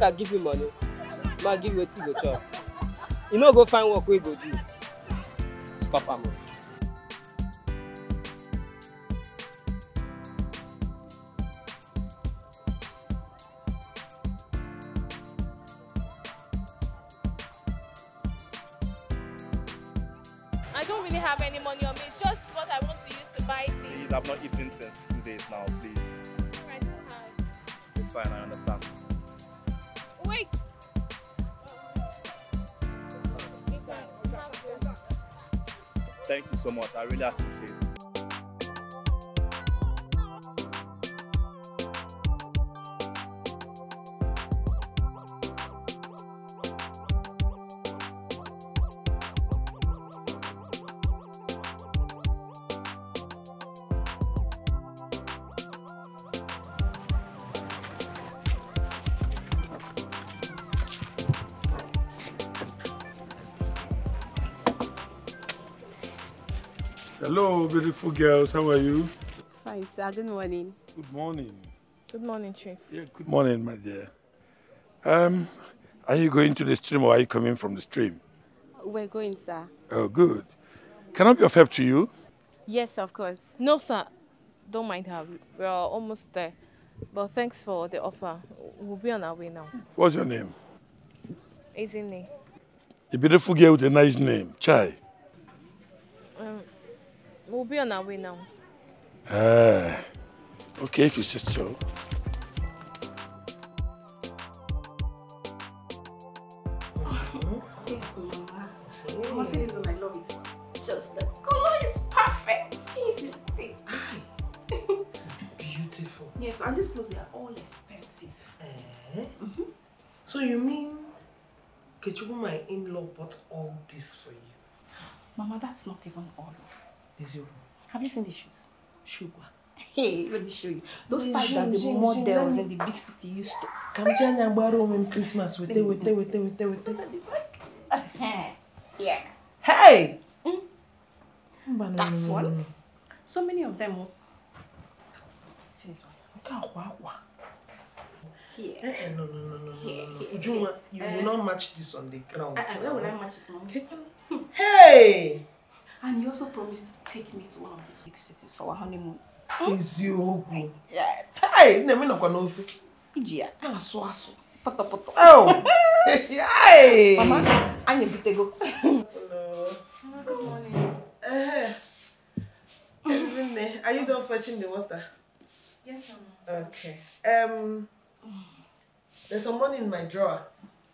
make give you money. Make give you wetin you go chop. You no go find work wey you go do. Stop am. Hello, beautiful girls. How are you? Fine, sir. Good morning. Good morning. Good morning, Chief. Yeah, good morning, my dear. Um, are you going to the stream or are you coming from the stream? We're going, sir. Oh, good. Can I be of help to you? Yes, of course. No, sir. Don't mind her. We're almost there. But thanks for the offer. We'll be on our way now. What's your name? Easy. A beautiful girl with a nice name. Chai. Um, we'll be on our way now. Ah, okay, if you say so. Mama. Mama, see this one, I love it. Just the color is perfect. Easy thing. Beautiful. Yes, and these clothes, they are all expensive. Eh? So you mean Kechubu, my in-law, bought all this for you? Mama, that's not even all. Is you? Have you seen the shoes? Sugar. Hey, let me show you. Those Hey, types that the show me, show me. models in the big city used to. Kamjanya gbaro home Christmas. Wete, wete, wete, wete, wete. Yeah. Hey! That's one. So many of them. oh. See this one. Nke akwa akwa. Here. Eh, eh, no, no, no, no, no, Here, no, no. here, you Eh. will not match this on the ground. Uh, uh, where will I match it, Mom? Hey! And you also promised to take me to one of these big cities for our honeymoon. Eziokwu. Yes. Hey, nne m nọkwa n'ofe. Iji ya. Na-asụ asụ. Poto poto. Oh! Hey! Mama, anyị ebitego. Good morning. Uh, Ezinne, are you done fetching the water? Yes, Mama. Okay. Um, there's some money in my drawer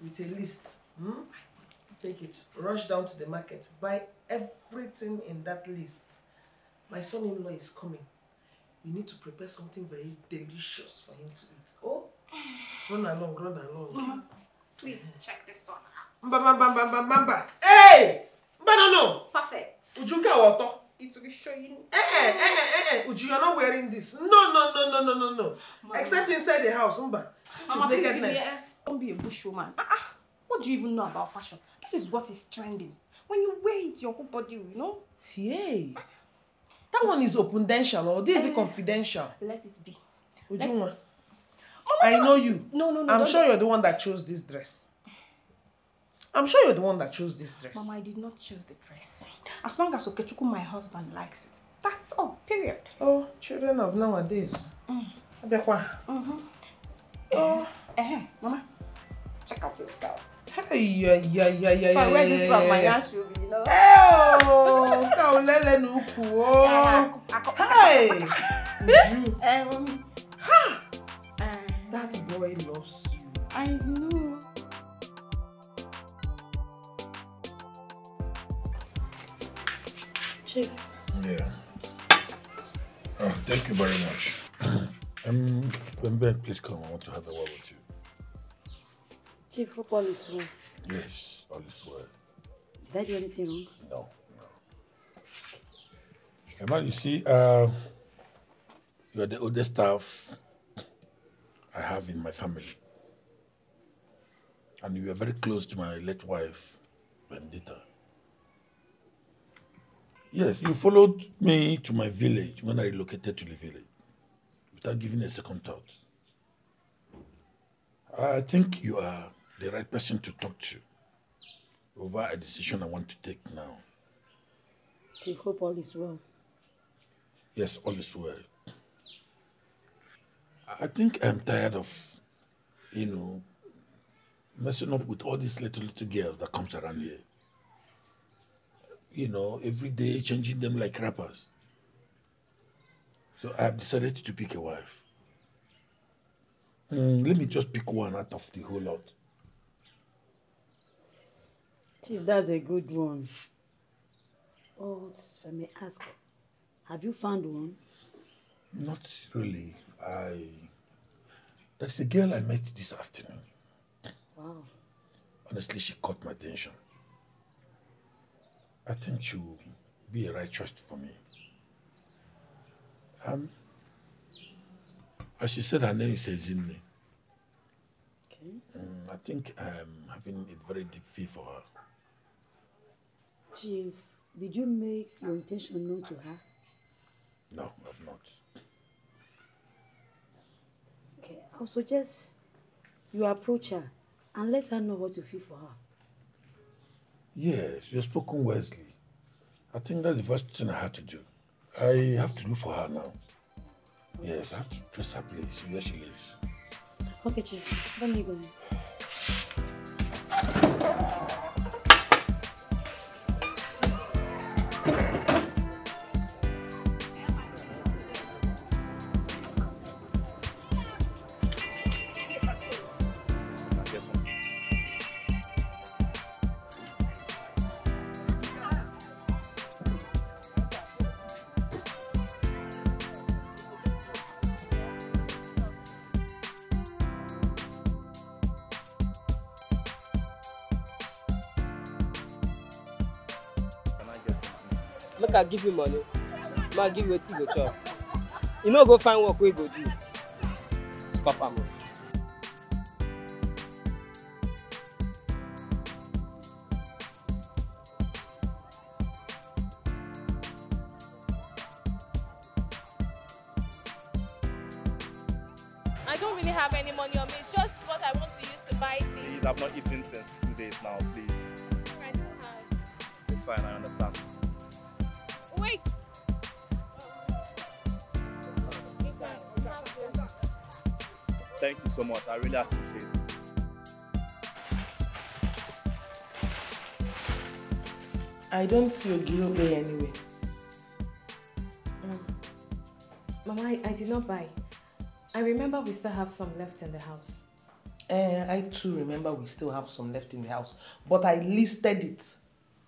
with a list. Hmm? Take it. Rush down to the market. Buy everything in that list. My son-in-law is coming. We need to prepare something very delicious for him to eat. Oh, run along, run along. Mama, please check this one. Mba, mba, mba, mba, mba, mba. Hey! Mba, no, no. Perfect. Ujunka water. It will be showing. Eh, eh, eh, eh, eh, Uju, you're not wearing this. No, no, no, no, no, no, no. Except inside the house, Mba. This Mama, is nakedness. Don't be a bush woman. Ah, ah. What do you even know about fashion? This is what is trending. When you wear it, your whole body, you know? Yay. That one is opendential or this is Eh. confidential. Let it be. Ujunwa, Mama, I don't- know you. No, no, no. I'm sure you're the one that chose this dress. I'm sure you're the one that chose this dress. Mama, I did not choose the dress. As long as Okechukwu, my husband, likes it. That's all, period. Oh, children of nowadays. Abekwa. Mm-hmm. Oh, Eh, Mama, check out this girl. Hey, yeah, yeah, yeah, yeah, If I yeah, wear yeah, this one, my yeah. ass will be, you know. Oh, kaulele nuku. Yeah, Oh, hey. Uju, Eh, ha! Eh, That boy loves you. I know. Chief. Yeah. Oh, thank you very much. Um, Ben, please come. I want to have a word with you. Chief, hope all is well. Yes, all is well. Did I do anything wrong? No, no. Emma, you see, uh, you are the oldest staff I have in my family. And you are very close to my late wife, Vendita. Yes, you followed me to my village when I relocated to the village without giving a second thought. I think you are the right person to talk to over a decision I want to take now. Chief, hope all is well. Yes, all is well. I think I'm tired of, you know, messing up with all these little little girls that comes around here. You know, every day changing them like rappers. So I have decided to pick a wife. Mm, let me just pick one out of the whole lot. Chief, that's a good one. Oh, if I may ask, have you found one? Not really. I. There's a girl I met this afternoon. Wow. Honestly, she caught my attention. I think she will be a right choice for me. Um, as she said, her name is Ezinne. Okay. Mm, I think I'm having a very deep feel for her. Chief, did you make your intention known to her? No, I've not. Okay, I'll suggest you approach her and let her know what you feel for her. Yes, you've spoken wisely. I think that's the first thing I have to do. I have to look for her now. Yes, I have to trace her place, where she lives. Okay, Chief, let me go. Make i give you money. Make i give you wetin you go chop. You no go find work you go do. Stop am. I really appreciate it. I don't see Ogilobe anyway. Mama, I, I did not buy. I remember we still have some left in the house. Eh, I too remember we still have some left in the house, but I listed it.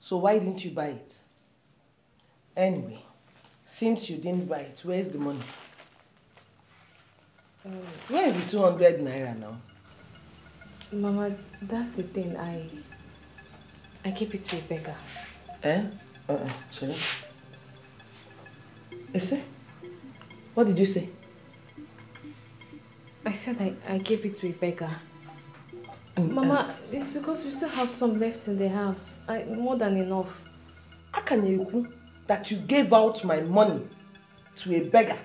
So why didn't you buy it? Anyway, since you didn't buy it, where's the money? Where is the 200 naira now? Mama, that's the thing. I I keep it to a beggar. Eh? Uh-uh, Shere. Ese? What did you say? I said I, I gave it to a beggar. Mm, Mama, it's because we still have some left in the house. I, more than enough. How can you that you gave out my money to a beggar?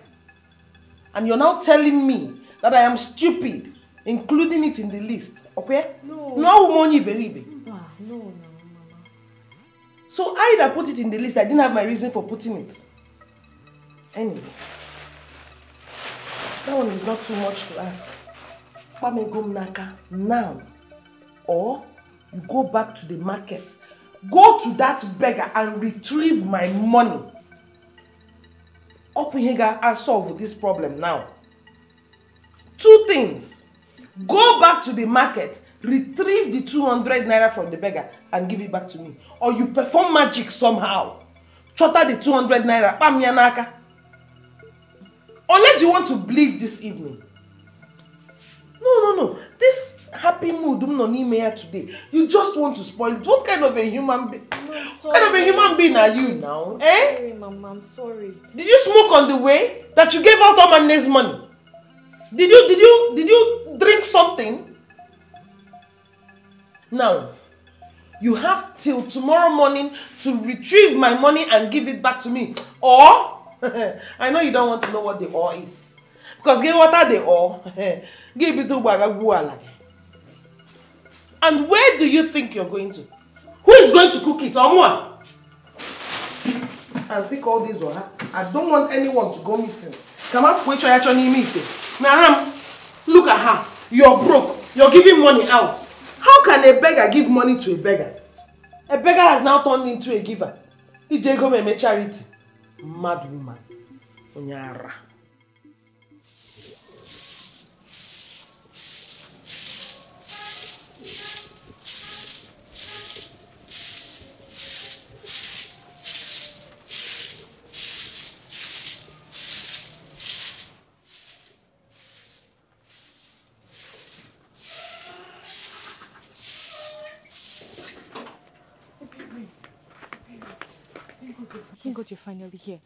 And you're now telling me that I am stupid, including it in the list. Okay? No. No money, baby. Ah, no, no, Mama. So I that put it in the list, I didn't have my reason for putting it. Anyway, that one is not too much to ask. Pamego Mnaka now. Or you go back to the market, go to that beggar and retrieve my money. Opuhega and solve this problem now. Two things. Go back to the market, retrieve the 200 naira from the beggar and give it back to me. Or you perform magic somehow. Chota the 200 naira. Pam ya. Unless you want to bleed this evening. No, no, no. This happy mood m nọ n'ime ya today. You just want to spoil it. What kind of a human being? What kind of a human being are you now? Eh? Sorry, Mama, I'm sorry. Did you smoke on the way that you gave out all my next money? Did you did you did you drink something? Now, you have till tomorrow morning to retrieve my money and give it back to me. Or I know you don't want to know what the or is. Because give water the or give it to Bagagwala. And where do you think you're going to? Who is going to cook it? Omwa? I'll pick all these oha. I don't want anyone to go missing. Come up, wait your action in me. Naram, look at her. You're broke. You're giving money out. How can a beggar give money to a beggar? A beggar has now turned into a giver. Ijego meme charity. Mad woman. Onyara. God you're finally here.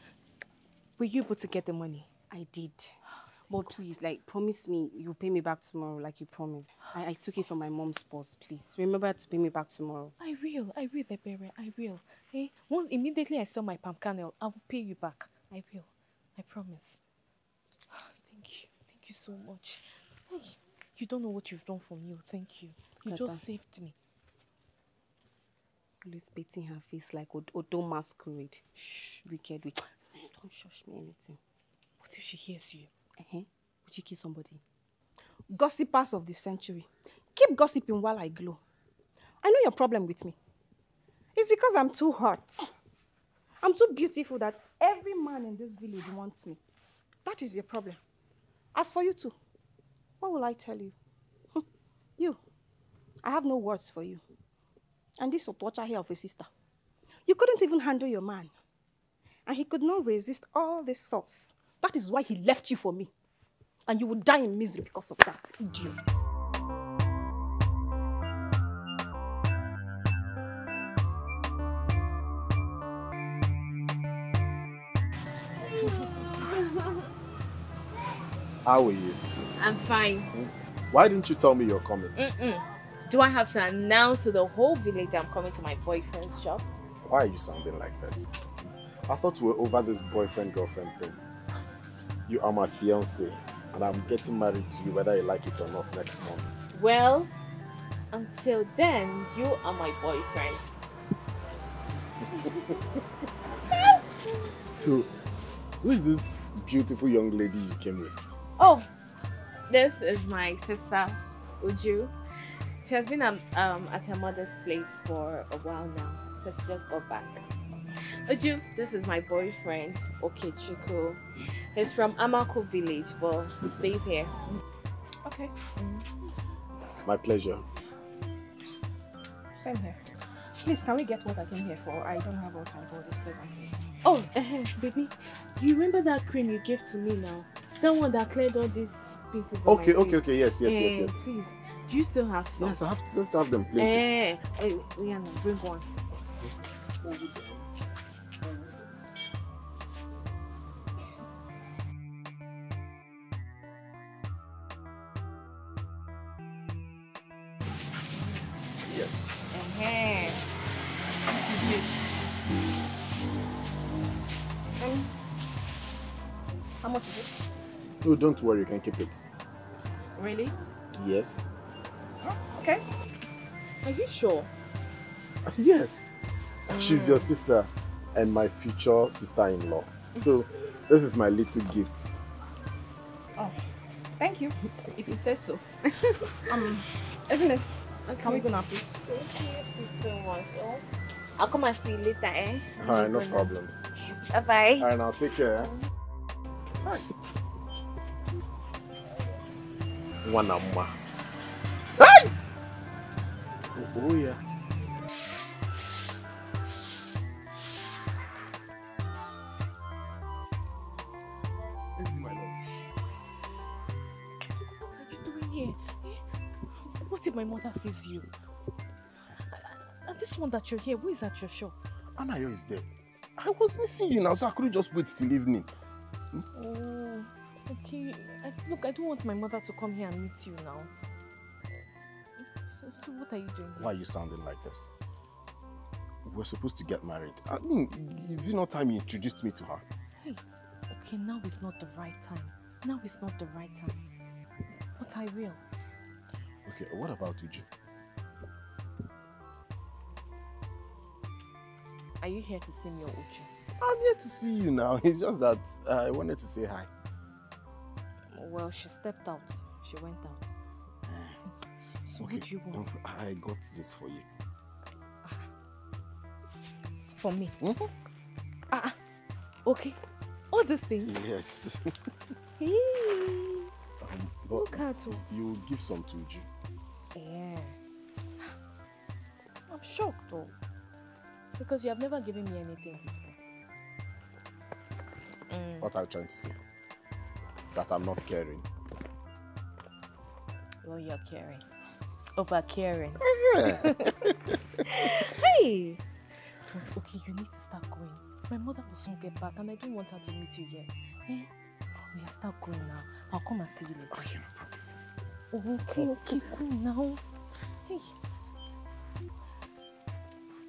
Were you able to get the money? I did. But please, like, promise me you'll pay me back tomorrow, like you promised. I, I took it from my mom's purse, please. Remember to pay me back tomorrow. I will, I will, Ebere, I will. Hey, once immediately I sell my palm kernel, I will pay you back. I will. I promise. Thank you. Thank you so much. Hey, you don't know what you've done for me. oh, Thank you. You just saved me. Always painting her face like Od- Odo masquerade. Shh, wicked, wicked. Don't shush me anything. What if she hears you? Uh-huh. Would you kill somebody? Gossipers of the century. Keep gossiping while I glow. I know your problem with me. It's because I'm too hot. I'm too beautiful that every man in this village wants me. That is your problem. As for you too, what will I tell you? you, I have no words for you. And this Otwacha here of a sister. You couldn't even handle your man. And he could not resist all this sauce. That is why he left you for me. And you will die in misery because of that, idiot. How are you? I'm fine. Why didn't you tell me you're coming? Mm-mm. Do I have to announce to the whole village I'm coming to my boyfriend's shop? Why are you sounding like this? I thought we were over this boyfriend girlfriend thing. You are my fiance, and I'm getting married to you whether you like it or not next month. Well, until then, you are my boyfriend. So, who is this beautiful young lady you came with? Oh, this is my sister, Uju. She has been um, um, at her mother's place for a while now, so she just got back. Uju, this is my boyfriend, Okechukwu. He's from Amako village, but he stays here. Okay, My pleasure. same here. Please, can we get what I came here for? I don't have all time for this present, please. Oh, uh, baby, you remember that cream you gave to me now? That one that cleared all these pimples Okay, okay, face. okay. Yes, yes, yes, Eh, yes. Please, do you still have some? Yes, I have to just have them plenty. Eh, eh, yeah, no, bring one. Yes. Eh, Um, how much is it? No, don't worry. You can keep it. Really? Yes. Okay. Are you sure? Yes. She's your sister and my future sister-in-law. So, this is my little gift. Oh, thank you. If you say so. um, isn't it? Can we go now, please? Thank you so much. Oh, I'll come and see you later, eh? All right, no problems. Bye bye. All right, now take care. Hi. Wanama. Oh, yeah. What are you doing here? What if my mother sees you? And this one that you're here, who is at your shop? Anayo is there. I was missing you now, so I couldn't just wait till evening. Oh, okay. I, look, I don't want my mother to come here and meet you now. So what are you doing here? Why are you sounding like this? We're supposed to get married. I mean, is it not time you introduced me to her? Hey, okay, now is not the right time. Now is not the right time. But I will. Okay, what about Uju? Are you here to see me or Uju? I'm here to see you now. It's just that I wanted to say hi. Well, she stepped out. She went out. So what do you want? I got this for you. For me? Mhm. Ah, okay. All these things. Yes. Hey. um, but Look at you give some to Uju. Yeah. I'm shocked though. Because you have never given me anything before. Mm. What are you trying to say? That I'm not caring. Well, you're caring. Over caring. Yeah. hey! But okay, you need to start going. My mother will soon get back and I don't want her to meet you here. Eh? Oh, yeah, start going now. I'll come and see you later. okay, no problem. Oh, okay, okay, cool now. Hey.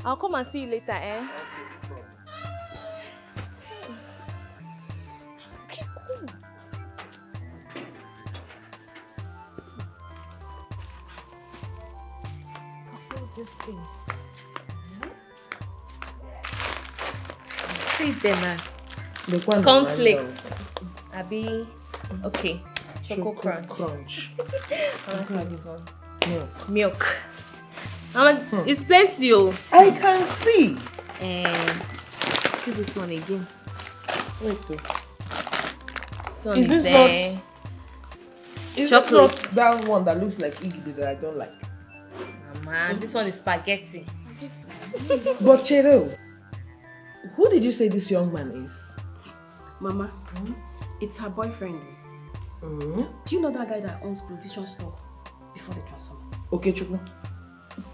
I'll come and see you later, eh? Okay, these things. See them, ah. The one Cornflakes. Abi, okay. Choco, Choco crunch. crunch. I want to see this one. Milk. Milk. Mama, it's plenty, oh. I can see. And see this one again. Wait. This one Is is, this there. Is this not that one that looks like iggy that I don't like? Mama, this one is spaghetti. But Cheryl, who did you say this young man is? Mama, it's her boyfriend. Mm-hmm. Do you know that guy that owns provision store before the transformer? Okay, Chukwu.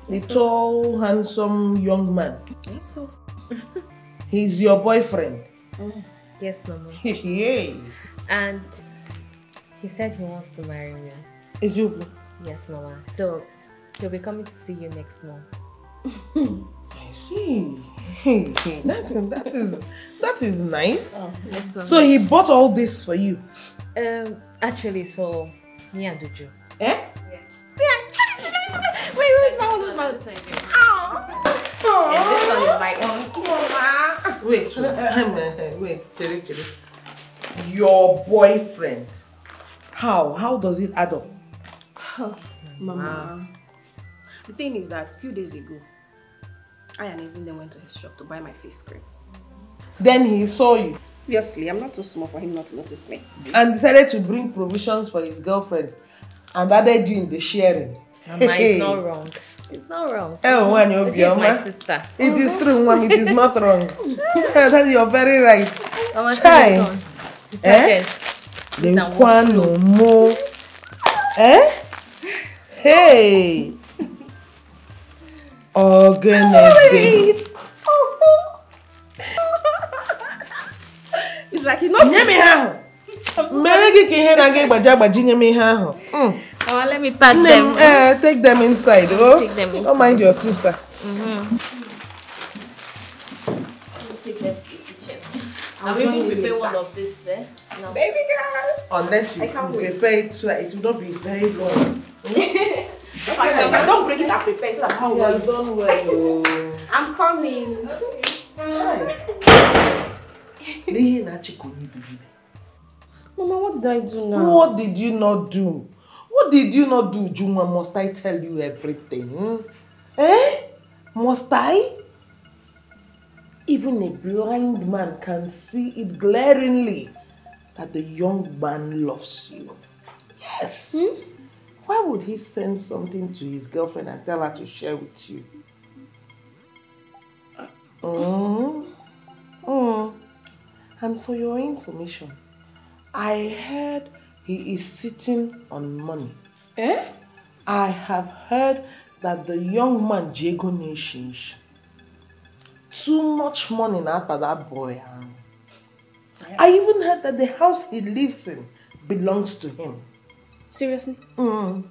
The tall, handsome young man. Yes, so. He's your boyfriend. Yes, Mama. Yay! And he said he wants to marry me. Is you? Yes, Mama. So he'll be coming to see you next month. I see. that, that is that is nice. Yes, Mama. So he bought all this for you. um, actually, it's for me and Uju. Eh? Wait, where's my one? Where's my one? And this one is my own. Wait, wait, Chere, Chere. Your boyfriend. How? How does it add up? Mama. The thing is that a few days ago, I and Ezinne went to his shop to buy my face cream. Then he saw you Obviously, I'm not too small for him not to notice me. and decided to bring provisions for his girlfriend and added you in the sharing. Mama, it's not wrong. It's not wrong. Eh, Nwanyị Uju is my Obiọma. sister. It is true, mom. It is not wrong. That you're very right. Mama, Chai. one. Eh? packet. The Now, one no more. Eh? Hey. Organic. It's like you know. Nye m ihe ahụ. Mere gị ka ihe na-aga ịgbaji agbaji nye m ihe ahụ. Mm. Mama, let me pack them. m, eh, take them inside. Oh. Take them Don't mind your sister. Take them to the kitchen. I'll even prepare one of this, eh? No. Baby girl. Unless you I can't wait. prefer it so that it will not be very long. If I, if I don't break it, I prepare so that I You have can't done well. oh. I'm coming. N'ihe. Mama, what did I do now? What did you not do? What did you not do, Juma? Must I tell you everything? Eh? Must I? Even a blind man can see it glaringly that the young man loves you. Yes. Why would he send something to his girlfriend and tell her to share with you? Mm. Mm. And for your information, I heard he is sitting on money. Eh? I have heard that the young man Diego Nations too much money after that boy. I even heard that the house he lives in belongs to him. Seriously? Mm.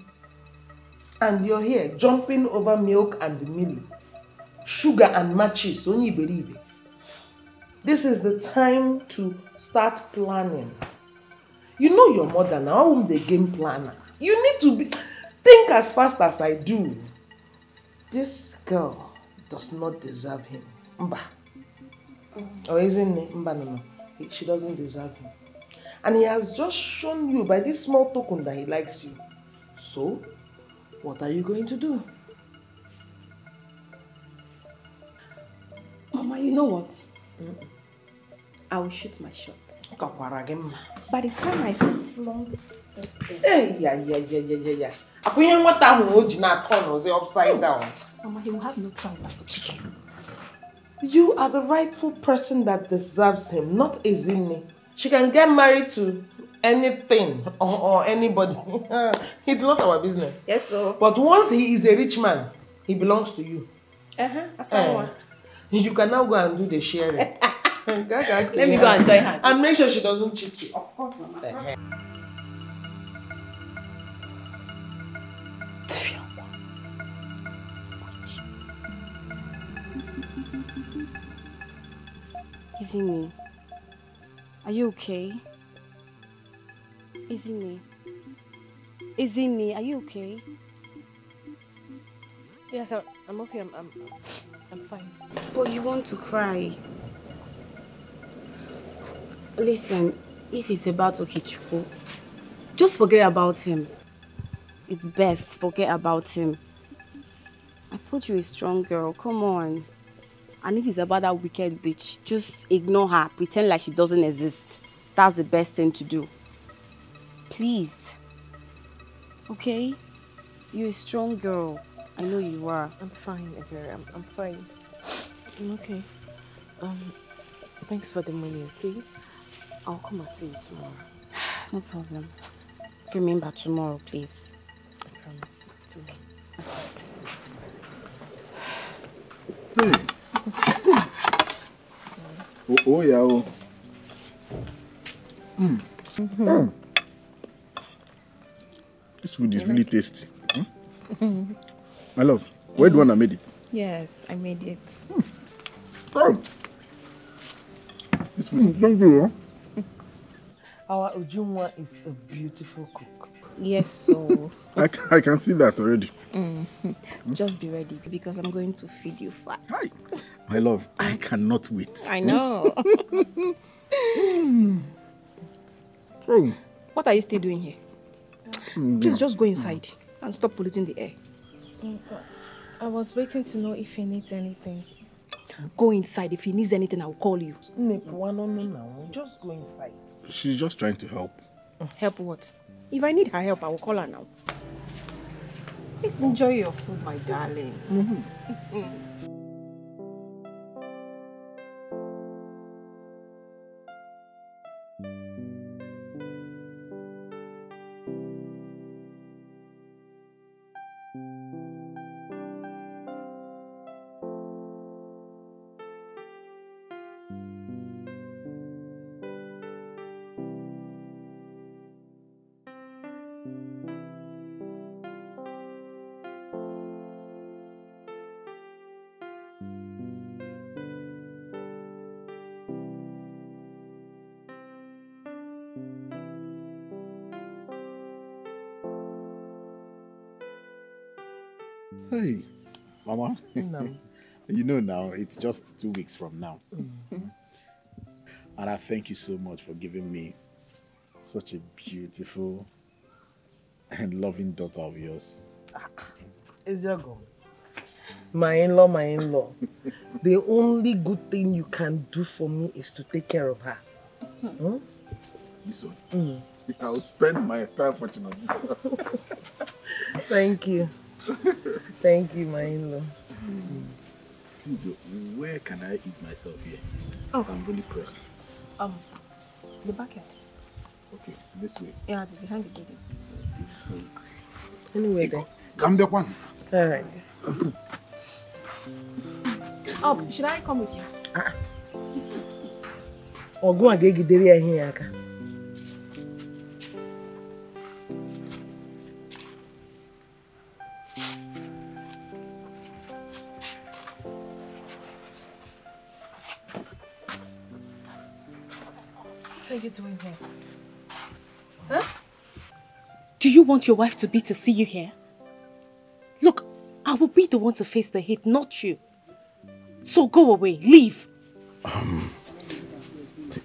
And you're here jumping over milk and milk, sugar and matches. only believe it. This is the time to start planning. You know your mother now, I'm the game planner. You need to be think as fast as I do. This girl does not deserve him. Mba. Or isn't it? Mba, no, no. She doesn't deserve him. And he has just shown you by this small token that he likes you. So, what are you going to do? Mama, you know what? Mm. I will shoot my shot. By the time I flaunt this thing. Ee, ya, ya, ya, ya, ya, ya. Akwa ihe nwata ahụ o ji na-atọ n'ụzọ upside down. Mama, he will have no choice than to pick him. You are the rightful person that deserves him, not Ezinne. She can get married to anything or, or anybody. it's not our business. Yes, sir. But once he is a rich man, he belongs to you. Uh-huh. Eh, you can now go and do the sharing. Let Let me go and join her. And make sure she doesn't cheat you. Of course, Mama. Ezinne, are you okay? Ezinne, Ezinne, are you okay? Yes, I'm okay. I'm, I'm, I'm fine. But you want to cry. Listen, if it's about Okechukwu, just forget about him. It's best, forget about him. I thought you were a strong girl, come on. And if it's about that wicked bitch, just ignore her, pretend like she doesn't exist. That's the best thing to do. Please. Okay? You're a strong girl. I know you are. I'm fine, Ebere. I'm, I'm fine. I'm okay. Um, thanks for the money, okay? I'll come and see you tomorrow. No problem. Remember tomorrow, please. I promise. It's okay. Oh, oh yeah. Oh. Mm. Mm. This food is really tasty. Hmm? My love, where the one I made it? Yes, I made it. Oh. This food, thank you. Huh? Our Ujumwa is a beautiful cook. Yes, so I, I can see that already. Mhm. just be ready because I'm going to feed you fat. My love, I cannot wait. I know. Oh. What are you still doing here? Mm, Please just go inside and stop polluting the air. I was waiting to know if he needs anything. Go inside. If he needs anything, I'll call you. No, no, no. Just go inside. She's just trying to help. Help what? If I need her help, I will call her now. Enjoy your food, my darling. Hey, Mama. No. you know now, it's just two weeks from now. And I thank you so much for giving me such a beautiful and loving daughter of yours. Eziago, my in-law, my in-law. the only good thing you can do for me is to take care of her. Hmm? This one. Mm. I'll spend my entire fortune on this. Thank you. Thank you, my in-law. Please, where can I ease myself here? Oh. 'Cause I'm really pressed. Um, the bucket. Okay, this way. Yeah, behind the building. So, Anyway, then. come back one. All right. Oh, should I come with you? Ọgụ a ga-egidere ya ihe ya aka. What are want your wife to be to see you here? Look, I will be the one to face the hate, not you. So go away, leave. Um,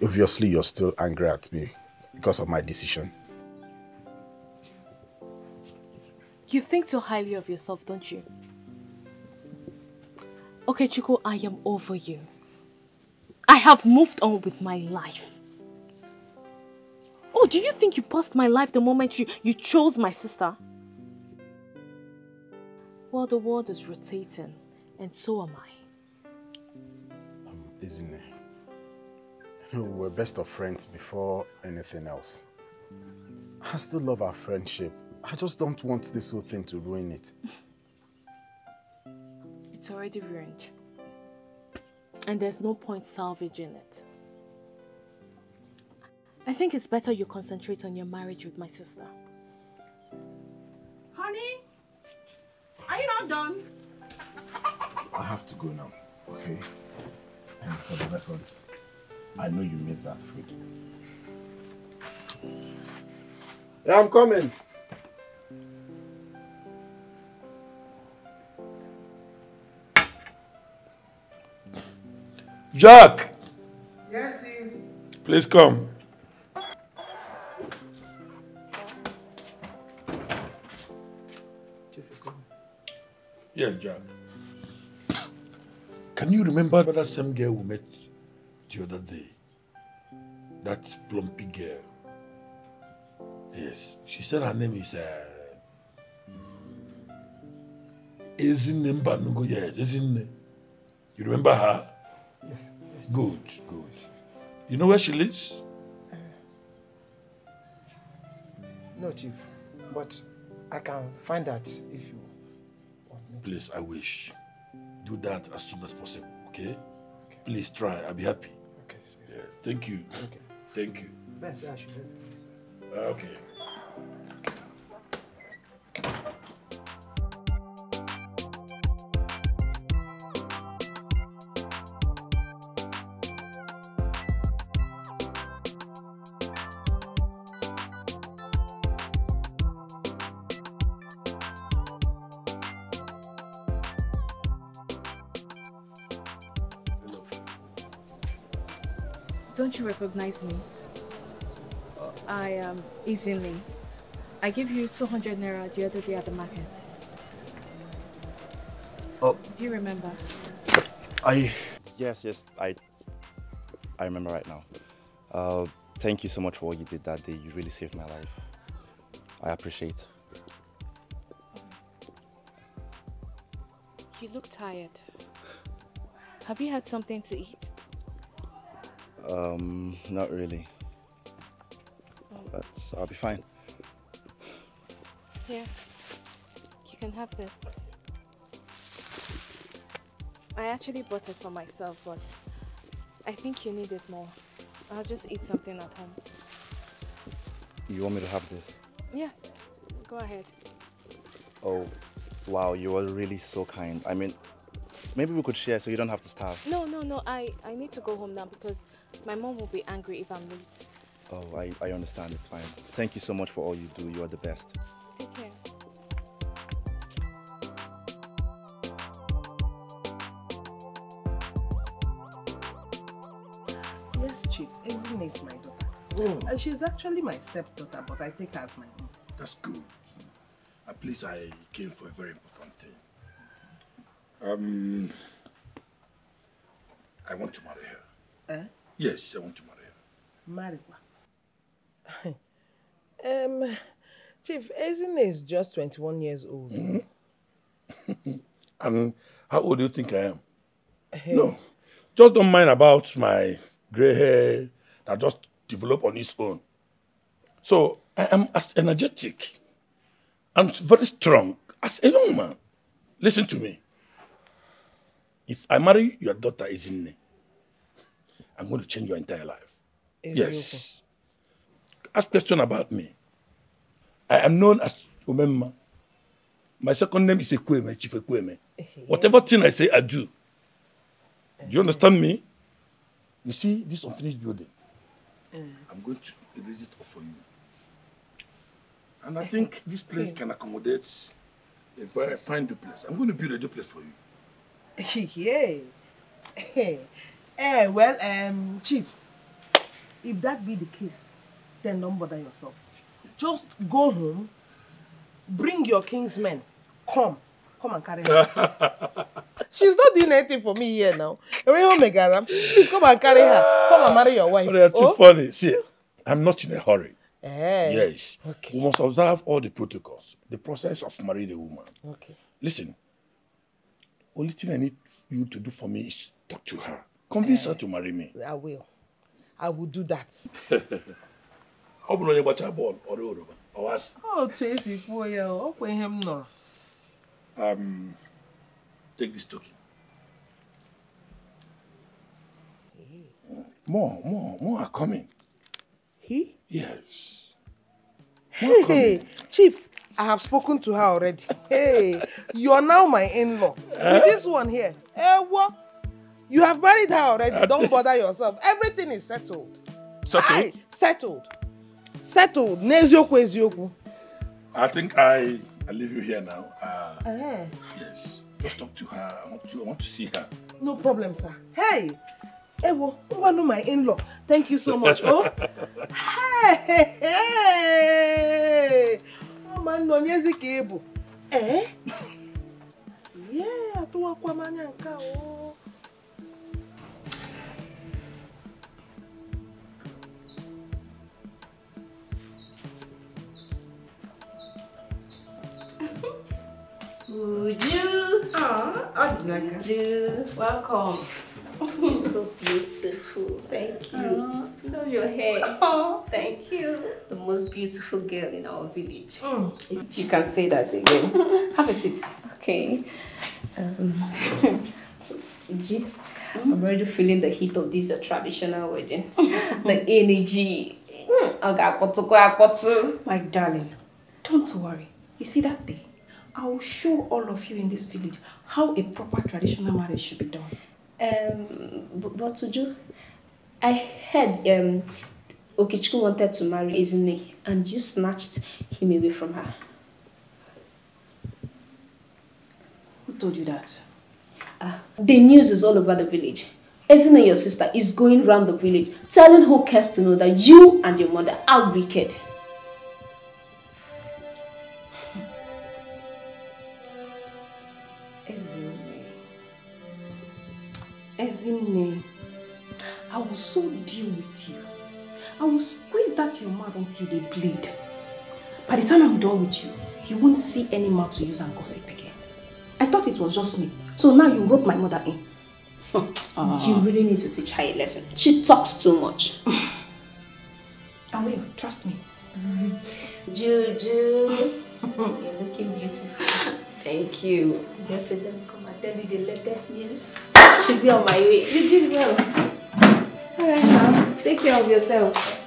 obviously, you're still angry at me because of my decision. You think too highly of yourself, don't you? Okay, Chico, I am over you. I have moved on with my life. Oh, do you think you paused my life the moment you, you chose my sister? Well, the world is rotating, and so am I. Um, isn't it? We were best of friends before anything else. I still love our friendship. I just don't want this whole thing to ruin it. It's already ruined. And there's no point salvaging it. I think it's better you concentrate on your marriage with my sister. Honey, are you not done? I have to go now, okay? And for the records, I know you made that food. Yeah, I'm coming. Jack, Yes, Steve. please come. Yes, Jack. Can you remember that same girl we met the other day? That plumpy girl. Yes, she said her name is uh, Ezinne Mbanugo. Yes, Ezinne. You remember her? Yes, yes. Good, good. You know where she lives? No, Chief. But I can find that if you Please, I wish. Do that as soon as possible, okay? Please try. I'll be happy. Okay. Yeah. Thank you. Okay. Thank you. Ben say I should help you. sir. Ah, okay. Don't you recognize me? I am Ezinne. I gave you 200 naira the other day at the market. Oh. Do you remember? I. Yes, yes, I. I remember right now. Uh, thank you so much for what you did that day. You really saved my life. I appreciate. You look tired. Have you had something to eat? Um, not really. But I'll be fine. Here. You can have this. I actually bought it for myself, but I think you need it more. I'll just eat something at home. You want me to have this? Yes, go ahead. Oh, wow, you are really so kind. I mean, maybe we could share so you don't have to starve. No, no, no. I, I need to go home now because my mom will be angry if I'm late. Oh, I, I understand. It's fine. Thank you so much for all you do. You are the best. Take care. Yes, Chief. Ezinne is my daughter. Oh. And she's actually my stepdaughter, but I take her as my own. That's good. At least I came for a very important thing. Um, I want to marry her. Eh? Yes, I want to marry her. Marikwa. um, Chief, Ezinne is just 21 years old. And how old do you think I am? No, just don't mind about my gray hair that just developed on its own. So I am as energetic and very strong as a young man. Listen to me. If I marry you, your daughter Ezinne, I'm going to change your entire life. Yes. Ask question about me. I am known as Umemma. My second name is Ekweme, Chief Ekweme. Whatever thing I say, I do. Do you understand me? You see this unfinished building? I'm going to erase it off for you. And I think this place can accommodate a very fine duplex. I'm going to build a duplex for you. Hey, Eh, well, um, Chief, if that be the case, then don't bother yourself. Just go home, bring your king's men, come, come and carry her. She's not doing anything for me here now. Ereho Megara, please come and carry her. Come and marry your wife. But they are too Oh? funny. See, I'm not in a hurry. Eh. Yes. We must observe all the protocols. The process of marrying a woman. Okay. Listen, only thing I need you to do for me is talk to her. Convince her to marry me. I will. I will do that. Ọ bụ na onye gbachaa bọọlụ ọrụ oroma ọ wasị. otu esi kwuo ya ọ kwa ihe m nọrọ Um, take this token. More, more, more are coming. He? Yes. Hey, Chief, I have spoken to her already. Hey, you are now my in-law. With this one here, eh, what? You have married her already. Don't bother yourself. Everything is settled. Settled? Aye, settled. Settled. N'eziokwu eziokwu. I think I I leave you here now. Uh, Eh, yes. Just talk to her. I want to I want to see her. no problem, sir. Hey, Ewo, ngwanu my in-law. Thank you so much. Oh, hey, hey, hey. Oh, man, no nyezi ka ị bụ. Eh? Yeah, atụwakwa m anya nke a, oh. Uju. Ah, Uju. Welcome. So beautiful. Thank you. Oh, love your hair. Oh, thank you. The most beautiful girl in our village. Mm. You can say that again. Have a seat. Okay. Um, Uju, mm. I'm already feeling the heat of this traditional wedding. the energy. Mm. Akpotu. My darling, don't worry. You see that day? I will show all of you in this village how a proper traditional marriage should be done. Um, but, but Uju, I heard um, Okechukwu wanted to marry Ezinne and you snatched him away from her. Who told you that? Ah, the news is all over the village. Ezinne, your sister, is going round the village telling who cares to know that you and your mother are wicked. Deal with you. I will squeeze that your mouth until they bleed. By the time I'm done with you, you won't see any mouth to use and gossip again. I thought it was just me. So now you rope my mother in. Ah. You really need to teach her a lesson. She talks too much. I will, trust me. Juju, you're looking beautiful. Thank you. Just said let me come and tell you the latest news. She'll be on my way. You did well. Alright now, take care of yourself.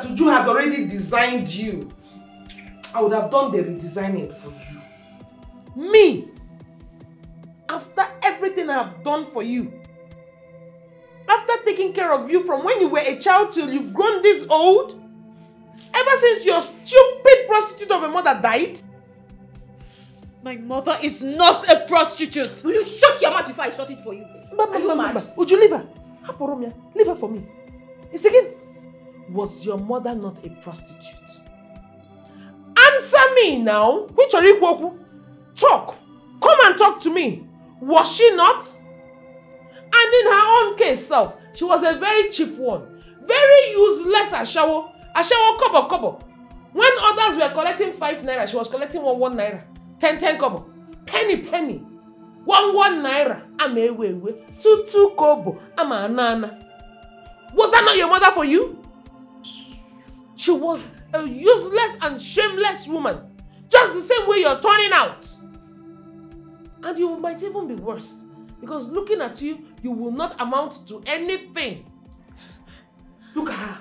That Uju had already designed you, I would have done the redesigning for you. Me, after everything I have done for you, after taking care of you from when you were a child till you've grown this old, ever since your stupid prostitute of a mother died, My mother is not a prostitute. Will you shut your mouth before I shut it for you? Mba, mba, mba, mba. Would you leave her? Hapụrụ m ya. Leave her for me. It's again. Was your mother not a prostitute? Answer me now. Which are you Talk. Come and talk to me. Was she not? And in her own case self she was a very cheap one. Very useless ashawo. Ashawo kobo kobo. When others were collecting five naira she was collecting one one naira. Ten ten kobo. Penny penny. One one naira. Ama ewe ewe. Two two kobo. Ama ana ana was that not your mother for you she was a useless and shameless woman just the same way you're turning out and you might even be worse because looking at you you will not amount to anything look at her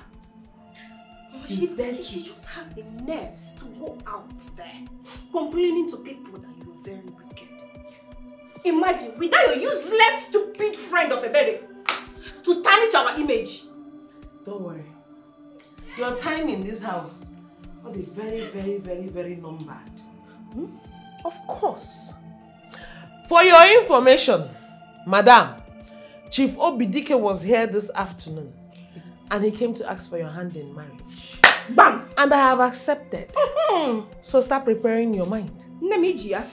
oh, She, she, she just have the nerves to go out there complaining to people that you're very wicked. Imagine, without your useless, stupid friend of a berry to tarnish our image. Don't worry. Your time in this house will be very, very, very, very numbered. Hmm? Of course. For your information, Madam, Chief Obidike was here this afternoon and he came to ask for your hand in marriage. Bam! And I have accepted. so start preparing your mind. Nemijia.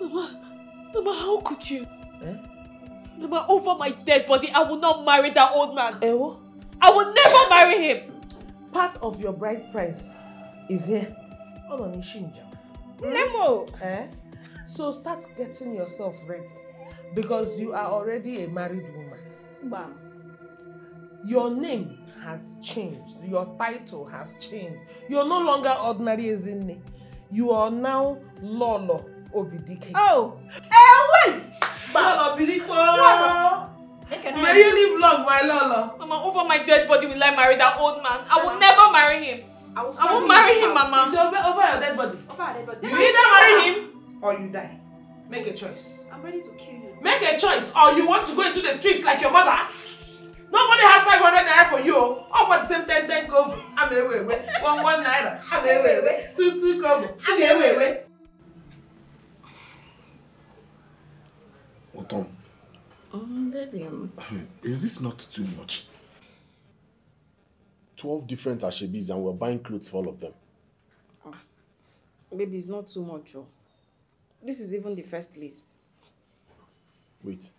Mama, Mama, how could you? Eh? Mama, over my dead body, I will not marry that old man. Ewo? I will never marry him. Part of your bride price is here. Hold on, Ishinja. Nemo. Eh? So start getting yourself ready because you are already a married woman. Bam. Your name has changed. Your title has changed. You're no longer ordinary Ezinne. You are now Lolo Obidike. Oh! Eh, wait! Lolo Obidike! May you live long, my Lolo. Mama, over my dead body will I marry that old man. I will never marry him. I, will I won't marry him, Mama. It's over, over your dead body. Over our dead body. You either marry him or you die. Make a choice. I'm ready to kill you. Make a choice or you want to go into the streets like your mother. Nobody has 500 naira for you. Oh, but the same 10 10 go. I'm a way, way. One, one naira. I'm a way, way. Two, two go. I'm a way, way. Otom. Um, baby, Is this not too much? 12 different Ashebis and we're buying clothes for all of them. baby, it's not too much. Oh. This is even the first list. Wait.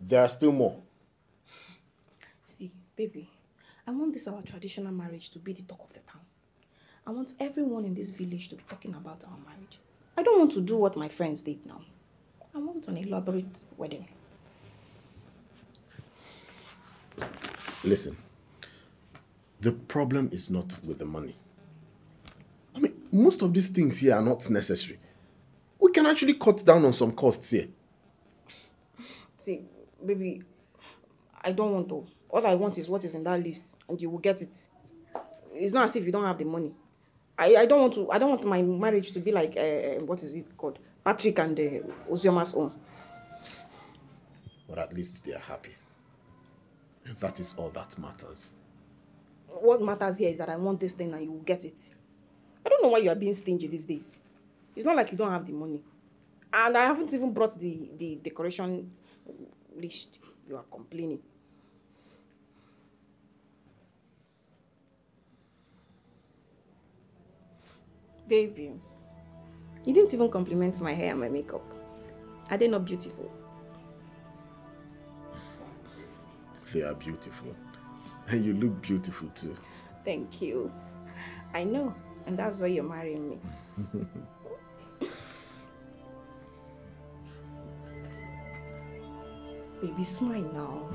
There are still more. See, baby, I want this our traditional marriage to be the talk of the town. I want everyone in this village to be talking about our marriage. I don't want to do what my friends did now. I want an elaborate wedding. Listen. The problem is not with the money. I mean, most of these things here are not necessary. We can actually cut down on some costs here. See, baby, I don't want to. All I want is what is in that list, and you will get it. It's not as if you don't have the money. I, I don't want to. I don't want my marriage to be like uh, what is it called? Patrick and uh, Ozioma's own. But at least they are happy. That is all that matters. What matters here is that I want this thing and you will get it. I don't know why you are being stingy these days. It's not like you don't have the money. And I haven't even brought the, the decoration list. You are complaining. Baby, you didn't even compliment my hair and my makeup. Are they not beautiful? They are beautiful. And you look beautiful too. Thank you. I know, and that's why you're marrying me. Baby, smile now.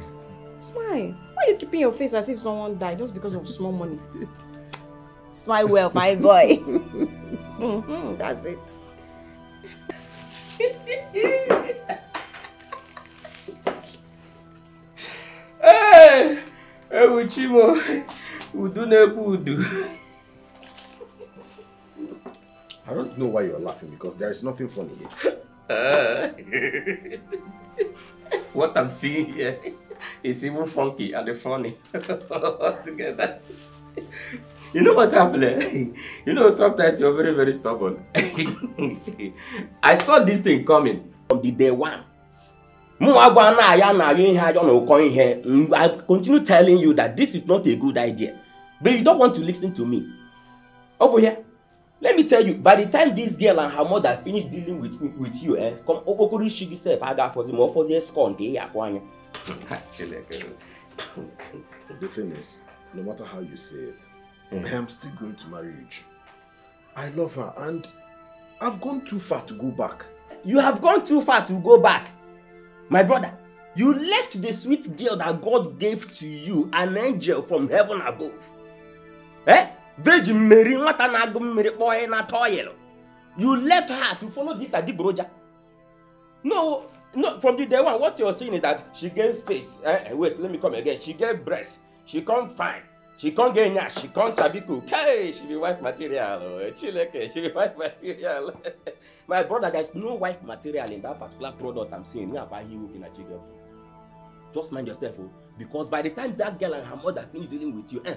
Smile. Why are you keeping your face as if someone died just because of small money? Smile well, my boy. Mhm, that's it. Hey! Ewu Chimo, udu na-ekwu udu. I don't know why you're laughing because there is nothing funny here. Uh, what I'm seeing here is even funky and funny all together. You know what happened? eh? You know, sometimes you're very, very stubborn. I saw this thing coming from the day one. Ihe. Mm, I continue telling you that this is not a good idea. But you don't want to listen to me. Over here. Let me tell you, by the time this girl and her mother finish dealing with me, with you, eh, come okokoro shigi sef aga for the more for the scorn. The thing is, no matter how you say it, Mm. I am still going to marry Uju. I love her and I've gone too far to go back. You have gone too far to go back. My brother, you left the sweet girl that God gave to you, an angel from heaven above. Eh? Virgin Mary, nwata na-agụ mmiri kpọọ na toil. You left her to follow this Adiboroja. No, no, from the day one, what you're saying is that she gave face. Eh, eh, wait, let me come again. She gave breast. She come fine. She can't get nyash. She can't sabi cook. Hey, she be wife material. Oh, Chileke, she be wife material. My brother, there's no wife material in that particular product I'm seeing. Me about you in a jigger. Just mind yourself, oh, because by the time that girl and her mother finish dealing with you, eh,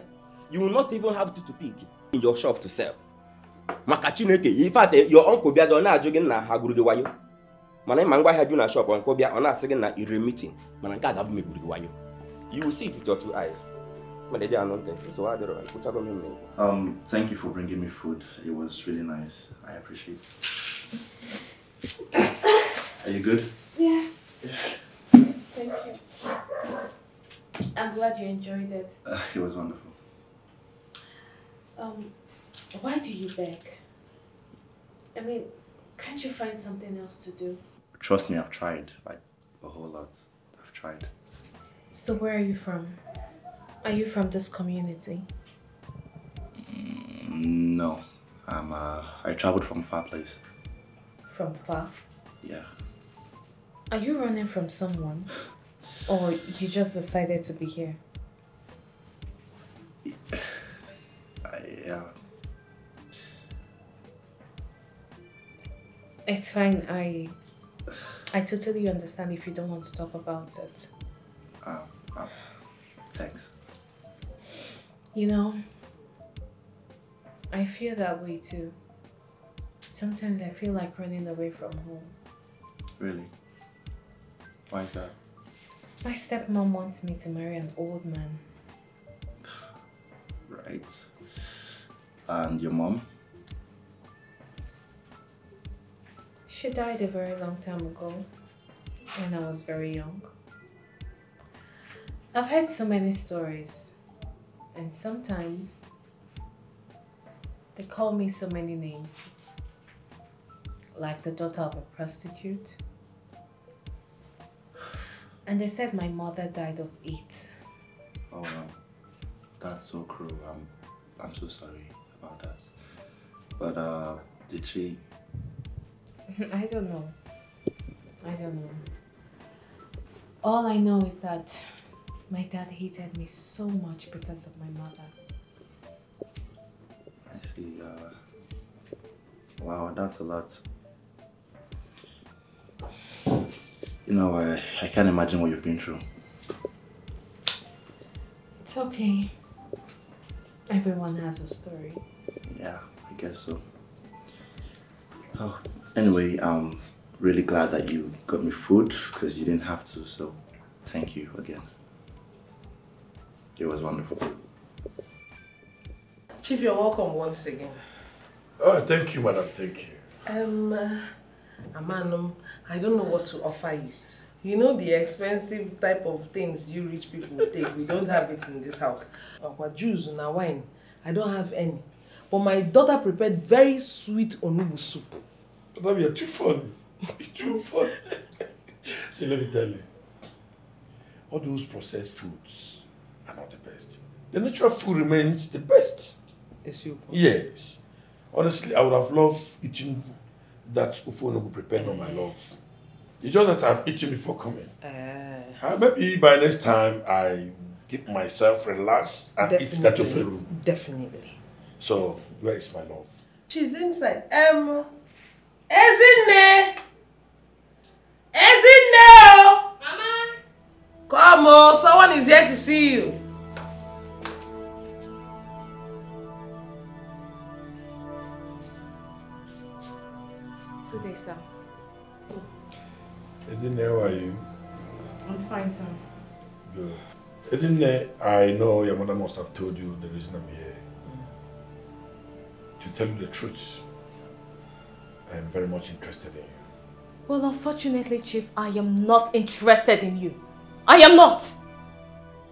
you will not even have to, to pick in your shop to sell. Maka Chineke, in fact, eh, your uncle bịazi ọ na-ajụ gị nna ha gburu gị wayo. Mana ịma ngwa ahịa ju na shop uncle bịa ọ na-asị gị na ire meeting, mana nke a ga-abụ megburu gị wayo. You will see it with your two eyes. Um, thank you for bringing me food. It was really nice. I appreciate it. Are you good? Yeah. Thank you. I'm glad you enjoyed it. Uh, it was wonderful. Um, why do you beg? I mean, can't you find something else to do? Trust me, I've tried. Like, a whole lot. I've tried. So where are you from? Are you from this community? Mm, No. I'm, uh, I traveled from far place. From far? Yeah. Are you running from someone? Or you just decided to be here? I, yeah. It's fine. I I totally understand if you don't want to talk about it. Um, uh, thanks. You know, I feel that way too. Sometimes I feel like running away from home. Really? Why is that? My stepmom wants me to marry an old man. Right. And your mom? She died a very long time ago when I was very young. I've heard so many stories, and sometimes they call me so many names, like the daughter of a prostitute. And they said my mother died of AIDS. Oh, wow. That's so cruel. I'm, I'm so sorry about that. But, uh, did she? I don't know. I don't know. All I know is that my dad hated me so much because of my mother. I see. Uh, wow, that's a lot. You know, I, I can't imagine what you've been through. It's okay. Everyone has a story. Yeah, I guess so. Oh, anyway, I'm really glad that you got me food because you didn't have to, so thank you again. It was wonderful. Chief, you're welcome once again. Oh, thank you, madam. Thank you. Um, uh, Amanum, I don't know what to offer you. You know the expensive type of things you rich people take. We don't have it in this house. Our juice and our wine, I don't have any. But my daughter prepared very sweet onubu soup. Madam, you're too funny. You're too funny. See, let me tell you. All those processed foods are not the best. The natural food remains the best. Is you? Yes. Honestly, I would have loved eating that ufonogu prepared on my love. It's just that I've eaten before coming. Uh, Uh, maybe by next time I keep myself relaxed and eat that ofonogu. Definitely. So, where is my love? She's inside. Um, Ezinne! Ezinne! Mama! Come on, someone is here to see you. Good day, sir. Isn't there, how are you? I'm fine, sir. Good. Isn't there, I know your mother must have told you the reason I'm here. To tell you the truth, I am very much interested in you. Well, unfortunately, Chief, I am not interested in you. I am not.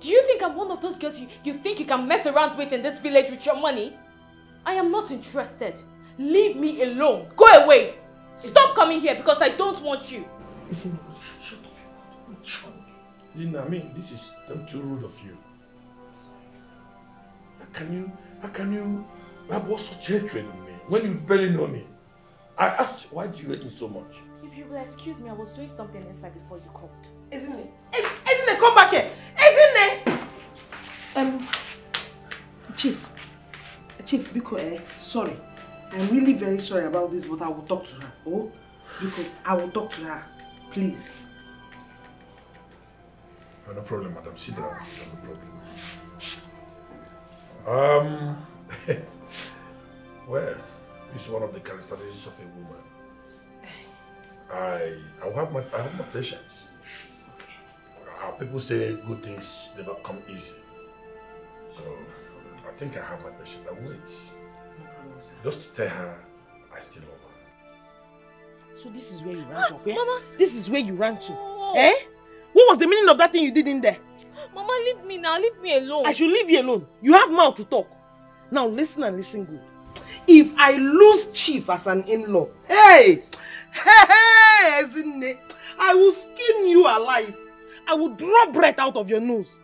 Do you think I'm one of those girls you, you think you can mess around with in this village with your money? I am not interested. Leave me alone. Go away. Stop coming here because I don't want you. Listen, shut up. Listen, I mean, this is not too rude of you. How can you, how can you have such hatred in me when you barely know me? I asked, why do you hate me so much? If you will excuse me, I was doing something inside before you called. Isn't it? Isn't it? Come back here. Isn't it? Um, Chief. Chief, Biko, eh, sorry. I'm really very sorry about this, but I will talk to her. Oh, Biko, I will talk to her. Please. Oh, no problem, madam. Sit down. No problem. Um, well, this is one of the characteristics of a woman. I, I have my, I have my patience. Uh, people say good things never come easy. So, I think I have my patience. I wait. Just to tell her I still love her. So this is where you ran to, yeah? Mama. This is where you ran to. Eh? What was the meaning of that thing you did in there? Mama, leave me now. Leave me alone. I should leave you alone. You have mouth to talk. Now listen and listen good. If I lose Chief as an in-law, hey, hey, I will skin you alive. I will draw breath out of your nose.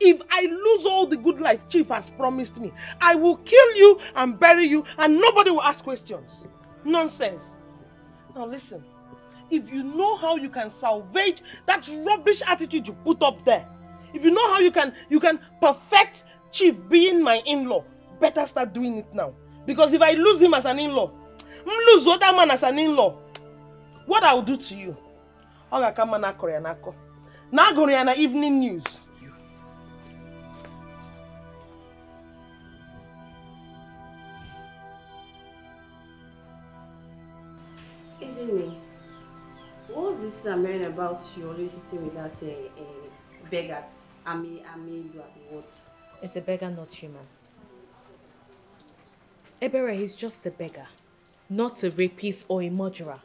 If I lose all the good life Chief has promised me, I will kill you and bury you and nobody will ask questions. Nonsense. Now listen, if you know how you can salvage that rubbish attitude you put up there, if you know how you can you can perfect Chief being my in-law, better start doing it now. Because if I lose him as an in-law, lose other man as an in-law, what I will do to you? Ọ ga-aka mma na akọrọ ya n'akọ. Na agụrụ ya na evening news. What was this I'm hearing about you always sitting with that uh, uh, beggar? Ami, Ami, you are what? It's a beggar, not human. Ebere, he's just a beggar, not a rapist or a murderer.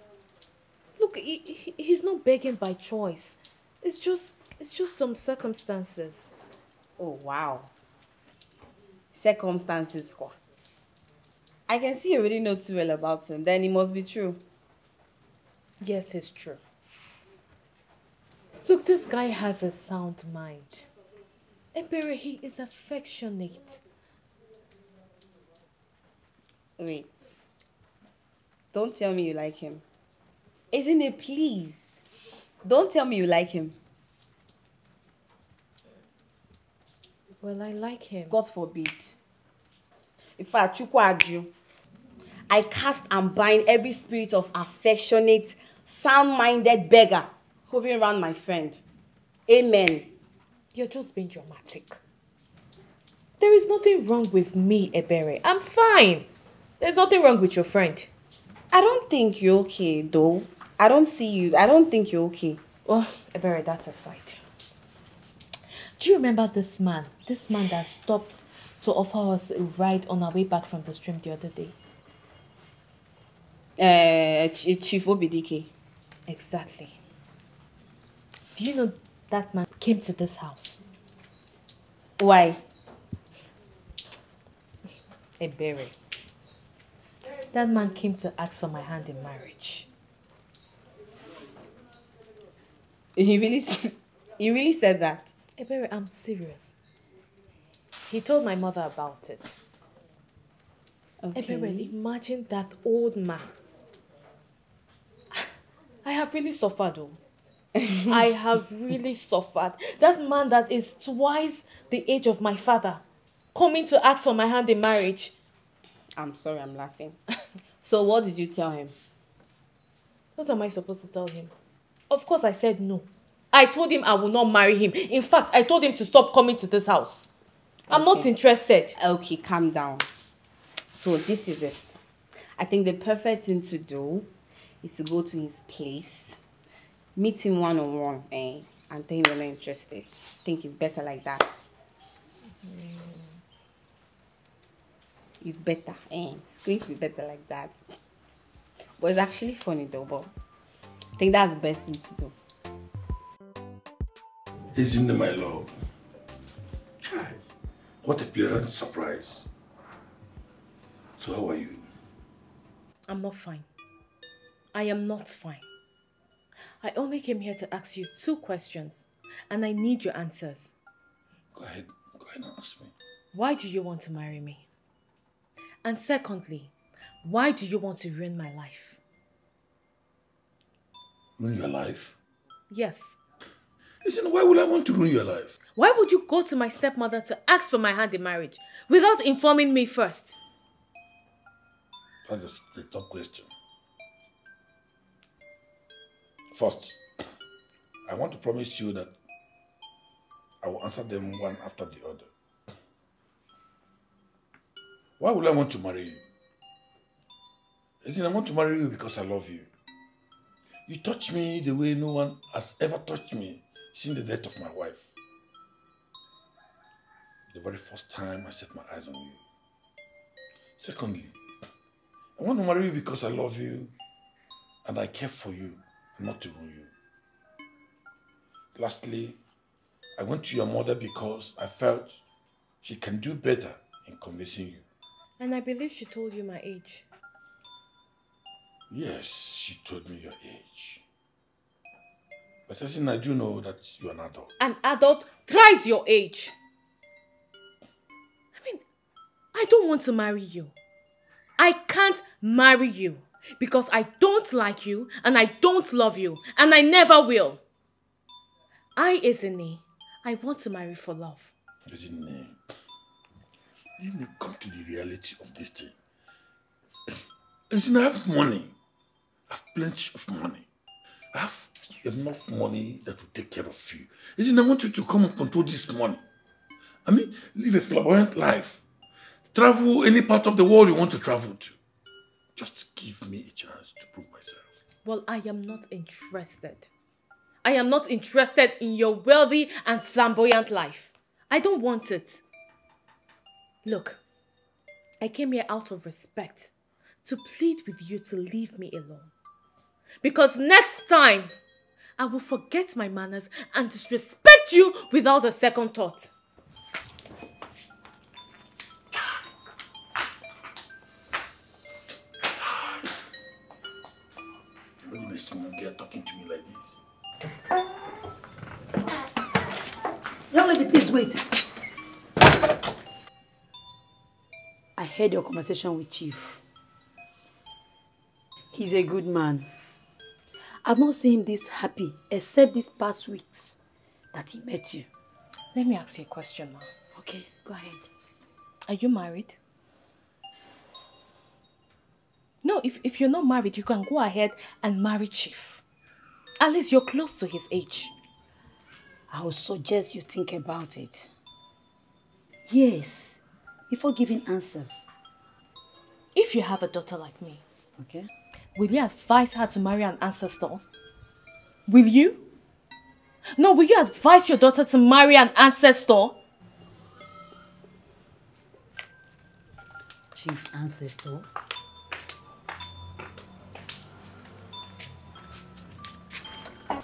Look, he, he, he's not begging by choice. It's just, it's just some circumstances. Oh, wow. Circumstances, quoi. I can see you already know too well about him. Then it must be true. Yes, it's true. Look, this guy has a sound mind. Ebere, he is affectionate. Wait. Don't tell me you like him. Isn't it, please? Don't tell me you like him. Well, I like him. God forbid. In fact, Chukwaju, I cast and bind every spirit of affectionate, sound-minded beggar hovering around my friend. Amen. You're just being dramatic. There is nothing wrong with me, Ebere. I'm fine. There's nothing wrong with your friend. I don't think you're okay, though. I don't see you. I don't think you're okay. Well, Ebere, that's aside. Do you remember this man? This man that stopped to offer us a ride on our way back from the stream the other day? Uh, Ch- Chief Obidike. Exactly. Do you know that man came to this house? Why? Ebere. That man came to ask for my hand in marriage. He really, he really said that. Ebere, I'm serious. He told my mother about it. Okay. Ebere, imagine that old man. I have really suffered, though. Oh. I have really suffered. That man that is twice the age of my father coming to ask for my hand in marriage. I'm sorry, I'm laughing. so what did you tell him? What am I supposed to tell him? Of course, I said no. I told him I will not marry him. In fact, I told him to stop coming to this house. I'm not interested. Okay, calm down. So this is it. I think the perfect thing to do is to go to his place, meet him one on one, eh, and tell him you're not interested. I think it's better like that. It's better, eh? It's going to be better like that. But it's actually funny though, but I think that's the best thing to do. Isn't it, my love? Chai, What a pleasant surprise. So how are you? I'm not fine. I am not fine. I only came here to ask you two questions, and I need your answers. Go ahead. Go ahead and ask me. Why do you want to marry me? And secondly, why do you want to ruin my life? Ruin your life? Yes. Listen, why would I want to ruin your life? Why would you go to my stepmother to ask for my hand in marriage without informing me first? That's the top question. First, I want to promise you that I will answer them one after the other. Why would I want to marry you? Listen, I want to marry you because I love you. You touch me the way no one has ever touched me since the death of my wife. The very first time I set my eyes on you. Secondly, I want to marry you because I love you and I care for you, not to ruin you. Lastly, I went to your mother because I felt she can do better in convincing you. And I believe she told you my age. Yes, she told me your age. But as in, I do know that you're an adult. An adult thrice your age. I mean, I don't want to marry you. I can't marry you because I don't like you and I don't love you and I never will. I, Ezinne, I want to marry for love. Ezinne Let me come to the reality of this thing. Ezinne I have money. I have plenty of money. I have enough money that will take care of you. Ezinne I want you to come and control this money. I mean, live a flamboyant life. Travel any part of the world you want to travel to. Just give me a chance to prove myself. Well, I am not interested. I am not interested in your wealthy and flamboyant life. I don't want it. Look, I came here out of respect to plead with you to leave me alone. Because next time, I will forget my manners and disrespect you without a second thought. Look at this small girl talking to me like this. Young lady, please wait. I heard your conversation with Chief. He's a good man. I've not seen him this happy except these past weeks that he met you. Let me ask you a question, ma. Okay, go ahead. Are you married? No, if, if you're not married, you can go ahead and marry Chief. At least you're close to his age. I would suggest you think about it. Yes, before giving answers. If you have a daughter like me, Okay? Will you advise her to marry an ancestor? Will you? No, will you advise your daughter to marry an ancestor? Chief ancestor.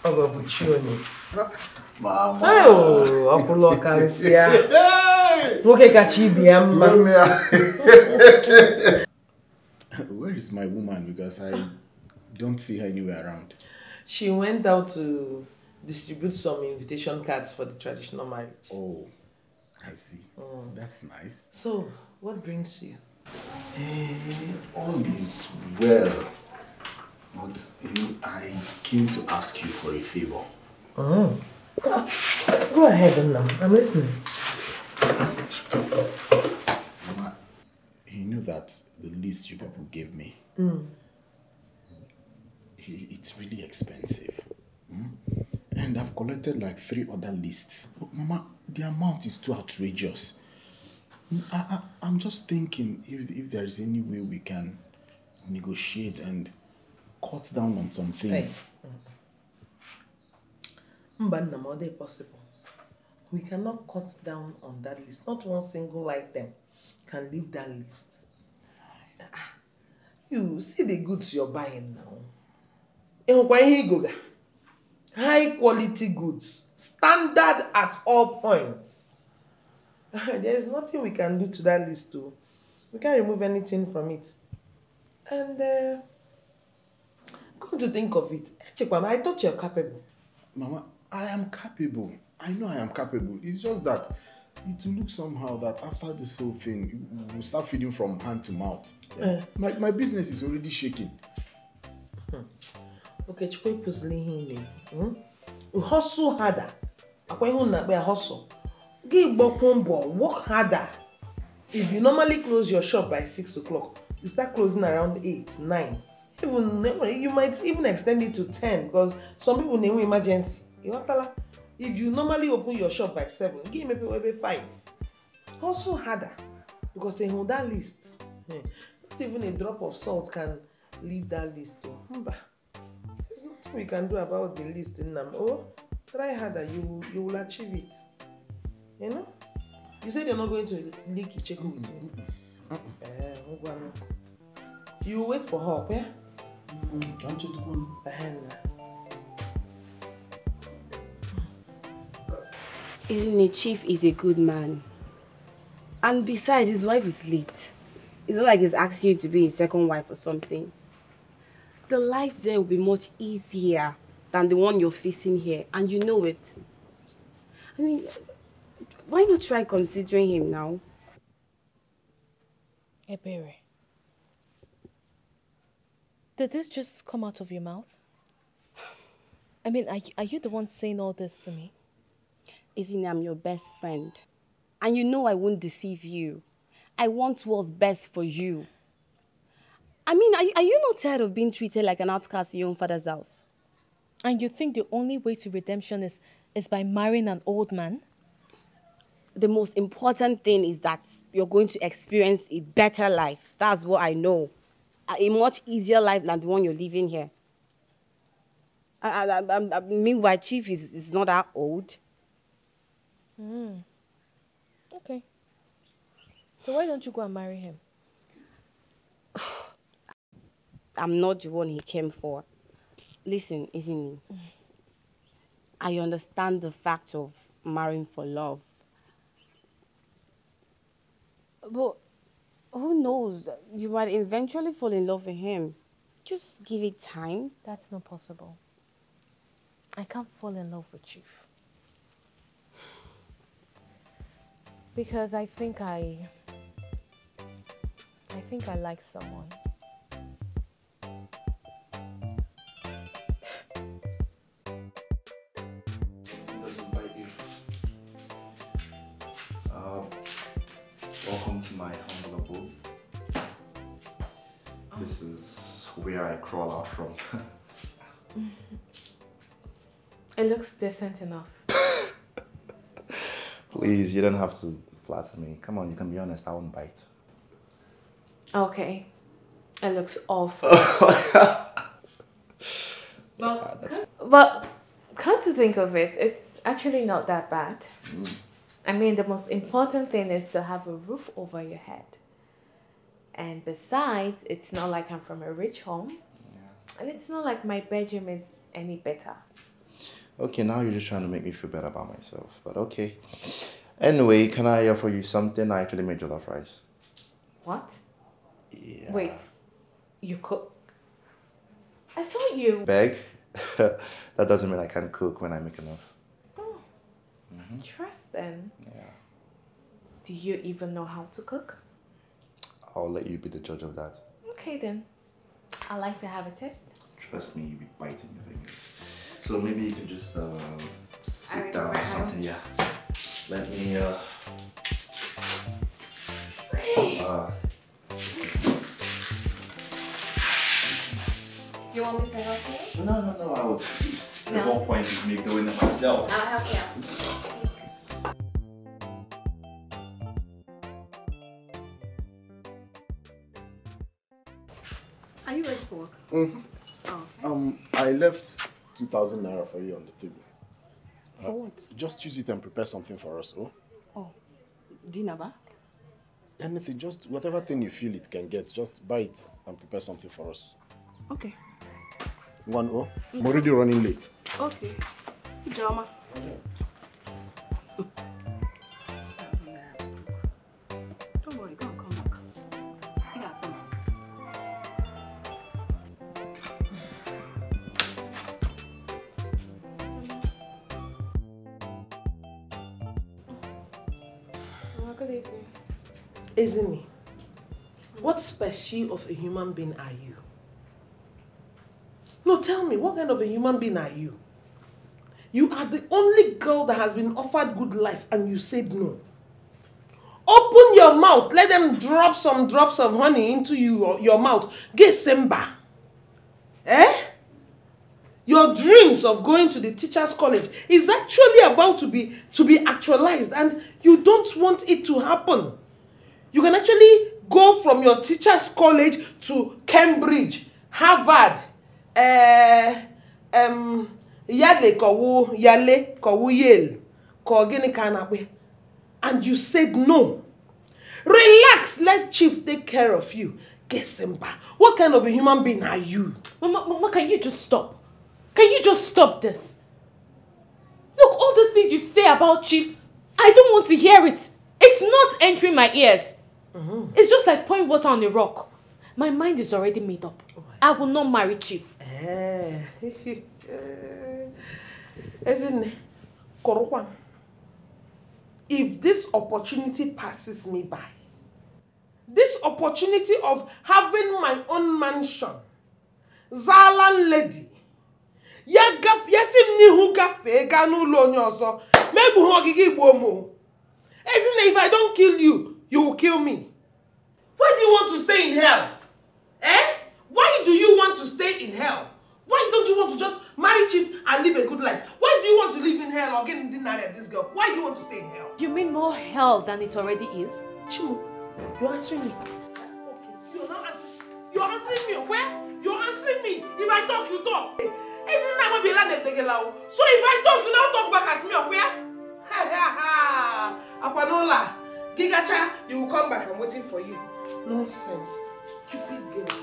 Ọ bụ chi onye. Mama. Oh, ọkwụlụ ọkarịsịa. Nwoke kacha ibe ya mma. Where is my woman? Because I don't see her anywhere around. She went out to distribute some invitation cards for the traditional marriage. Oh, I see. That's nice. So, what brings you? Eh, all is well. But, you know, I came to ask you for a favor. Oh. Go ahead, Nna. I'm listening. That the list you people gave me, mm. it's really expensive. Hmm? And I've collected like three other lists. But Mama, the amount is too outrageous. Mm, I, I, I'm just thinking if, if there's any way we can negotiate and cut down on some things. M, ọ dị possible. We cannot cut down on that list. Not one single item can leave that list. Ah, You see the goods you're buying now. Hụkwa ihe igoga? high quality goods, standard at all points. There's nothing we can do to that list too. We can't remove anything from it. And uh, come to think of it, Chikwama, I thought you're capable. Mama, I am capable. I know I am capable. It's just that it will look somehow that after this whole thing, we will start feeding from hand to mouth. Eh. My, my business is already shaking. Okay, Chukwu ị na-ekwu. hmm? Hustle harder. Akwa unu na-akpọ ya hustle. Gị gbakwa mbọ, work harder. If you normally close your shop by 6 o'clock, you start closing around 8, 9. Even you might even extend it to 10 because some people na-enwe emergency. Ịghọtala? If you normally open your shop by 7, gị mepe ebe 5. Hustle harder because ịhụ that list. eh, Not even a drop of salt can leave that list. o. Mba. There's nothing we can do about the list in them. Oh, try harder, you will, you will achieve it. You know? You said you're not going to leak Icheku with me. Eh, ngwanu. You wait for help, eh? Eh, nah. Isn't? Chief is a good man. And besides, his wife is late. It's not like he's asking you to be his second wife or something. The life there will be much easier than the one you're facing here, and you know it. I mean, why not try considering him now? Ebere. Did this just come out of your mouth? I mean, are you, are you the one saying all this to me? Ezinne I'm your best friend. And you know I won't deceive you. I want what's best for you. I mean, are, you- are you not tired of being treated like an outcast in your own father's house? And you think the only way to redemption is, is by marrying an old man? The most important thing is that you're going to experience a better life. That's what I know. A much easier life than the one you're living here. I, I, I, I, meanwhile, Chief is, is not that old. Hmm. Okay. So why don't you go and marry him? I'm not the one he came for. Listen, isn't he? I understand the fact of marrying for love. But who knows? You might eventually fall in love with him. Just give it time. That's not possible. I can't fall in love with Chief. Because I think I. I think I like someone. doesn't bite you. Um, welcome to my humble abode. This is where I crawl out from. It looks decent enough. Please, you don't have to flatter me. Come on, you can be honest. I won't bite. Okay. It looks awful. well, ah, but come to think of it, it's actually not that bad. Mm. I mean, the most important thing is to have a roof over your head. And besides, it's not like I'm from a rich home. And it's not like my bedroom is any better. Okay, now you're just trying to make me feel better about myself. But okay. Anyway, can I offer you something? I actually made jollof rice. What? Yeah. Wait, you cook? I thought you. Beg? that doesn't mean I can't cook when I make enough. Oh. Mm-hmm. Trust then. Yeah. Do you even know how to cook? I'll let you be the judge of that. Okay then. I'd like to have a test. Trust me, you'll be biting your fingers. So maybe you can just uh, sit Alright, down or right. something. Yeah. Let me. Uh, uh, You want me to help you? no, no, no. I will. Please. No. The whole point is me doing it myself. I'll help you out. Are you ready for work? Mhm. Oh, Um, I left 2,000 naira for you on the table. For uh, what? Just use it and prepare something for us, oh? Oh, dinner, ba? Anything, just whatever thing you feel it can get, just buy it and prepare something for us. Okay. One, oh? Mm. I'm already running late. Okay. Don't Species of a human being are you? No, tell me, what kind of a human being are you? You are the only girl that has been offered good life and you said no. Open your mouth, let them drop some drops of honey into you, your mouth. Get Simba. Eh? Your dreams of going to the teacher's college is actually about to be to be actualized and you don't want it to happen. You can actually go from your teacher's college to Cambridge, Harvard, um, Yale Kowu, Yale Kowu Yale, ko gịnị ka a and you said no. Relax, let Chief take care of you. Get Simba. What kind of a human being are you? Mama, Mama, can you just stop? Can you just stop this? Look, all these things you say about Chief, I don't want to hear it. It's not entering my ears. It's just like pouring water on a rock. My mind is already made up. I will not marry Chief. Eh. Isn't Korokwan? If this opportunity passes me by, this opportunity of having my own mansion, Zalan lady, ya gaf ya si m n'ihu gafee gaa n'ụlọ onye ọzọ megbu ha ogige igbo ụmụ Isn't if I don't kill you, you will kill me. Why do you want to stay in hell? Eh? Why do you want to stay in hell? Why don't you want to just marry chief and live a good life? Why do you want to live in hell or get in dinner at this girl? Why do you want to stay in hell? You mean more hell than it already is? Chimu, you're answering me. You're not answering. You're answering me. Where? You're answering me. If I talk, you talk. Isn't that what Bela Netegela? So if I talk, you now talk back at me. Where? Ha ha ha! Akwanola, Gigacha, you will come back. I'm waiting for you. Nonsense. Stupid girl.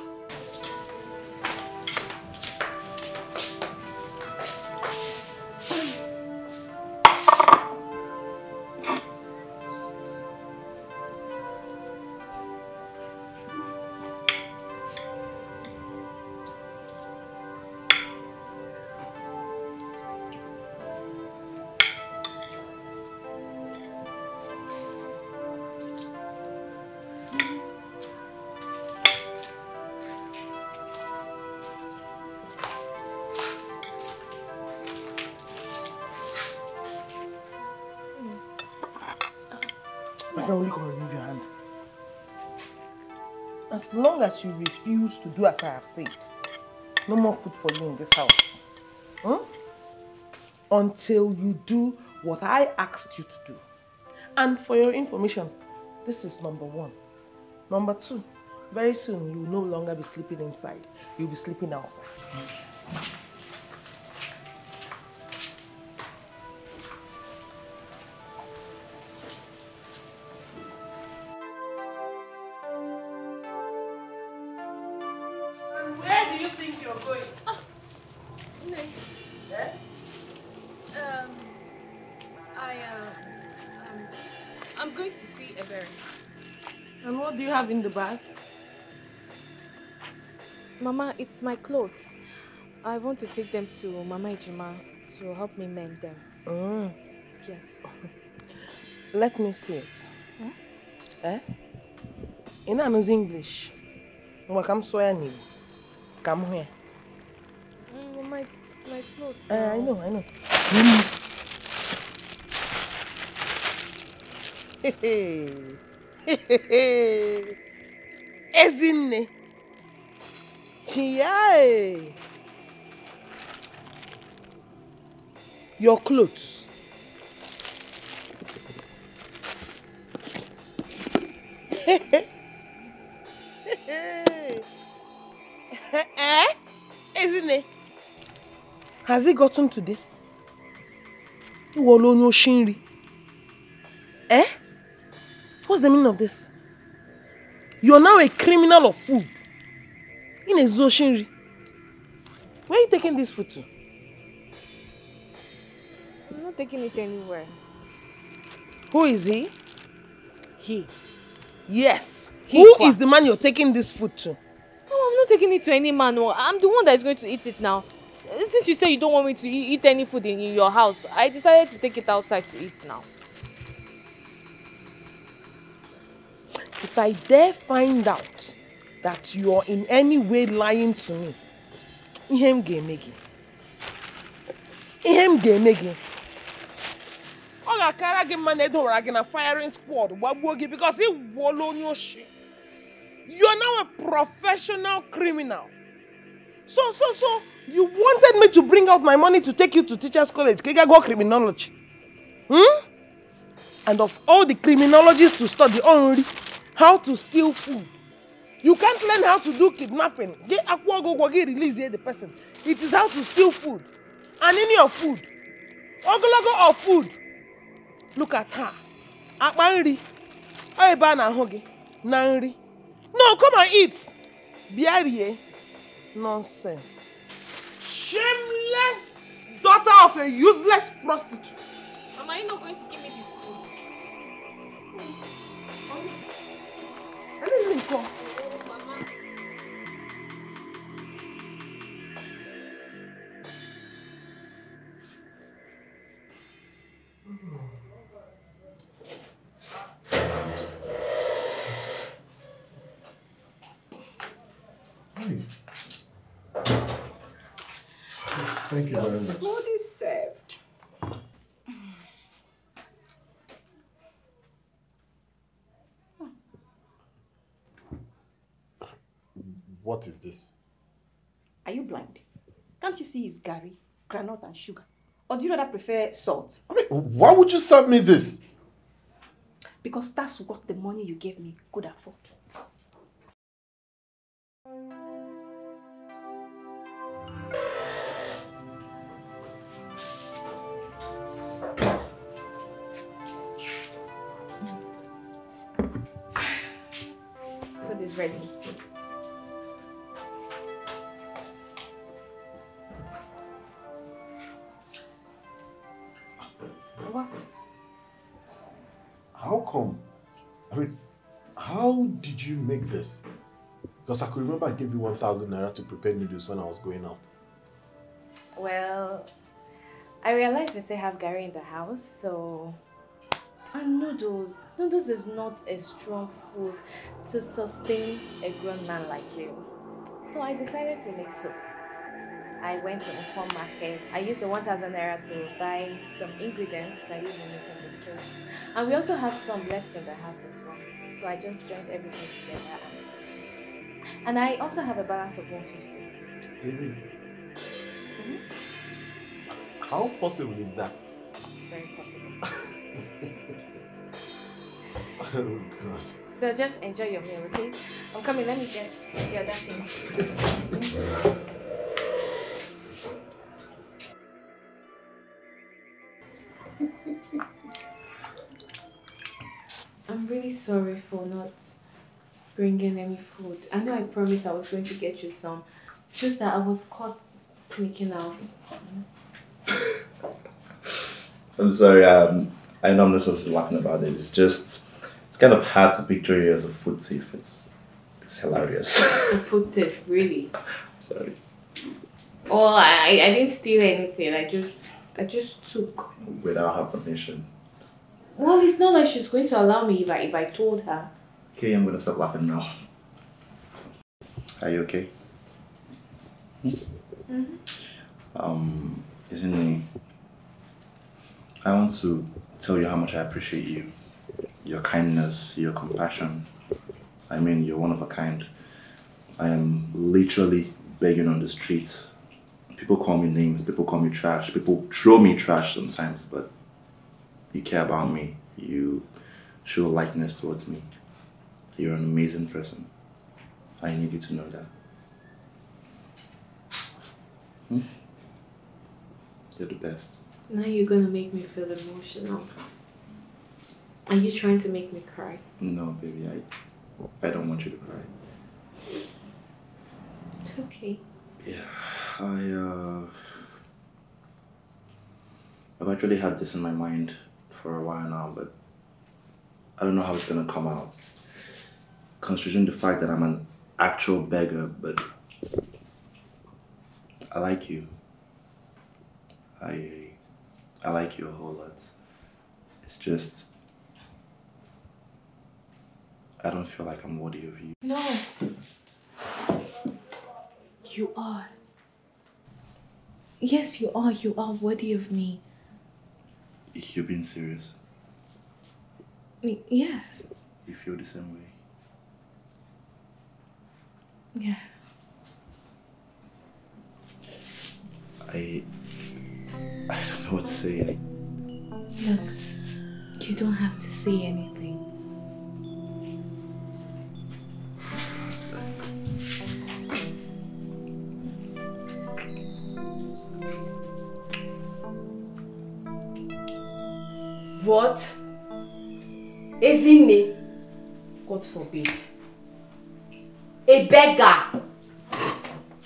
Long as you refuse to do as I have said, no more food for you in this house. Hmm? Until you do what I asked you to do. And for your information, this is number one. Number two, very soon you will no longer be sleeping inside. You'll be sleeping outside. Have in the bag? Mama, it's my clothes. I want to take them to Mama Ijima to help me mend them. Mm. Yes. Let me see it. Eh? Ị na-anụzi English? Ngwa ka m sụọ ya n'Igbo. Ka m hụ ya. Mama, it's my clothes. Eh, I know, I know. Ezinne. Yay! Your clothes. eh? Ezinne. Has he gotten to this? Ìwọ ló ní ó ṣì ń rí. Eh? What's the meaning of this? You're now a criminal of food. In a Zoshinri. Where are you taking this food to? I'm not taking it anywhere. Who is he? He. Yes. He Who is the man you're taking this food to? No, I'm not taking it to any man. No. I'm the one that is going to eat it now. Since you say you don't want me to eat any food in your house, I decided to take it outside to eat now. If I dare find out that you're in any way lying to me, ihe m ga-eme gị. Ihe m ga-eme gị. Ọ ga-akara gị mma firing squad gbagbuo gị because ị gwụọla onye oshi. You are now a professional criminal. So, so, so, you wanted me to bring out my money to take you to teacher's college, ka criminology. Hmm? And of all the criminologists to study only how to steal food. You can't learn how to do kidnapping. Get akwa ogogwo, get release the person. It is how to steal food. And in your food. Ogologo of food. Look at her. Akpa nri. Ọ ebe a na-ahụ gị na. No, come and eat. Bịa. Nonsense. Shameless daughter of a useless prostitute. Are you not going to give me the food? È un po'. Thank you very much. 47. What is this? Are you blind? Can't you see it's garri, granite and sugar? Or do you rather prefer salt? I mean, Why would you serve me this? Because that's what the money you gave me could afford. Food is ready. This? Because I could remember I gave you 1,000 naira to prepare noodles when I was going out. Well, I realized we still have garri in the house, so. And noodles. Noodles is not a strong food to sustain a grown man like you. So I decided to make soup. I went to Nkwo market. I used the 1000 naira to buy some ingredients that use in making the soup. And we also have some left in the house as well. So I just joined everything together and and I also have a balance of 150. Really? Mm-hmm. How possible is that? It's very possible. oh, God. So just enjoy your meal, okay? I'm coming, let me get the other things. really sorry for not bringing any food. I know I promised I was going to get you some, just that I was caught sneaking out. I'm sorry. Um, I know I'm not supposed to be laughing about it. It's just, it's kind of hard to picture you as a food thief. It's, it's hilarious. A food tip, really. I'm sorry. Oh, I, I didn't steal anything. I just, I just took. Without her permission. Well, it's not like she's going to allow me if I, if I told her. Okay, I'm gonna stop laughing now. Are you okay? Mm-hmm. Um, isn't it? I want to tell you how much I appreciate you. Your kindness, your compassion. I mean, you're one of a kind. I am literally begging on the streets. People call me names, people call me trash, people throw me trash sometimes, but you care about me. You show likeness towards me. You're an amazing person. I need you to know that. Hmm? You're the best. Now you're gonna make me feel emotional. Are you trying to make me cry? No, baby, I, I don't want you to cry. It's okay. Yeah, I, uh, I've actually had this in my mind for a while now, but I don't know how it's gonna come out. Considering the fact that I'm an actual beggar, but I like you. I I like you a whole lot. It's just I don't feel like I'm worthy of you. No. You are. Yes, you are. You are worthy of me. You're being serious. Yes. You feel the same way. Yeah. I I don't know what to say. Look, you don't have to say anything. What? Ezinne? God forbid. A beggar?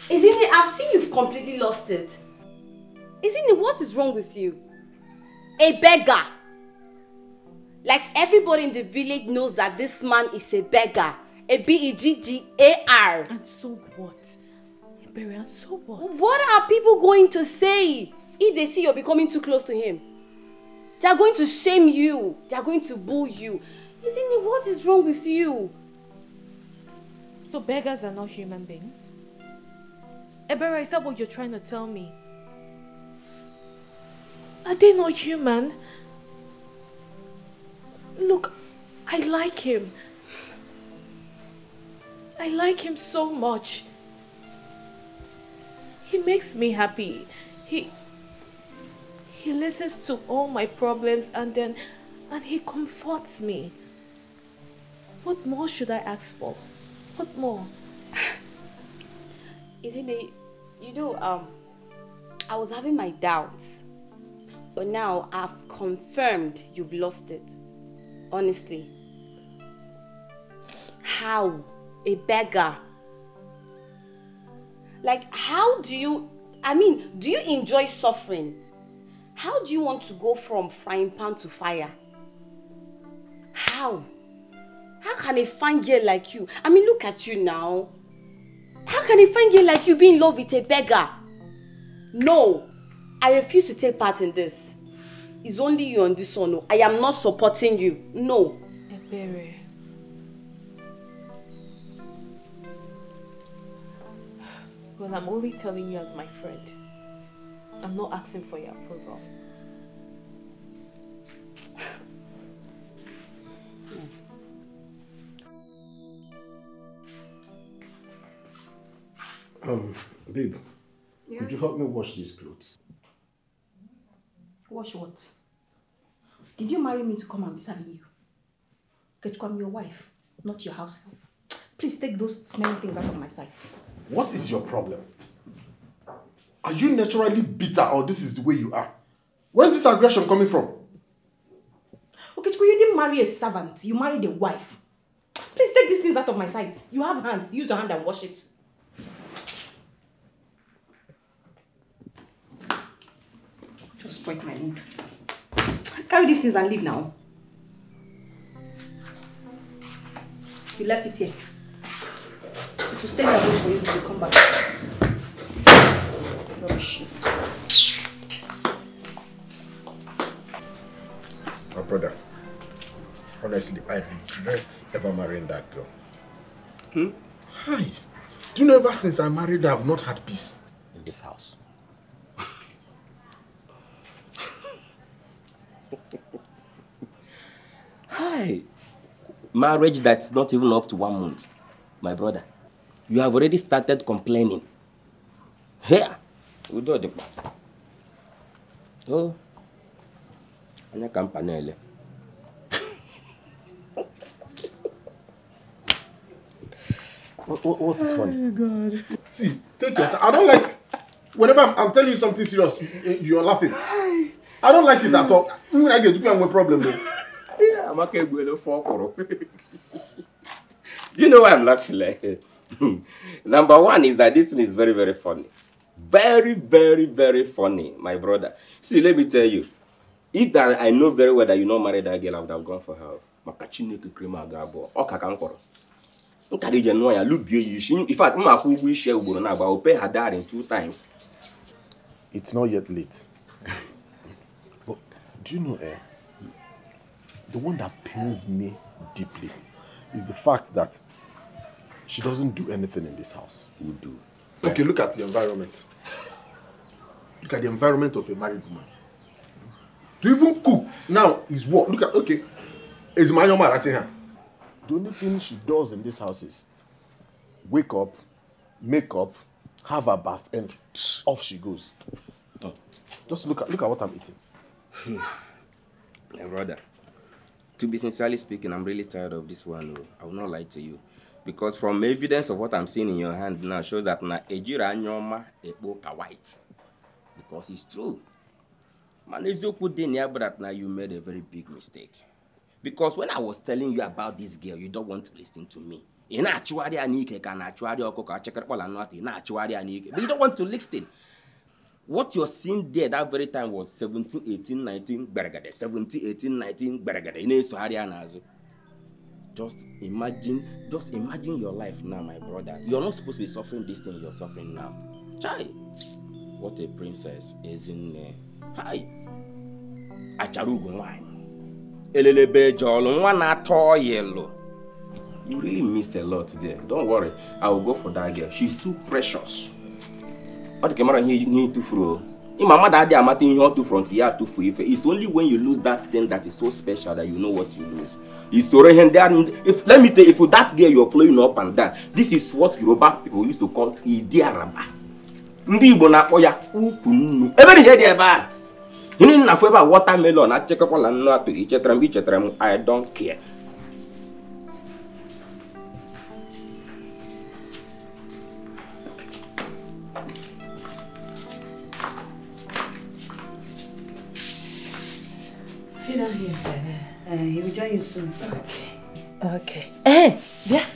Ezinne, I've seen you've completely lost it. Ezinne, what is wrong with you? A beggar? Like everybody in the village knows that this man is a beggar. A B-E-G-G-A-R. And so what? Berry, and so what? What are people going to say if they see you're becoming too close to him? They are going to shame you. They are going to boo you. Isn't it? What is wrong with you? So beggars are not human beings? Ebere, is that what you're trying to tell me? Are they not human? Look, I like him. I like him so much. He makes me happy. He he listens to all my problems and then and he comforts me. What more should I ask for? What more? Isn't it? You know, um, I was having my doubts, but now I've confirmed you've lost it. Honestly. How? A beggar? Like, how do you? I mean, do you enjoy suffering? How do you want to go from frying pan to fire? How? How can a fine girl like you? I mean, look at you now. How can a fine girl like you be in love with a beggar? No, I refuse to take part in this. It's only you on this one. no. I am not supporting you. No. Ebere. Well, I'm only telling you as my friend. I'm not asking for your approval. Um, babe, could you help me wash these clothes? Wash what? Did you marry me to come and be serving you? Ketchum, I'm your wife, not your house help. Please take those smelling things out of my sight. What is your problem? Are you naturally bitter or this is the way you are? Where's this aggression coming from? Okay, Chukwu, you didn't marry a servant, you married a wife. Please take these things out of my sight. You have hands, use your hand and wash it. Just spoiled my mood. Carry these things and leave now. You left it here. It will stay there for you you come back. Rubbish. My brother, honestly, I regret ever marrying that girl. Hmm? Hi. Do you know ever since I married her, I've not had peace in this house? Hi. Marriage that's not even up to one month. My brother, you have already started complaining. Here, we do the Oh, anya ka mpa na-ele. What, is funny? God. See, take your time. I don't like. Whenever I'm, I'm telling you something serious, you, you're laughing. I don't like it at all. When I get to a problem, though. Yeah, I'm okay with the four You know why I'm laughing like? Number one is that this thing is very, very funny. Very, very, very funny, my brother. See, let me tell you. if that I know very well that you not marry that girl, I would have gone for her. Maka Chineke kere m aga abụọ. Ọ ka ka m kpọrọ. M kara ije nụọ ya lubie ya isi. In fact, m akwụ ụgwọ isi ugboro na agba. I will pay her dad in two times. It's not yet late. but do you know, eh? The one that pains me deeply is the fact that she doesn't do anything in this house. Who do? Okay, look at the environment. Look at the environment of a married woman. To even cook now is what? Look at okay. Is my mama right here? The only thing she does in this house is wake up, make up, have a bath, and off she goes. Just look at look at what I'm eating. My brother, to be sincerely speaking, I'm really tired of this one. oh. I will not lie to you. Because from evidence of what I'm seeing in your hand now shows that na ejira anyoma ekpo ka white. Because it's true. Man, eziokwu dị na ya bụ that na you made a very big mistake. Because when I was telling you about this girl, you don't want to listen to me. Ị na-achụgharị ya n'ike ka na-achụgharị ọkụkọ achịkọrọkpọla n'ọtị ị na-achụgharị ya n'ike. But you don't want to listen. What you're seeing there that very time was 17, 18, 19, gbaragada. 17, 18, 19, gbaragada. Ị na-esogharị ya n'azụ. Just imagine, just imagine your life now, my brother. You're not supposed to be suffering this thing you're suffering now. Chai! What a princess there. Hi! Achara ugo nwanyị. Elelebe jọlụ nwa na-atọ. You really missed a lot there. Don't worry. I will go for that girl. She's too precious. Ọ dị ka mara ihe ihe tụfuru. Ịma mmadụ adịghị amata ihe ọ tụfuru ntị ya atụfu ife. It's only when you lose that thing that is so special that you know what you lose. Isoro ihe ndị ahụ if let me tell you if that girl you're flowing up and down this is what Yoruba people used to call Idi Araba. Ndị Igbo na-akpọ ya ukwu nnu. Ebe ihe dị ebe a. Ihe na-afụ ebe a watermelon achịkọkwala nnu atụ ichetara m ichetara I don't care. Sit down here. Uh, he will join you soon. Okay. Okay. Eh, yeah.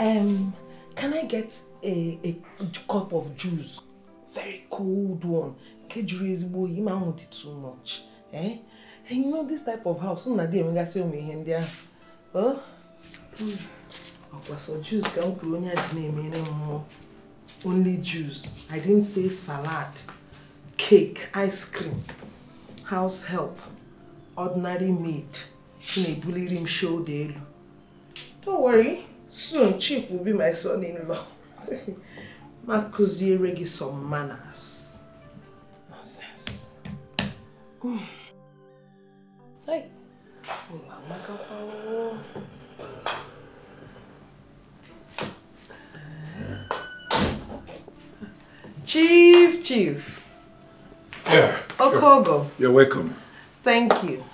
Um, can I get a, a cup of juice? Very cold one. Kejuru ezigbo oyi ma want it too much. Eh? And you know this type of house, ụmụ na-adị enwegasị ụmụ ihe ndị ahụ. Oh? Hmm. Ọkwa so juice ka m kwuru onye a na-emere mmụọ. Only juice. I didn't say salad, cake, ice cream, house help, ordinary maid. Ị na-ebuliri m shoulder elu. Don't worry, soon Chief will be my son-in-law. Ma kụziere gị some manners. Nonsense. Mm. Hey. Ụlọ. Chief, Chief. Yeah. Okogo. You're welcome. Thank you.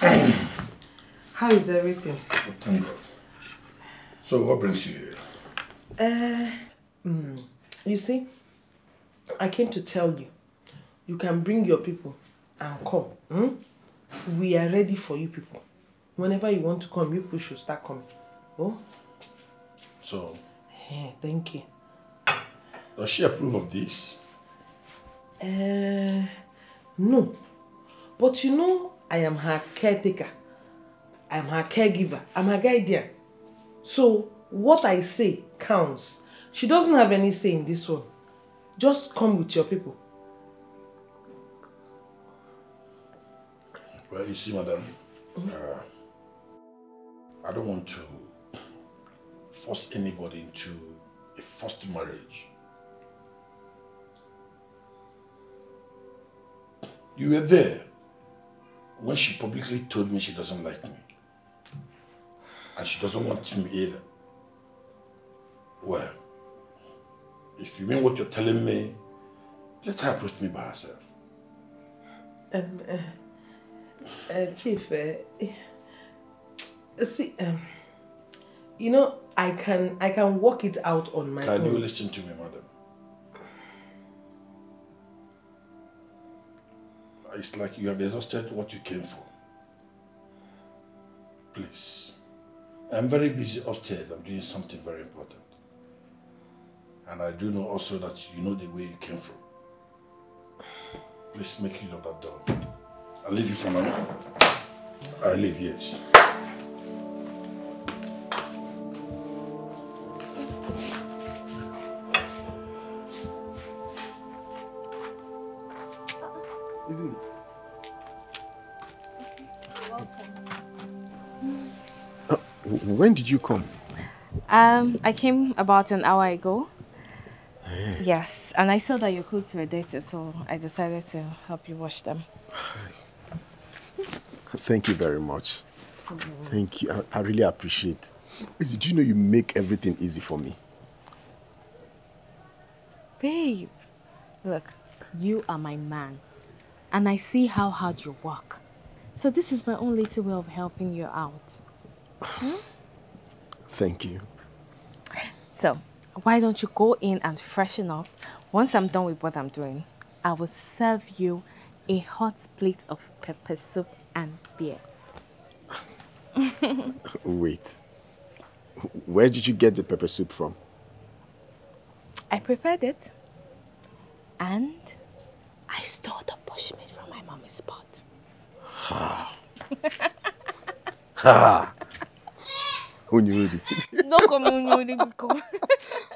How is everything? Thank God. So what brings you here? Uh, mm, you see, I came to tell you, you can bring your people and come. hmm? We are ready for you people. Whenever you want to come, you people should start coming. Oh, So yeah, thank you. does she approve of this? Uh, no. But you know, I am her caretaker. I am her caregiver. I'm her guardian. So, what I say counts. She doesn't have any say in this one. Just come with your people. Well, you see, madam, uh, I don't want to force anybody into a forced marriage. You were there when she publicly told me she doesn't like me. And she doesn't want me either. Well, if you mean what you're telling me, let her approach me by herself. Um, uh, uh, Chief, uh, see, um, you know, I can I can work it out on my Can own. Can you listen to me, madam? It's like you have exhausted what you came for. Please. I'm very busy upstairs. I'm doing something very important. And I do know also that you know the way you came from. Please make use of that door. I leave you for now. I leave, yes. When did you come? Um, I came about an hour ago. Yes, and I saw that your clothes were dirty, so I decided to help you wash them. Thank you very much. Thank you. I, I really appreciate. Izzy, do you know you make everything easy for me? Babe, look, you are my man, and I see how hard you work. So this is my own little way of helping you out. Hmm? Thank you. So, why don't you go in and freshen up? Once I'm done with what I'm doing, I will serve you a hot plate of pepper soup and beer. Wait. Where did you get the pepper soup from? I prepared it, and I stole the bushmeat from my mommy's pot. Ha. ha. Unyuri. No come Unyuri, come.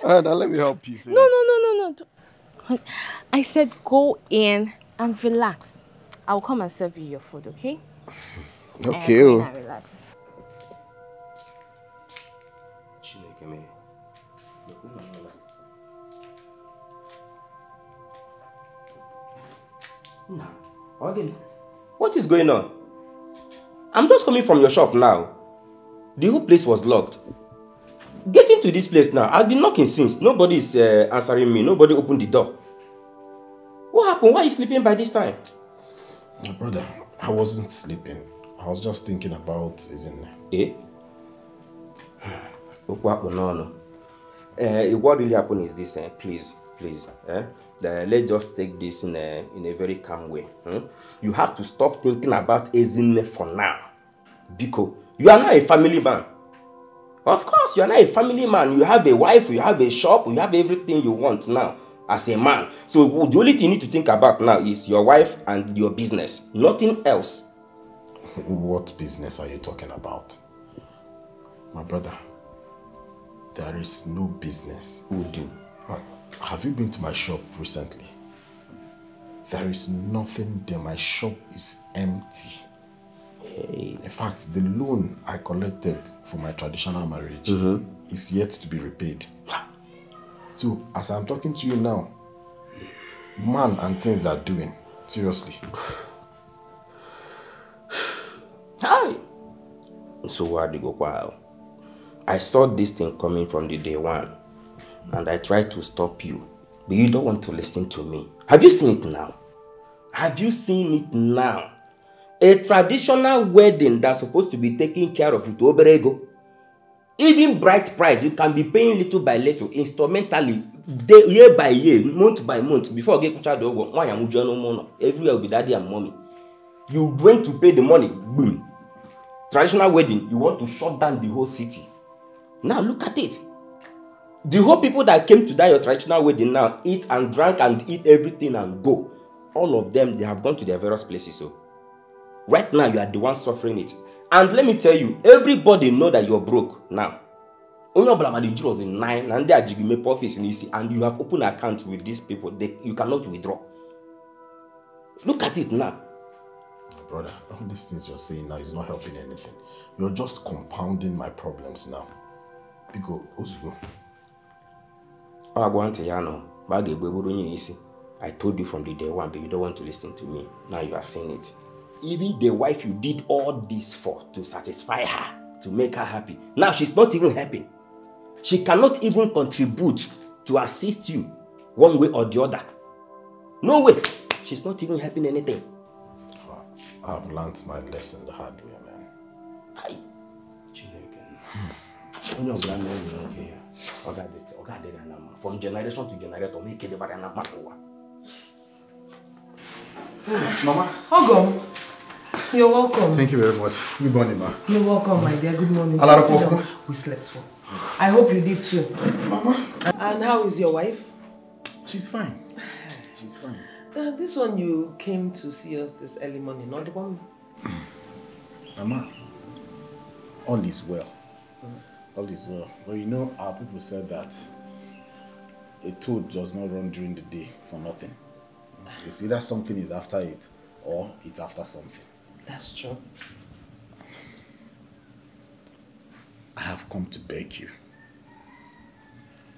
Alright, now let me help you. No, no, no, no, no. I said go in and relax. I'll come and serve you your food, okay? Okay. Go oh. and relax. Chineke mere. Nna, ọ gịnị? What is going on? I'm just coming from your shop now. The whole place was locked. Getting to this place now. I've been knocking since. Nobody is uh, answering me. Nobody opened the door. What happened? Why are you sleeping by this time? My brother, I wasn't sleeping. I was just thinking about Ezinne. Eh? Okwu akpụ n'ọnụ. Eh, what really happened is this, eh, please, please, eh? Uh, let's just take this in a, in a very calm way. hmm? You have to stop thinking about Ezinne for now. Because you are not a family man. Of course, you are not a family man. You have a wife, you have a shop, you have everything you want now as a man. So the only thing you need to think about now is your wife and your business. Nothing else. What business are you talking about? My brother, there is no business. Who do? Uh, have you been to my shop recently? There is nothing there. My shop is empty. In fact, the loan I collected for my traditional marriage mm-hmm. is yet to be repaid. So, as I'm talking to you now, man and things are doing. Seriously. Hi. So what go while? I saw this thing coming from the day one, and I tried to stop you, but you don't want to listen to me. Have you seen it now? Have you seen it now? A traditional wedding that's supposed to be taken care of with oberego. Even bright price, you can be paying little by little, instrumentally, day, year by year, month by month, before get the ogo, nwaanyị amụjuo n'ụmụ ụlọ. everywhere will be daddy and mommy. You went to pay the money, boom. Traditional wedding, you want to shut down the whole city. Now look at it. The whole people that came to that your traditional wedding now eat and drank and eat everything and go. All of them, they have gone to their various places. So right now, you are the one suffering it. And let me tell you, everybody know that you're broke now. Onye ọbụla ma the jurors in nine na ndị a ji gị mepe office n'isi and you have open account with these people they, you cannot withdraw. Look at it now. Brother, all these things you're saying now is not helping anything. You're just compounding my problems now. Biko, Ozugbo. Ọ agwa ntị ya nọ ma a ga-egbe bụrụ onye n'isi. I told you from the day one, but you don't want to listen to me. Now you have seen it. Even the wife you did all this for to satisfy her, to make her happy. Now she's not even happy. She cannot even contribute to assist you one way or the other. No way. She's not even helping anything. I've learned my lesson the hard way, man. Hi. Hmm. Onye ọbụla na-enwe nwoke ya, ọ ga-adị- ọ ga-adịrị na mma. From generation to generation, ma ike dịbara ya na mmadụ ụwa. Mama. Ogom. You're welcome. Thank you very much. Good morning, ma. You're welcome, my dear. Good morning. Alara Sit Kofu. down. We slept well. I hope you did too. Mama. And how is your wife? She's fine. She's fine. Uh, this one you came to see us this early morning, not the one. Mama, all is well. All is well. But you know, our people said that a toad does not run during the day for nothing. It's either something is after it or it's after something. That's true. I have come to beg you.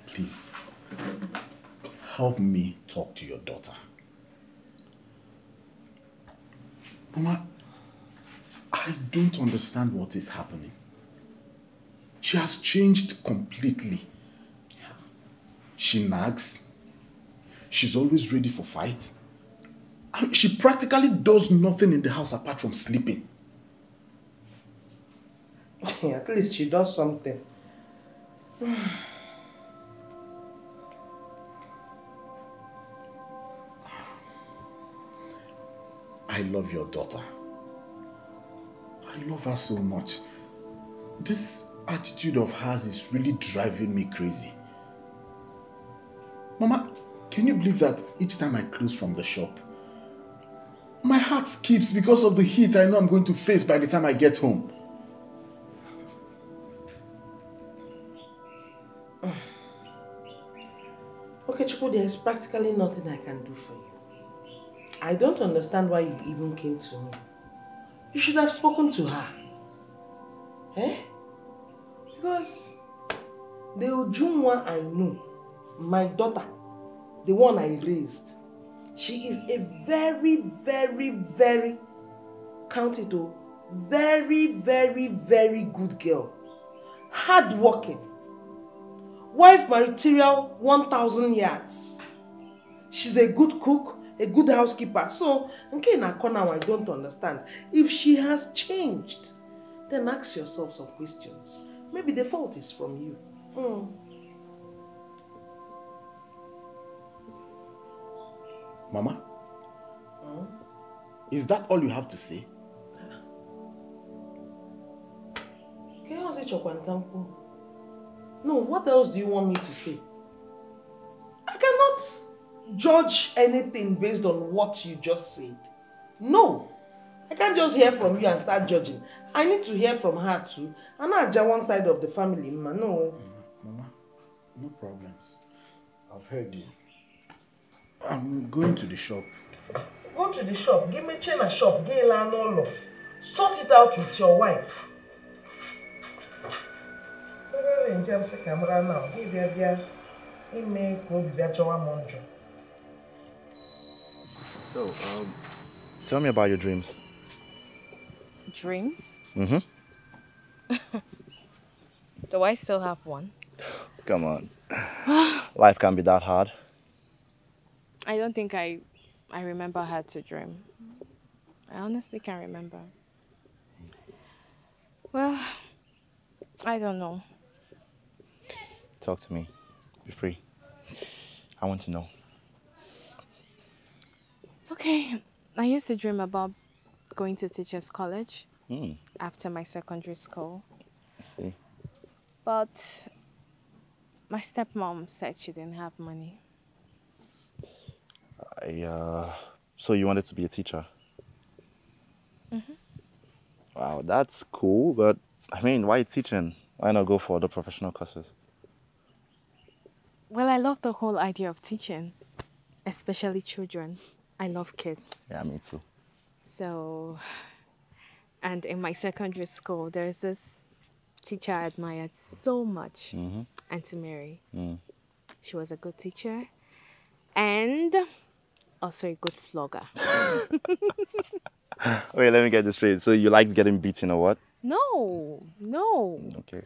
Please, help me talk to your daughter. Mama, I don't understand what is happening. She has changed completely. She nags. She's always ready for fight. And she practically does nothing in the house apart from sleeping. At least she does something. I love your daughter. I love her so much. This attitude of hers is really driving me crazy. Mama, can you believe that each time I close from the shop, my heart skips because of the heat I know I'm going to face by the time I get home? Okay, Chiku, there is practically nothing I can do for you. I don't understand why you even came to me. You should have spoken to her. Eh? Because the Ujunwa I know, my daughter, the one I raised, she is a very, very, very, count it oh, very, very, very good girl. Hardworking. Wife material 1,000 yards. She's a good cook, a good housekeeper. So, nke na now I don't understand. If she has changed, then ask yourself some questions. Maybe the fault is from you. Hmm. Mama? Hmm? Is that all you have to say? No, what else do you want me to say? I cannot judge anything based on what you just said. No. I can't just hear from you and start judging. I need to hear from her too. I'm not just one side of the family, ma. No. Mama, no problems. I've heard you. I'm going to the shop. Go to the shop. Give me chain a shop. Get no Sort it out with your wife. nje m sị ka m raa na gị bịa bịa ime ka obi bịa chọwa m njọ So, um, tell me about your dreams. Dreams? Mm-hmm. Do I still have one? Come on. Life can't be that hard. I don't think I I remember how to dream. I honestly can't remember. Well, I don't know. Talk to me. Be free. I want to know. Okay, I used to dream about going to teachers college Hmm. after my secondary school. I see. But my stepmom said she didn't have money. I, uh, so you wanted to be a teacher? Mhm. Wow, that's cool, but I mean, why teaching? Why not go for the professional courses? Well, I love the whole idea of teaching, especially children. I love kids. Yeah, me too. So, and in my secondary school, there's this teacher I admired so much, Mhm. Auntie Mary. Mm. She was a good teacher and also a good flogger. Wait, let me get this straight. So you liked getting beaten or what? no, no. Okay.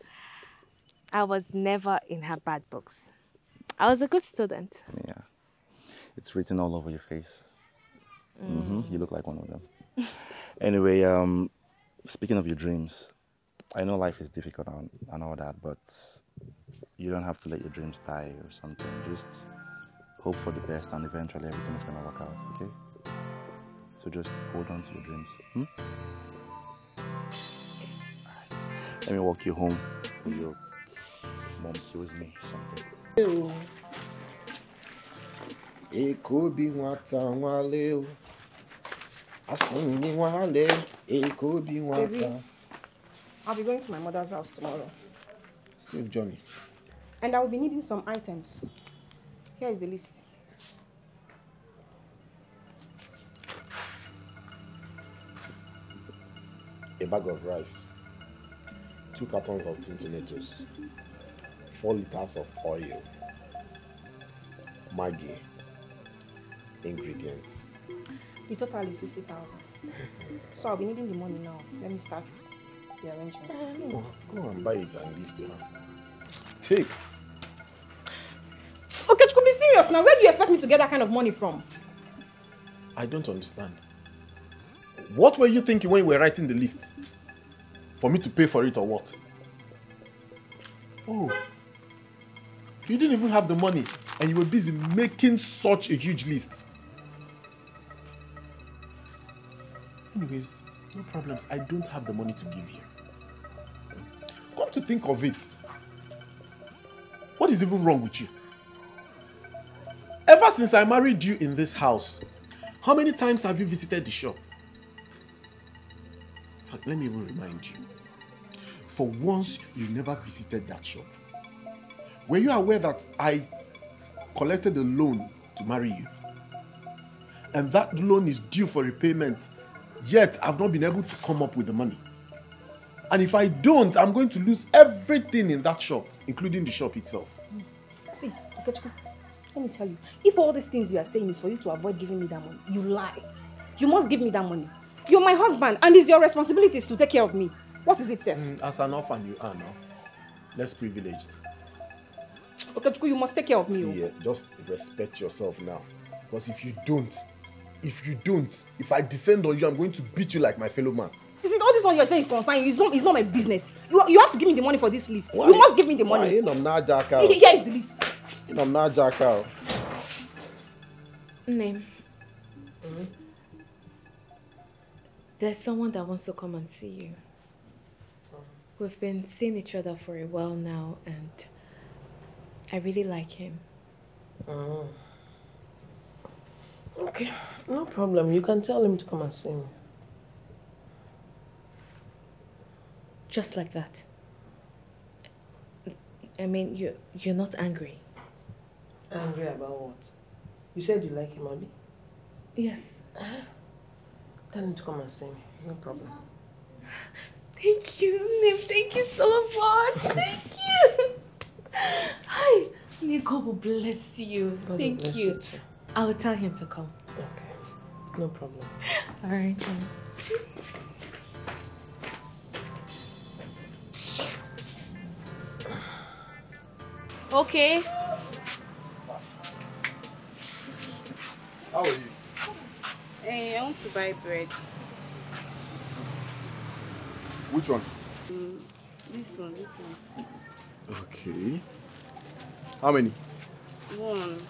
I was never in her bad books. I was a good student. Yeah. It's written all over your face. hmm You look like one of them. anyway, um, speaking of your dreams, I know life is difficult and, and all that, but you don't have to let your dreams die or something. Just hope for the best and eventually everything is going to work out, okay? So just hold on to your dreams. Hmm? Alright. Let me walk you home. Your mom kills me something. Èkó bí nwata nwale o. Asị m gị nwale, Èkó bí nwata. Baby. I'll be going to my mother's house tomorrow. Safe journey. And I will be needing some items. Here is the list. A bag of rice, two cartons of tin tomatoes, four liters of oil, Maggi, ingredients. The total is 60,000. So I'll be needing the money now. Let me start the arrangement. Go, go and buy it and give to her. Take. Serious now. Where do you expect me to get that kind of money from? I don't understand. What were you thinking when you were writing the list? For me to pay for it or what? Oh, you didn't even have the money and you were busy making such a huge list. Anyways, no problems. I don't have the money to give you. Come to think of it, what is even wrong with you? Ever since I married you in this house, how many times have you visited the shop? Let me even remind you. For once, you never visited that shop. Were you aware that I collected a loan to marry you? And that loan is due for repayment, yet I've not been able to come up with the money. And if I don't, I'm going to lose everything in that shop, including the shop itself. See, Okechukwu, let me tell you. If all these things you are saying is for you to avoid giving me that money, you lie. You must give me that money. You're my husband, and it's your responsibility to take care of me. What is it, Seth? Mm, as an orphan, you are now. Less privileged. Okechukwu, you must take care of me. See, eh, just respect yourself now. Because if you don't, if you don't, if I descend on you, I'm going to beat you like my fellow man. You see, all this one you're saying concern you. It's not, it's not my business. You, you have to give me the money for this list. Why? You must give me the money. You know, I'm not jackal. Here is the list. You know, I'm not jackal. Name. There's someone that wants to come and see you. We've been seeing each other for a while now, and I really like him. Mm. Okay, no problem. You can tell him to come and see me. Just like that. I mean, you you're not angry. Angry about what? You said you like him, Abi? Yes. Uh-huh. Tell him to come and see me. No problem. Thank you, Nim. Thank you so much. Thank you. Hi. May God will bless you. God Thank bless you. you. I will tell him to come. Okay. No problem. All right. Okay. How are you? Hey, I want to buy bread. Which one? Mm, this one, this one. Okay. How many? One.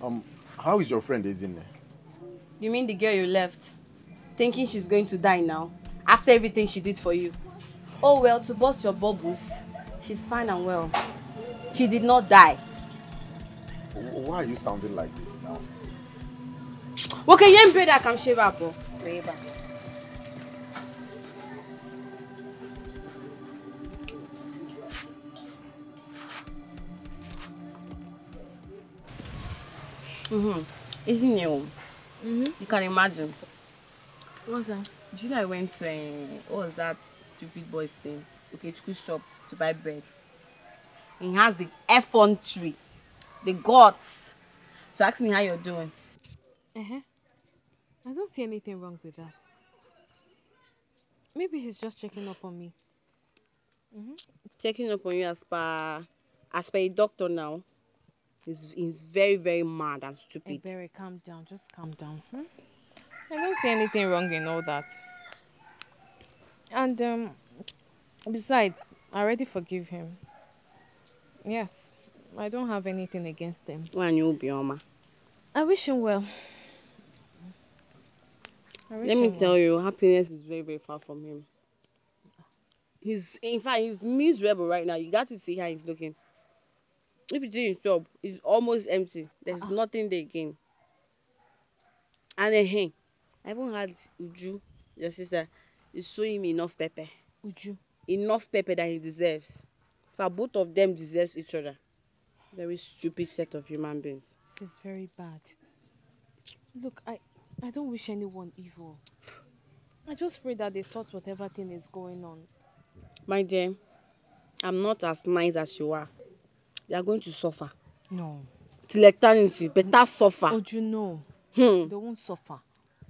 Um, how is your friend Ezinne? You mean the girl you left? Thinking she's going to die now? After everything she did for you? Oh well, to bust your bubbles, she's fine and well. She did not die. Why are you sounding like this now? Okay, yen bread I can shave up. oh. Shave up. Mm-hmm. Isn't you? Mm-hmm. You can imagine. What's that? July went to uh, what was that stupid boy's thing? Okay, Chuku's shop to buy bread. He has the effrontery, the guts. So ask me how you're doing. Uh-huh. I don't see anything wrong with that. Maybe he's just checking up on me. Mm-hmm. Checking up on you as per as per a doctor now. He's, he's very, very mad and Hey, stupid. Barry, calm down. Just calm down. Hmm? I don't see anything wrong in all that. And um, besides, I already forgive him. Yes, I don't have anything against him. When you be Oma. I wish him well. Wish Let me him tell well. you, happiness is very, very far from him. He's in fact he's miserable right now. You got to see how he's looking. If you see his shop, it's almost empty. There's nothing there again. And then, hey, I even had Uju, your sister, is showing me enough pepper. Uju? Enough pepper that he deserves. For both of them deserves each other. Very stupid set of human beings. This is very bad. Look, I, I don't wish anyone evil. I just pray that they sort whatever thing is going on. My dear, I'm not as nice as you are. You are going to suffer. No. Till eternity, better suffer. Uju, no. Hmm. They won't suffer.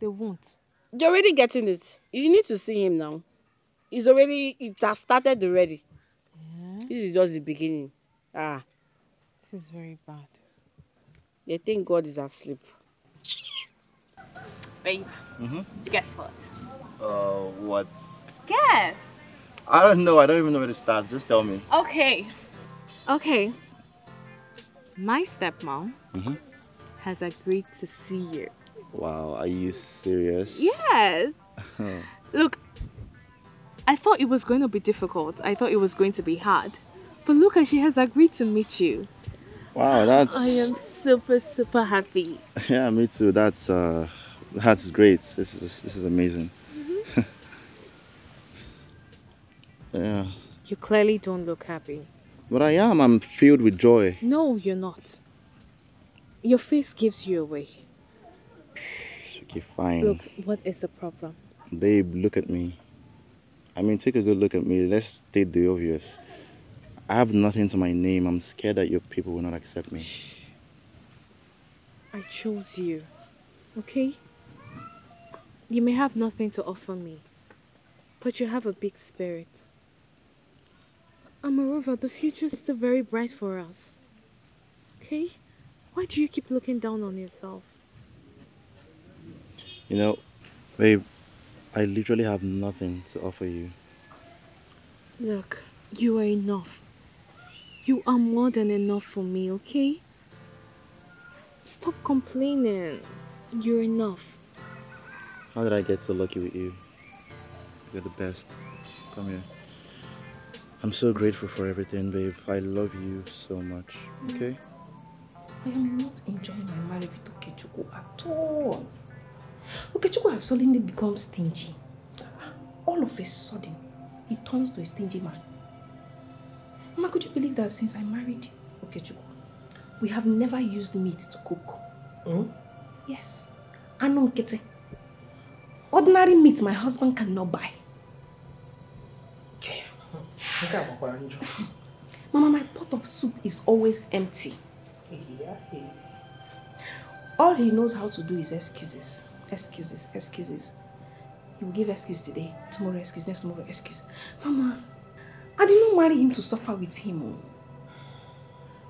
They won't. You're already getting it. You need to see him now. He's already, it has started already. Yeah. This is just the beginning. Ah, This is very bad. they think God is asleep. Babe, Mm-hmm. guess what? Uh, what? Guess. I don't know. I don't even know where to start. Just tell me. Okay. Okay. My stepmom Mm-hmm. has agreed to see you. Wow. Are you serious? Yes. Look, I thought it was going to be difficult. I thought it was going to be hard. But look, she has agreed to meet you. Wow. That's. I am super, super happy. Yeah, me too. That's uh, that's great. This is this is amazing. yeah. You clearly don't look happy. But I am. I'm filled with joy. No, you're not. Your face gives you away. Okay, fine. Look, what is the problem? Babe, look at me. I mean, take a good look at me. Let's state the obvious. I have nothing to my name. I'm scared that your people will not accept me. I chose you. Okay? You may have nothing to offer me, but you have a big spirit. And moreover, the future is still very bright for us. Okay? Why do you keep looking down on yourself? You know, babe, I literally have nothing to offer you. Look, you are enough. You are more than enough for me, okay? Stop complaining. You're enough. How did I get so lucky with you? You're the best. Come here. I'm so grateful for everything, babe. I love you so much. Okay? I am not enjoying my marriage with Okechukwu at all. Okechukwu has suddenly become stingy. All of a sudden, he turns to a stingy man. Mama, could you believe that since I married Okechukwu, we have never used meat to cook? Hmm? Yes. Anu nkịtị. Ordinary meat my husband cannot buy. Nke a gbakwara njọ. Mama, my pot of soup is always empty. Yeah, yeah. All he knows how to do is excuses. Excuses, excuses. He will give excuse today, tomorrow excuse, next tomorrow excuse. Mama, I did not marry him to suffer with him. oh.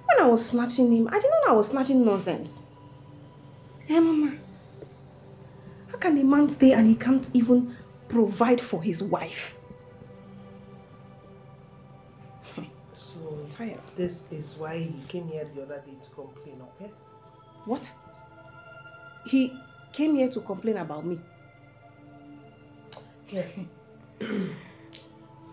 When I was snatching him, I did not know I was snatching nonsense. Yeah, Mama. How can a man stay and he can't even provide for his wife? So tired. this is why he came here the other day to complain, okay? What? He came here to complain about me. Yes.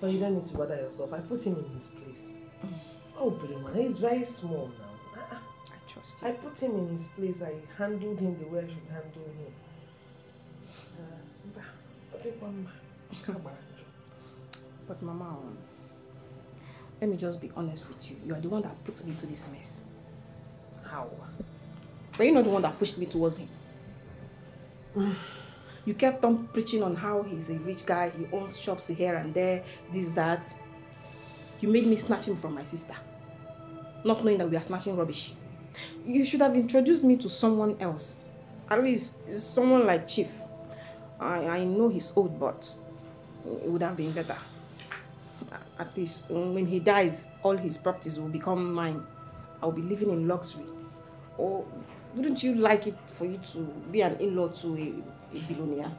but you don't need to bother yourself. I put him in his place. Mm. Oh, Brima, he's very small now. Uh-uh. I trust him. I put him in his place. I handled him the way I should handle him. Uh, bah, okay, Mama. Come on. But Mama, um, let me just be honest with you. You are the one that puts me into this mess. How? But you're not the one that pushed me towards him. Mm. You kept on preaching on how he's a rich guy, he owns shops here and there, this, that. You made me snatch him from my sister. Not knowing that we are snatching rubbish. You should have introduced me to someone else. At least someone like Chief. I, I know he's old, but it would have been better. At least when he dies, all his properties will become mine. I'll be living in luxury. Or wouldn't you like it for you to be an in-law to a, a billionaire?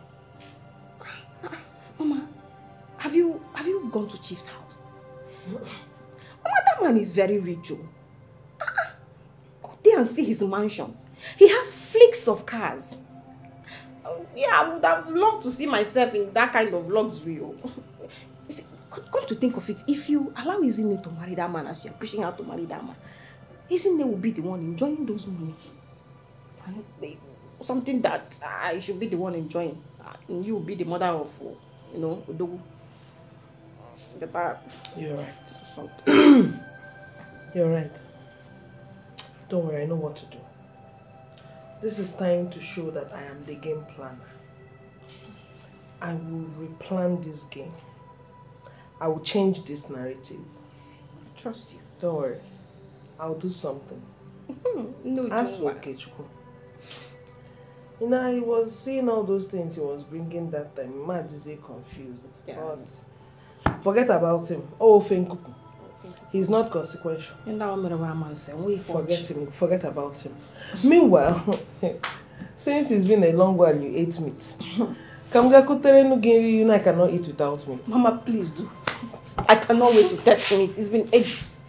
Mama, have you have you gone to Chief's house? Mama, that man is very rich. Oh. Go there and see his mansion. He has fleets of cars. Oh, yeah, I would have loved to see myself in that kind of luxury. Oh. Come to think of it, if you allow Ezinne to marry that man as you are pushing out to marry that man, they will be the one enjoying those money? And something that I should be the one enjoying. And you be the mother of, you know, Odogu. Better You're right. something. You're right. Don't worry, I know what to do. This is time to show that I am the game planner. I will replan this game. I will change this narrative. Trust you. Don't worry. I'll do something. no, As don't for worry. Okechukwu, you know, he was seeing all those things he was bringing that time. Mad is he confused. But forget about him. Oh, Fenkuku. He's not consequential. And that one where man say, we Forget him. Forget about him. Meanwhile, since it's been a long while you ate meat, Kamga kutere no giri you know I cannot eat without meat. Mama, please do. I cannot wait to test meat. It's been ages.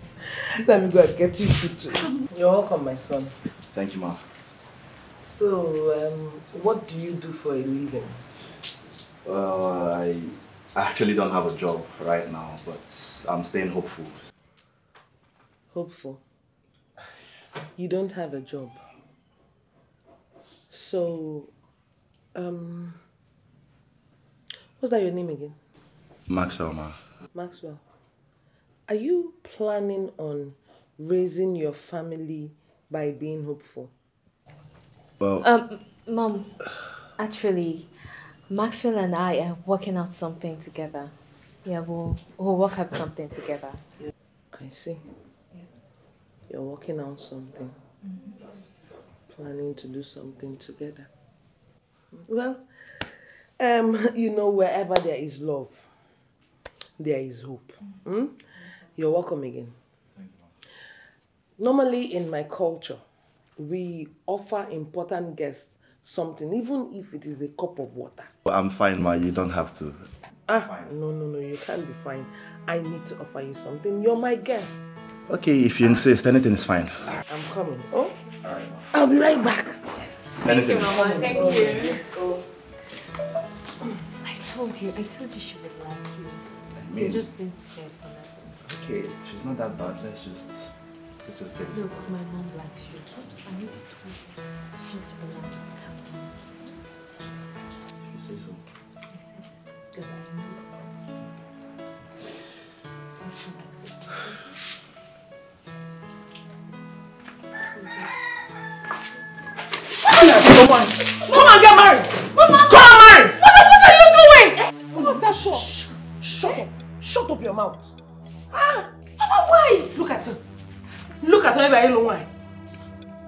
Let me go and get you food too. You're welcome, my son. Thank you, ma. So, um, what do you do for a living? Well, I actually don't have a job right now, but I'm staying hopeful. Hopeful. You don't have a job. So, um, what's that your name again? Maxwell, ma. Maxwell. Are you planning on raising your family by being hopeful? Well, Um, Mom, actually, Maxwell and I are working out something together. Yeah, we'll, we'll work out something together. I see. Yes. You're working on something. Planning to do something together. Well, um, you know, wherever there is love, there is hope. Hmm? You're welcome again. Normally, in my culture, we offer important guests something, even if it is a cup of water. I'm fine, ma. You don't have to. Ah, no, no, no, you can't be fine. I need to offer you something. You're my guest. Okay, if you insist, anything is fine. I'm coming. Oh, I'll be right back. Thank Anything. Mama. Thank you. Oh. I told you, I told you she would like you. mean- You've just been scared for nothing. Okay, she's not that bad. Let's just let's just get. Look, my mom likes you. I need to tell you. So just relax. You say so. I said, because I know so. Just relax. Come on. Come on, get married. Mama. Come on, marry. Mama, what are you doing? What's that shot? Shut up. Shut up your mouth. Ah. Mama, why? Look at her. Look at her, baby. Long why?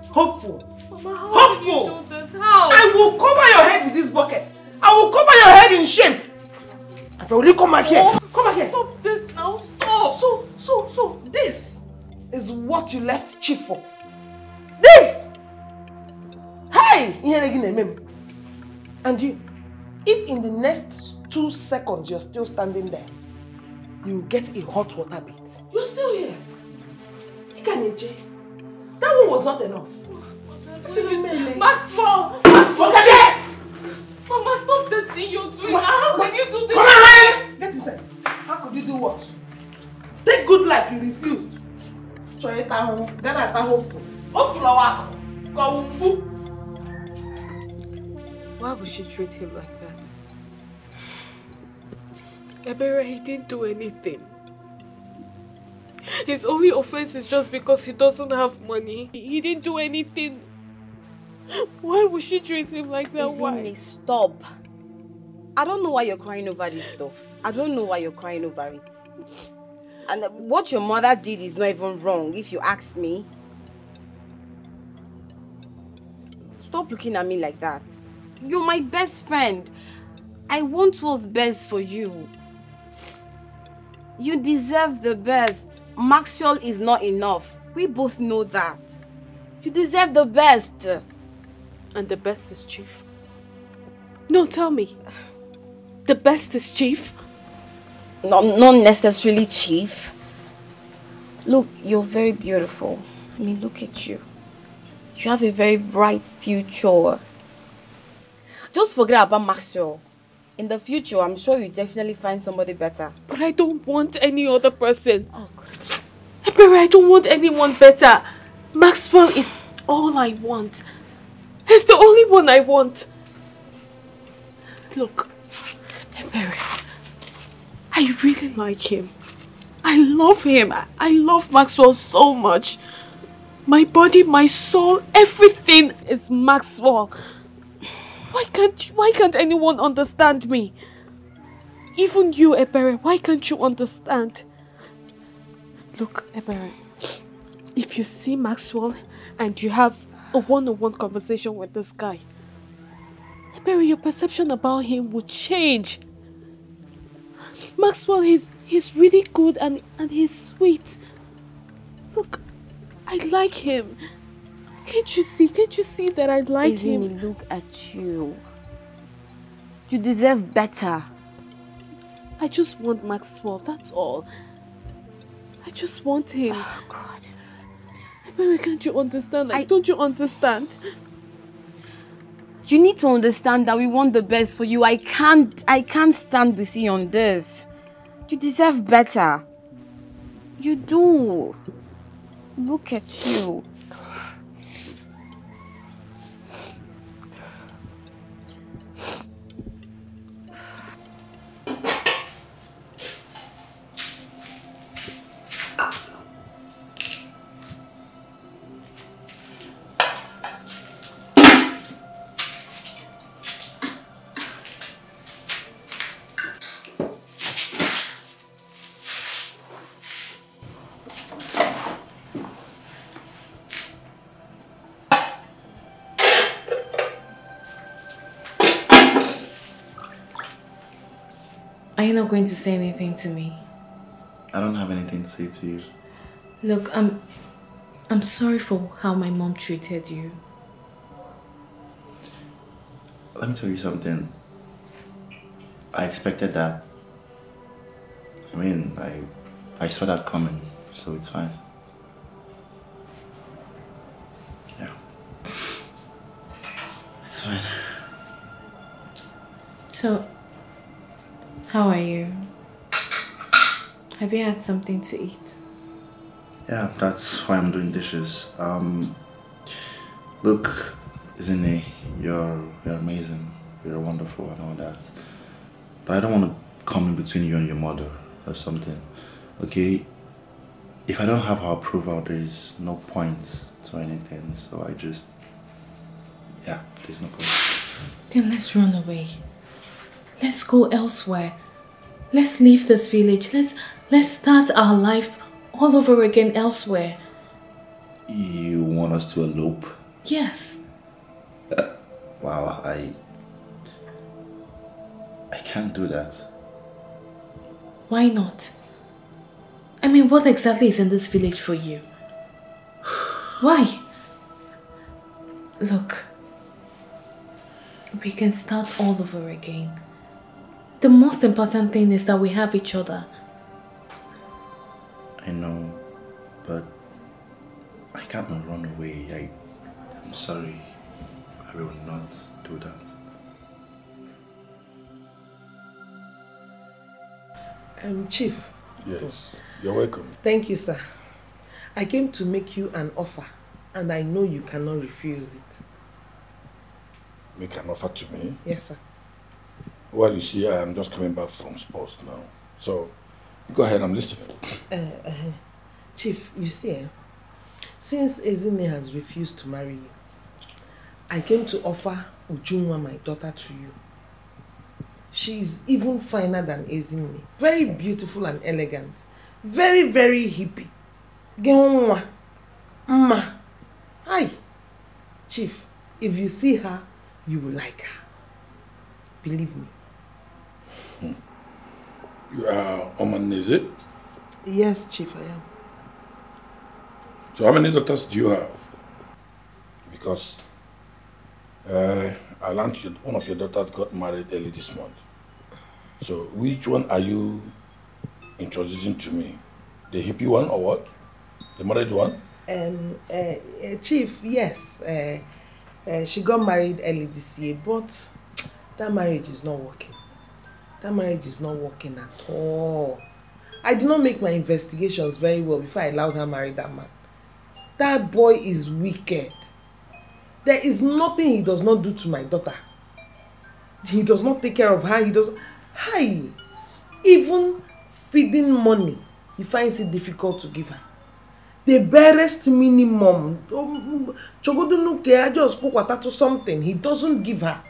Hopeful. Mama, how Hopeful. you do this? How? I will cover your head with this bucket. I will cover your head in shame. If will you come back here? Oh, Come back here. Stop this now. Stop. So, so, so, this is what you left Chief for. This! Hey! M. And you, if in the next two seconds you're still standing there, you get a hot water bath. You're still eje. That one was not enough. Maxwell! Maxwell, come here! Mama, stop this thing you're doing. now. How can you do this? Come on, honey! Get inside. How could you do what? Take good life, you refused. Chọ ịta ahụhụ, gaa na-ata ha ofu. Ka ọ wụ mgbu. Why would she treat him like that? Ebere, he didn't do anything. His only offense is just because he doesn't have money. He didn't do anything. Why would she treat him like that? Why? Ezinne, stop. I don't know why you're crying over this stuff. I don't know why you're crying over it. And what your mother did is not even wrong, if you ask me. Stop looking at me like that. You're my best friend. I want what's best for you. You deserve the best. Maxwell is not enough. We both know that. You deserve the best. And the best is Chief. No, tell me. The best is Chief? Not, not necessarily, Chief. Look, you're very beautiful. I mean, look at you. You have a very bright future. Just forget about Maxwell. In the future, I'm sure you definitely find somebody better. But I don't want any other person. Oh, God. Ebere, I don't want anyone better. Maxwell is all I want. He's the only one I want. Look, Ebere, I really like him. I love him. I, I love Maxwell so much. My body, my soul, everything is Maxwell. Why can't you, why can't anyone understand me? Even you, Ebere, why can't you understand? Look, Ebere, if you see Maxwell and you have a one-on-one conversation with this guy, Ebere, your perception about him would change. Maxwell, he's he's really good and, and he's sweet. Look, I like him. Can't you see? Can't you see that I like Ezinne, him? look at you. You deserve better. I just want Maxwell, that's all. I just want him. Oh, God. Baby, can't you understand? Like, don't you understand? You need to understand that we want the best for you. I can't I can't stand with you on this. You deserve better. You do. Look at you. You not going to say anything to me? I don't have anything to say to you. Look, I'm I'm sorry for how my mom treated you. Let me tell you something. I expected that. I mean, I I saw that coming, so it's fine. Yeah. It's fine. So, how are you? Have you had something to eat? Yeah, that's why I'm doing dishes. Um, look, Zine, you're you're amazing. You're wonderful and all that. But I don't want to come in between you and your mother or something. Okay? If I don't have her approval, there is no point to anything. So I just, yeah, there's no point. Then let's run away. Let's go elsewhere. Let's leave this village. Let's let's start our life all over again elsewhere. You want us to elope? Yes. Uh, wow, I, I can't do that. Why not? I mean, what exactly is in this village for you? Why? Look, we can start all over again. The most important thing is that we have each other. I know, but I can't run away. I, I'm sorry. I will not do that. Um, Chief. Yes, you're welcome. Thank you, sir. I came to make you an offer, and I know you cannot refuse it. Make an offer to me. Yes, sir. Well, you see, I'm just coming back from sports now. So, go ahead, I'm listening. Uh, uh, Chief, you see, eh, since Ezinne has refused to marry you, I came to offer Ujunwa, my daughter, to you. She is even finer than Ezinne. Very beautiful and elegant. Very, very hippie. Genwa. Mma. Hi. Chief, if you see her, you will like her. Believe me. You are Oman, is it? Yes, Chief, I am. So, how many daughters do you have? Because uh, I learned you, one of your daughters got married early this month. So, which one are you introducing to me? The hippie one or what? The married one? Um, uh, uh, Chief, yes. Uh, uh, she got married early this year, but that marriage is not working. That marriage is not working at all. I did not make my investigations very well before I allowed her marry that man. That boy is wicked. There is nothing he does not do to my daughter. He does not take care of her. He does. Hi. Even feeding money, he finds it difficult to give her. The barest minimum, um, Chogodunuke, I just spoke to something. He doesn't give her.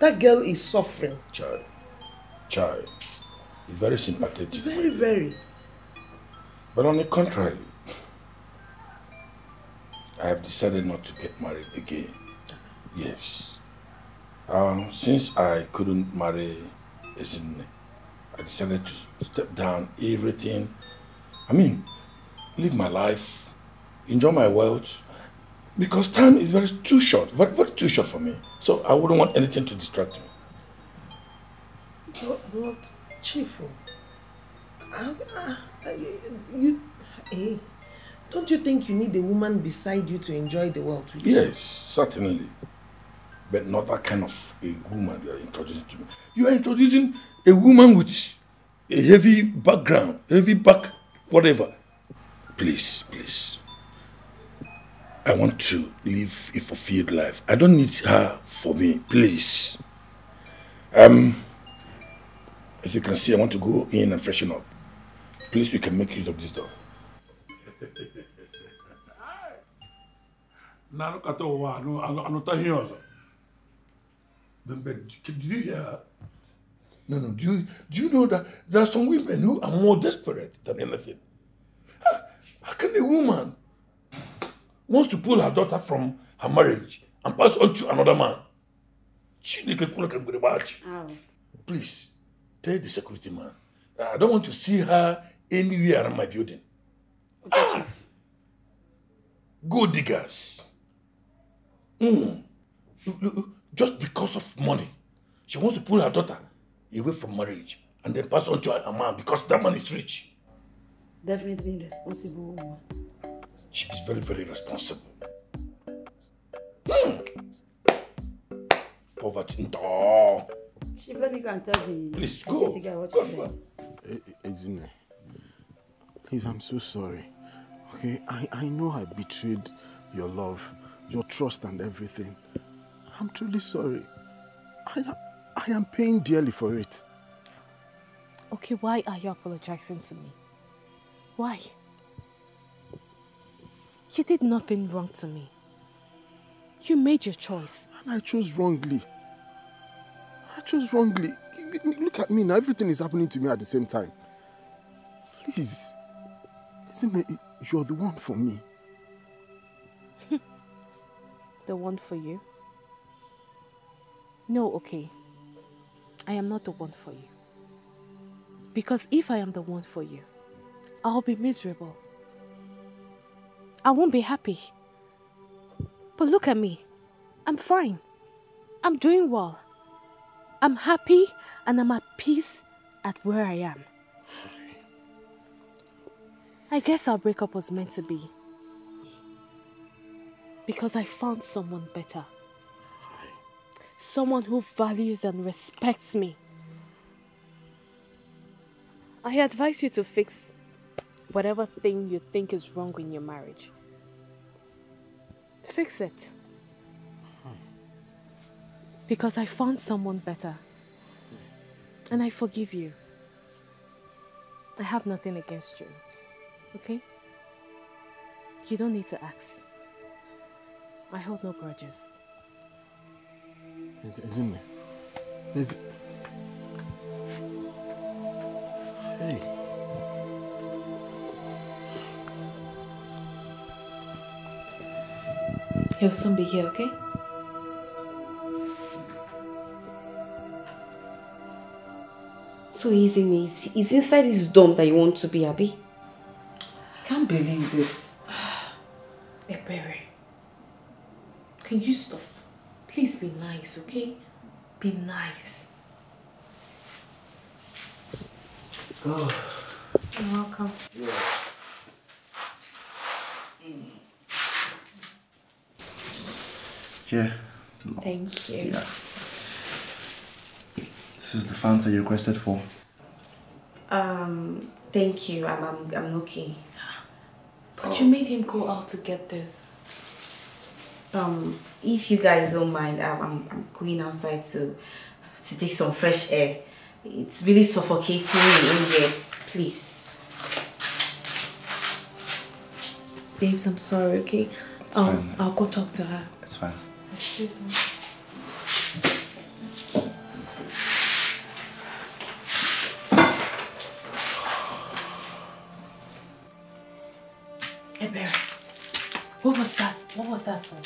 That girl is suffering. Child. Child. He's very sympathetic. Very, very. But on the contrary, I have decided not to get married again. Yes. Um, since I couldn't marry Ezinne, I decided to step down everything. I mean, live my life, enjoy my wealth, because time is very too short, very, very too short for me. So I wouldn't want anything to distract me. Chifu, I, I, you, hey, don't you think you need a woman beside you to enjoy the world with Yes, certainly. But not that kind of a woman you are introducing to me. You are introducing a woman with a heavy background, heavy back, whatever. Please, please. I want to live a fulfilled life. I don't need her for me, please. Um, as you can see, I want to go in and freshen up. Please, you can make use of this door. Now look at know, I know, here also. But, but did you hear? No, no. Do you, do you know that there are some women who are more desperate than anything? How, how can a woman wants to pull her daughter from her marriage and pass on to another man? Please, tell the security man. I don't want to see her anywhere around my building. Ah, gold diggers. Mm. Just because of money. She wants to pull her daughter away from marriage and then pass on to a man because that man is rich. Definitely responsible woman. She is very, very responsible. Hmm. Poverty. Oh. Chief, let me go and tell the Please, go. security guy what Go, you go. say. Eh, eh, Ezinne, please, I'm so sorry. Okay, I, I know I betrayed your love, your trust and everything. I'm truly sorry. I am, I am paying dearly for it. Okay, why are you apologizing to me? Why? You did nothing wrong to me. You made your choice. And I chose wrongly. Chose wrongly. Look at me now, everything is happening to me at the same time. Please, isn't it, you're the one for me. The one for you? No, okay. I am not the one for you. Because if I am the one for you, I'll be miserable. I won't be happy. But look at me. I'm fine. I'm doing well. I'm happy and I'm at peace at where I am. I guess our breakup was meant to be. Because I found someone better. Someone who values and respects me. I advise you to fix whatever thing you think is wrong in your marriage. Fix it. Because I found someone better. And I forgive you. I have nothing against you. Okay? You don't need to ask. I hold no grudges. Is- Isn't it? Is Hey. He'll soon be here, okay? So easy, Nice. It's inside his dome that you want to be, Abby. I can't believe this. Ebere, can you stop? Please be nice, okay? Be nice. Oh. You're welcome. Here. Thank you. Yeah. This is the Fanta you requested for. Um, thank you. I'm, I'm, I'm okay. But you made him go out to get this. Um, if you guys don't mind, I'm, I'm, I'm going outside to to take some fresh air. It's really suffocating me in here. Please. Babes, I'm sorry, okay? It's I'll, fine. I'll go talk to her. It's fine. Excuse me. That? For?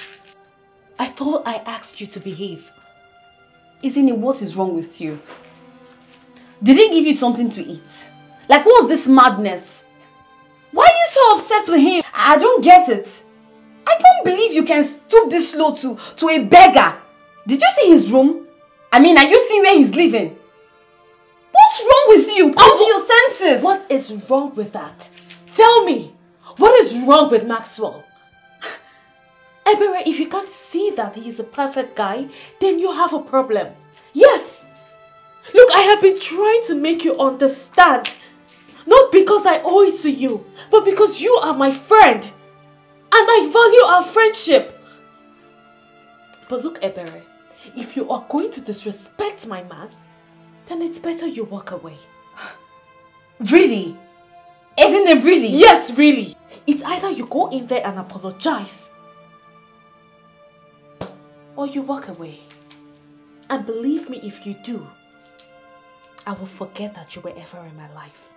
I thought I asked you to behave. Isn't it what is wrong with you? Did he give you something to eat? Like what's this madness? Why are you so obsessed with him? I don't get it. I don't believe you can stoop this low to, to a beggar. Did you see his room? I mean, are you seeing where he's living? What's wrong with you? Come to your senses. What is wrong with that? Tell me, what is wrong with Maxwell? Ebere, if you can't see that he is a perfect guy, then you have a problem. Yes! Look, I have been trying to make you understand. Not because I owe it to you, but because you are my friend. And I value our friendship. But look, Ebere, if you are going to disrespect my man, then it's better you walk away. Really? Isn't it really? Yes, really. It's either you go in there and apologize, or you walk away. And believe me, if you do, I will forget that you were ever in my life.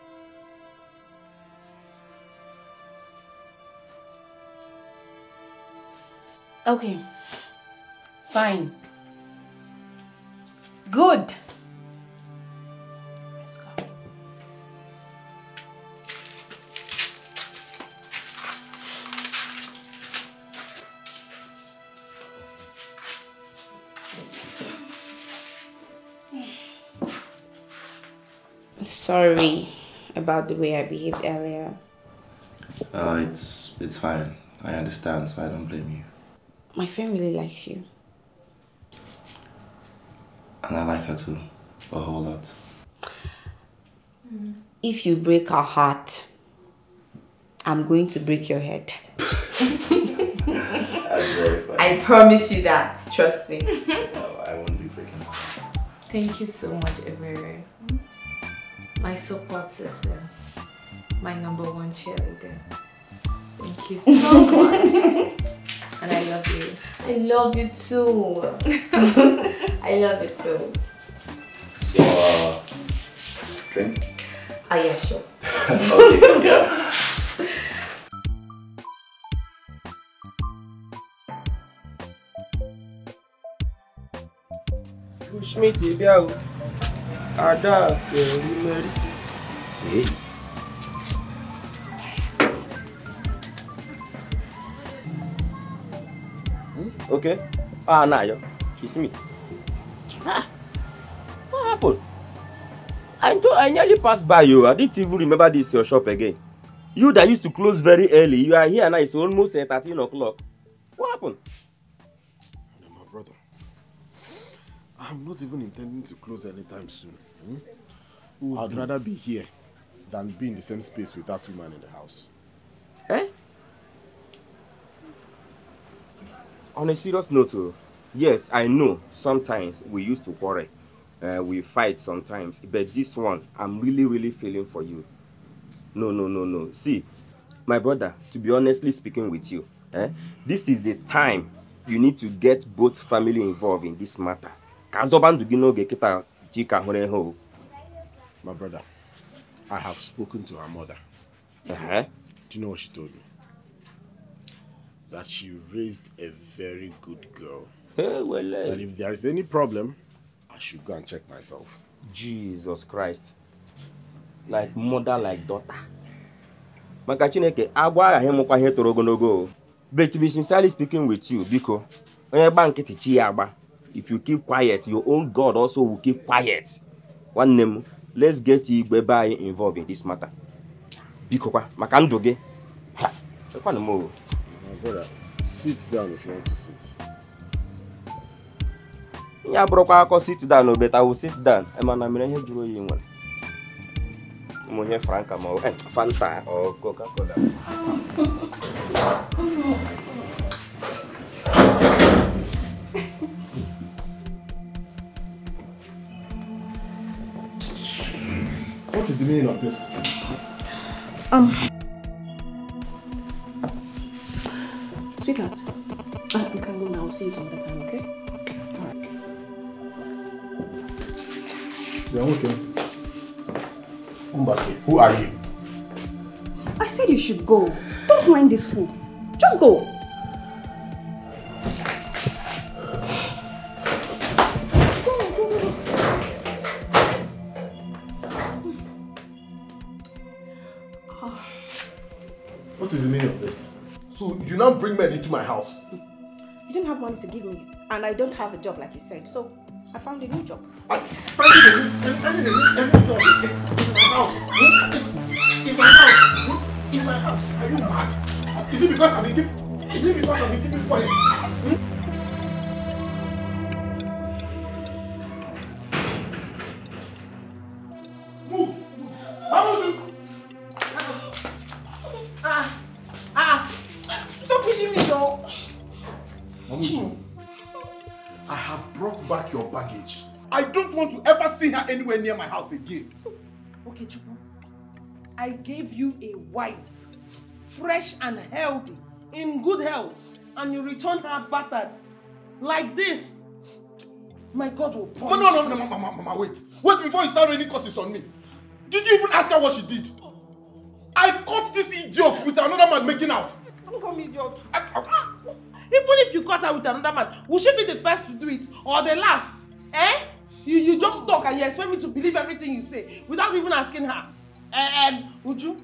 Okay. Fine. Good. Sorry about the way I behaved earlier. Uh, it's it's fine. I understand, so I don't blame you. My friend really likes you. And I like her too, a whole lot. If you break her heart, I'm going to break your head. That's very funny. I promise you that. Trust me. No, I won't be breaking. Thank you so much, Ebere. My support system. My number one cheerleader. Thank you so much. and I love you. I love you too. I love you too. So, uh, drink? Ah, yeah, sure. okay, yeah. Schmidt bịa o. Ada kere mmeri. Hey. Okay. Ah, now yo. Kiss me. Ah. What happened? I don't, I nearly passed by you. I didn't even remember this your shop again. You that used to close very early, you are here now. It's almost uh, 13 o'clock. What happened? No, my brother. I'm not even intending to close anytime soon. Hmm? I'd rather be here than be in the same space with that two man in the house. Eh? On a serious note, oh, yes, I know sometimes we used to quarrel. Uh, we fight sometimes. But this one, I'm really, really feeling for you. No, no, no, no. See, my brother, to be honestly speaking with you, eh, this is the time you need to get both family involved in this matter. Ka azọbandu gị n'oge kịta ji ka hụrụ ihe o. My brother, I have spoken to her mother. Uh-huh. Do you know what she told me? That she raised a very good girl. Well. That if there is any problem, I should go and check myself. Jesus Christ. Like mother like daughter. Maka Chineke, agwa aghaghị ịmụkwa ihe toro ogologo o. But to be sincerely speaking with you, biko, onye gba nkịtị chi ya agba. If you keep quiet, your own God also will keep quiet. Nwanne m, let's get igwe be anyị involved in this matter. Biko kwa, maka ndụ gị. Ha, m o. Sit down if you want to sit. Ihe abụrụkwa akọ sit down o, but I will sit down. Ema na mere ihe jụrụ oyi nwere. Monye Franca ma eh, Fanta or Coca-Cola. What is the meaning of this? Um. Sweetheart, uh, you can go now. I'll see you some other time, okay? Alright. Yeah, okay. Umbake, who are you? I said you should go. Don't mind this fool. Just go. Bring men into my house. You didn't have money to give me, and I don't have a job like you said, so I found a new job. New, finding a new, job in, my house. In my house. In my house. Are you mad? Is it because I'm in Is it because I'm in keeping quiet? Anywhere near my house again. Okay, Chukwu. I gave you a wife, fresh and healthy, in good health, and you return her battered like this. My God will No, punish no, no, no, mama, mama, mama, wait. Wait before you start raining curses on me. Did you even ask her what she did? I caught this idiot with another man making out. Don't call me idiot. Even if you caught her with another man, will she be the first to do it or the last? Eh? You, you just talk and you expect me to believe everything you say without even asking her. Eh, um, Uju,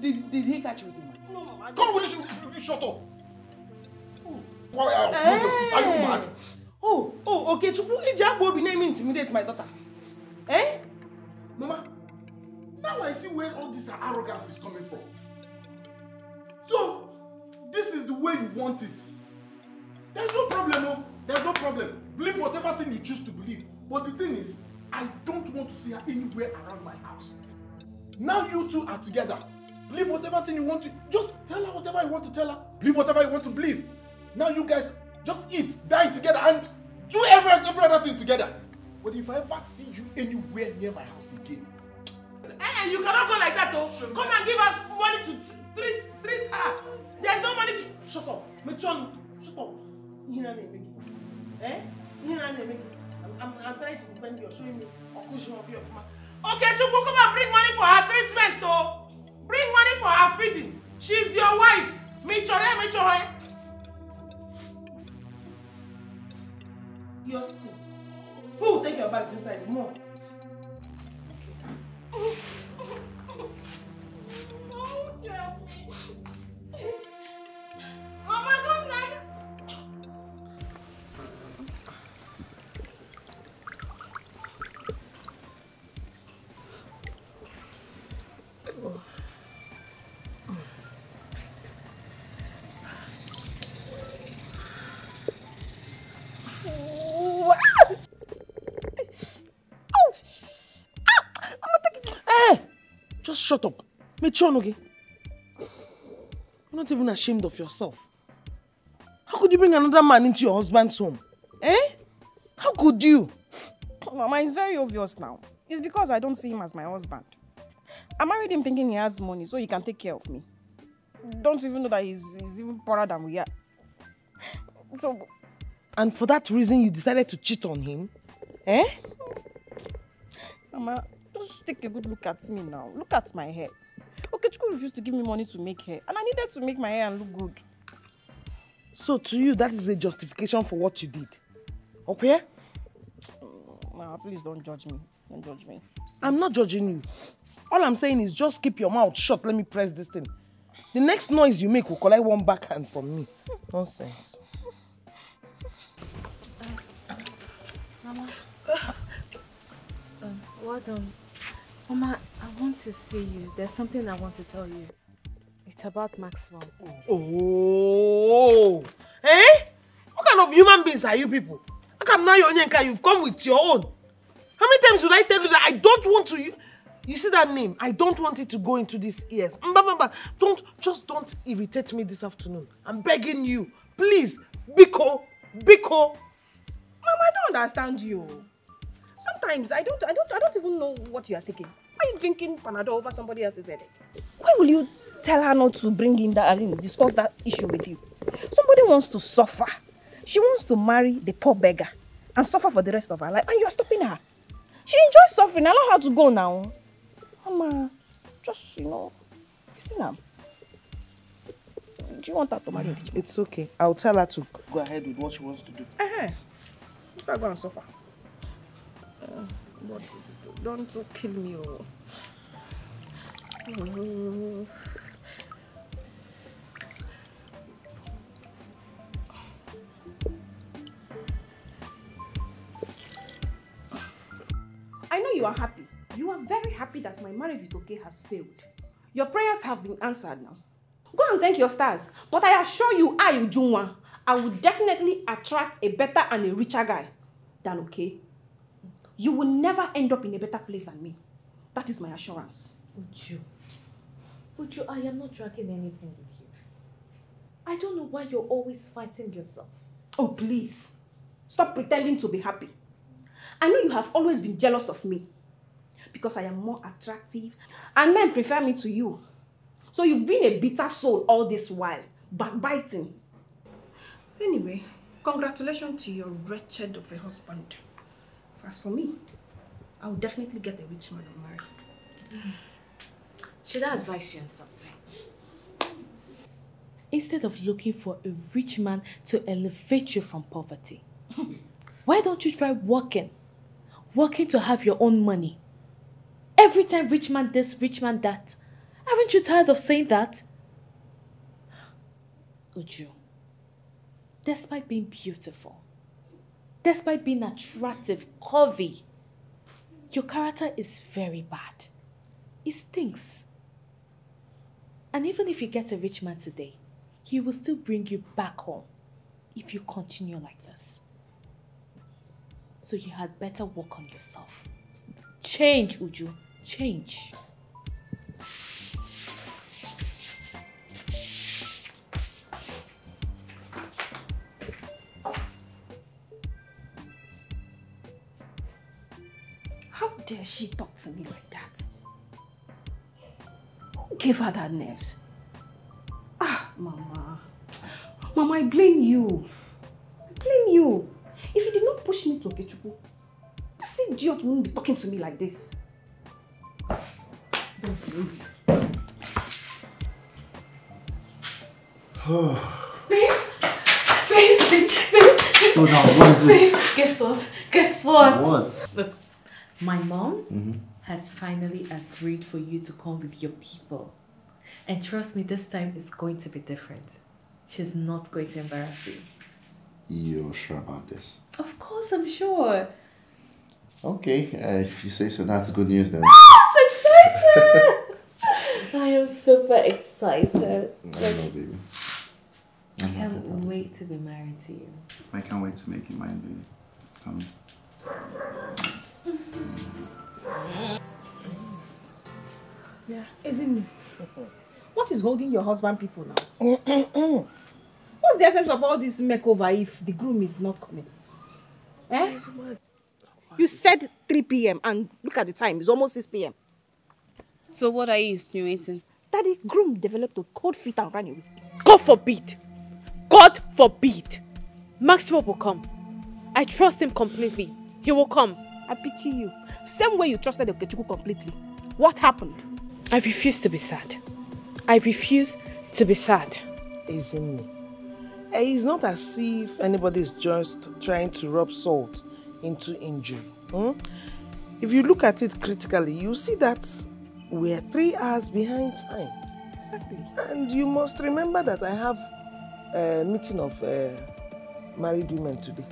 did, did he catch you with him? No, Mama. Come on, you, you, you shut up. I'll flog your teeth. Are you mad? Oh, oh, okay. Chukwu, iji agba obi na-eme intimidate my daughter. Eh? Mama, now I see where all this arrogance is coming from. So, this is the way you want it. There's no problem, no. There's no problem. Believe whatever thing you choose to believe. But the thing is, I don't want to see her anywhere around my house. Now you two are together. Believe whatever thing you want to. Just tell her whatever you want to tell her. Believe whatever you want to believe. Now you guys just eat, die together, and do every, every other thing together. But if I ever see you anywhere near my house again, Eh, you cannot go like that, though. Come and give us money to treat treat her. There's no money to. Shut up. Shut up. Gị. Eh? Ihe na na-eme. I'm, I'm, I'm trying to defend you. Showing me. Ọkụzi ọgụ ọfụma. Okay, Chukwu, come and bring money for her treatment, though. Bring money for her feeding. She's your wife. Me chore, me chore. Your school. Who will take your bags inside? More. Mama, shut up. Gị. You're not even ashamed of yourself. How could you bring another man into your husband's home? Eh? How could you? Mama, it's very obvious now. It's because I don't see him as my husband. I married him thinking he has money so he can take care of me. Don't even know that he's, he's even poorer than we are. So, And for that reason you decided to cheat on him? Eh? Mama, just take a good look at me now. Look at my hair. Okechukwu refused to give me money to make hair, and I needed to make my hair and look good. So to you, that is a justification for what you did. Okay? Mama, please don't judge me. Don't judge me. I'm not judging you. All I'm saying is just keep your mouth shut. Let me press this thing. The next noise you make will collect one backhand from me. Nonsense. Mama. Um, well done. Mama, I want to see you. There's something I want to tell you. It's about Maxwell. Oh! Eh? What kind of human beings are you people? How come now you're Onyenka, you've come with your own? How many times should I tell you that I don't want to? u- You see that name? I don't want it to go into these ears. Mbamba, don't, just don't irritate me this afternoon. I'm begging you. Please, Biko, Biko. Mama, I don't understand you. Sometimes I don't, I don't, I don't even know what you are thinking. Why are you drinking Panadol over somebody else's headache? Why will you tell her not to bring in that, I mean, discuss that issue with you? Somebody wants to suffer. She wants to marry the poor beggar and suffer for the rest of her life, and you are stopping her. She enjoys suffering. I allow her to go now. Mama, just, you know, see now. Do you want her to marry? It's okay. I'll tell her to go ahead with what she wants to do. Uh-huh. Let her go and suffer. Uh, don't kill me, oh. Oh. I know you are happy. You are very happy that my marriage with Oke has failed. Your prayers have been answered now. Go and thank your stars. But I assure you, I, Ujunwa, I will definitely attract a better and a richer guy than Oke. You will never end up in a better place than me. That is my assurance. Uju. Uju, I am not dragging anything with you. I don't know why you're always fighting yourself. Oh, please. Stop pretending to be happy. I know you have always been jealous of me because I am more attractive and men prefer me to you. So you've been a bitter soul all this while, backbiting. Anyway, congratulations to your wretched of a husband. As for me, I will definitely get a rich man to marry. Should I advise you on something? Instead of looking for a rich man to elevate you from poverty, why don't you try working? Working to have your own money. Every time rich man this, rich man that. Aren't you tired of saying that? Uju, despite being beautiful, despite being attractive, curvy, your character is very bad. It stinks. And even if you get a rich man today, he will still bring you back home if you continue like this. So you had better work on yourself. Change, Uju. Change. Dare she talk to me like that? Who gave her that nerves? Ah, Mama. Mama, I blame you. I blame you. If you did not push me to Okechukwu, this idiot wouldn't be talking to me like this. Don't blame me. Babe, babe, babe, babe. Slow down, what is it? Babe, guess what? Guess what? What? Look, my mom Mhm. has finally agreed for you to come with your people. And trust me, this time it's going to be different. She's not going to embarrass you. You're sure about this? Of course, I'm sure. Okay, uh, if you say so, that's good news then. I'm so excited! I am super excited. I know, baby. I can't wait to be married to you. I can't wait to make you mine, baby. Come. Yeah, isn't it? What is holding your husband people now? What's the essence of all this makeover if the groom is not coming? Eh? You said 3 p.m. and look at the time, it's almost 6 p.m. So what are you insinuating? Daddy, groom developed a cold feet and ran away. God forbid! God forbid! Maxwell will come. I trust him completely. He will come. I pity you. Same way you trusted Okechukwu completely. What happened? I refuse to be sad. I refuse to be sad. Isn't it? Eh, It's not as if anybody's just trying to rub salt into injury. hmm? If you look at it critically, you see that we're three hours behind time. Exactly. And you must remember that I have a meeting of uh, married women today.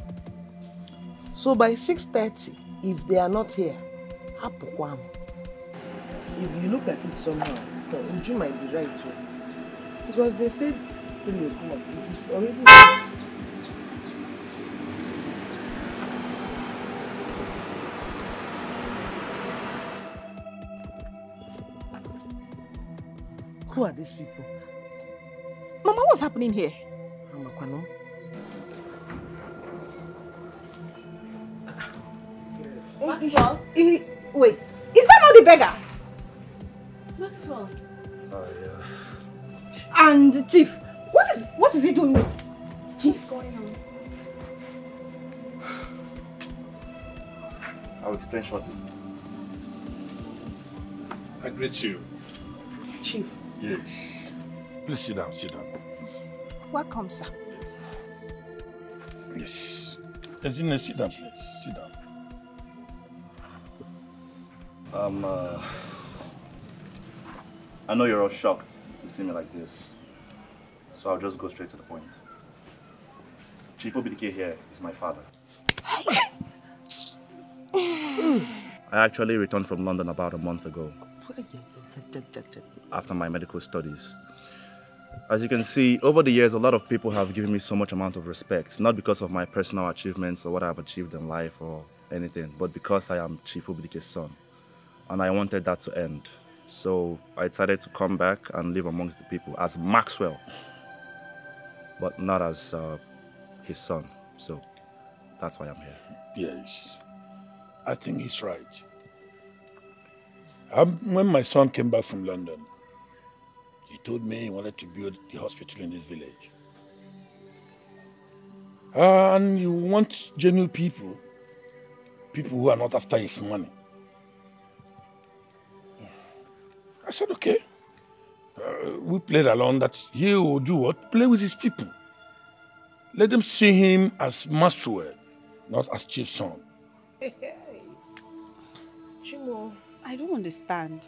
So by 6.30, If they are not here, hapụkwa m. If you look at it somehow, Uju might be right too. Because they said three o'clock, it is already. Who are these people? Mama, what's happening here? Mama, Kwano. Maxwell? Wait, is that not the beggar? Maxwell. Uh, yeah. And Chief, what is what is he doing with Chief? going on? I'll explain shortly. I greet you. Chief, Yes. Please sit down, sit down. welcome, sir. Yes. Ezinne, sit down, please. Sit down. Um, uh, I know you're all shocked to see me like this, so I'll just go straight to the point. Chief Obidike here is my father. I actually returned from London about a month ago after my medical studies. As you can see, over the years, a lot of people have given me so much amount of respect, not because of my personal achievements or what I've achieved in life or anything, but because I am Chief Obidike's son. And I wanted that to end. So I decided to come back and live amongst the people as Maxwell, but not as uh, his son. So that's why I'm here. Yes. I think he's right. Um, when my son came back from London, he told me he wanted to build the hospital in this village. And you want genuine people, people who are not after his money. I said, okay. Uh, we played along that he will do what? Play with his people. Let them see him as Maxwell, not as chief son. Chimo, I don't understand.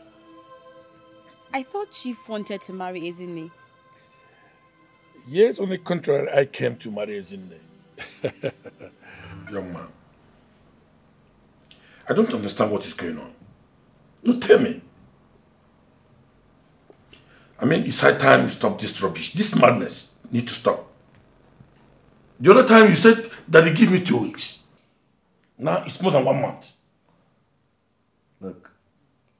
I thought Chief wanted to marry Ezinne. Yes, on the contrary, I came to marry Ezinne. Young man, I don't understand what is going on. No, tell me. I mean, it's high time you stop this rubbish. This madness need to stop. The other time you said that you give me two weeks. Now it's more than one month. Look,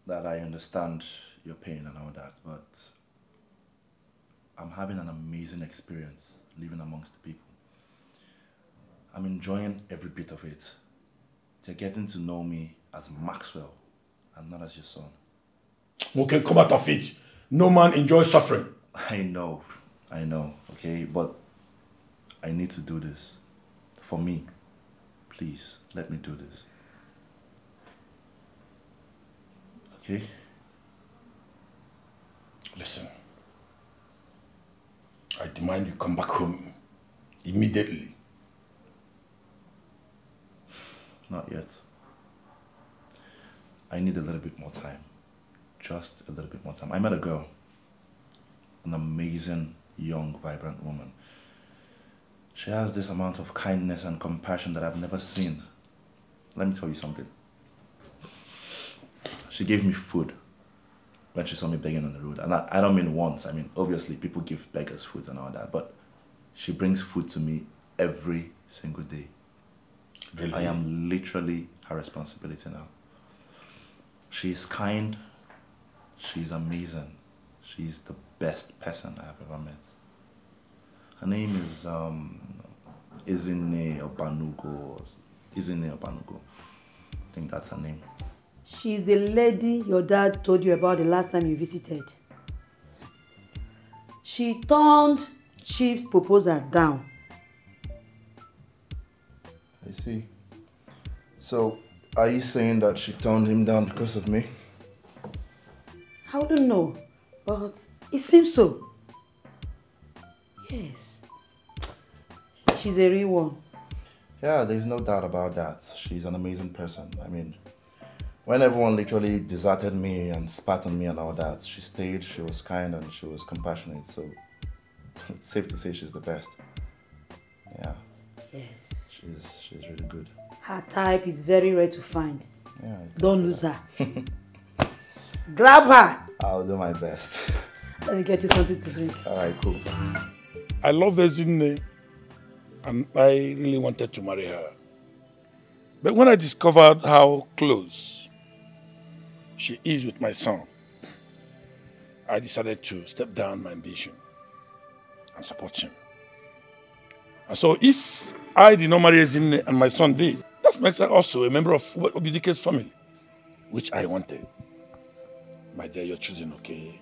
that I understand your pain and all that, but I'm having an amazing experience living amongst the people. I'm enjoying every bit of it. They're getting to know me as Maxwell and not as your son. Okay, come out of it. No man enjoys suffering. I know, I know, okay, but I need to do this. For me, please, let me do this. Okay? Listen, I demand you come back home immediately. Not yet. I need a little bit more time. Just a little bit more time. I met a girl, an amazing, young, vibrant woman. She has this amount of kindness and compassion that I've never seen. Let me tell you something. She gave me food when she saw me begging on the road. And I, I don't mean once. I mean, obviously, people give beggars food and all that. But she brings food to me every single day. Really? I am literally her responsibility now. She is kind. She's amazing. She's the best person I have ever met. Her name is um, Ezinne Obanugo. Ezinne Obanugo. I think that's her name. She's the lady your dad told you about the last time you visited. She turned Chief's proposal down. I see. So, are you saying that she turned him down because of me? I wouldn't know, but it seems so. Yes. She's a real one. Yeah, there's no doubt about that. She's an amazing person. I mean, when everyone literally deserted me and spat on me and all that, she stayed, she was kind, and she was compassionate. So, it's safe to say she's the best. Yeah. Yes. She's, she's really good. Her type is very rare to find. Yeah. Don't lose her. Grab her. I'll do my best. Let me get you something to drink. All right, cool. I love Ezinne and I really wanted to marry her. But when I discovered how close she is with my son, I decided to step down my ambition and support him. And so if I did not marry Ezinne and my son did, that makes her also a member of Obidike's family, which I wanted. My dear, you're choosing okay.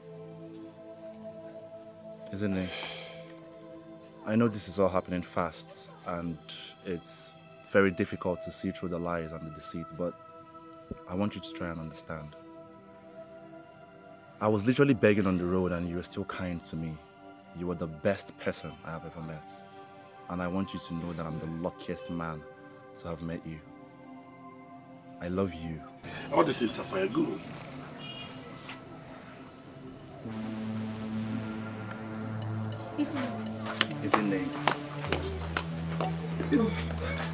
Isn't it? I know this is all happening fast and it's very difficult to see through the lies and the deceit, but I want you to try and understand. I was literally begging on the road and you were still kind to me. You were the best person I have ever met. And I want you to know that I'm the luckiest man to have met you. I love you. All these things are for your good. Isn't?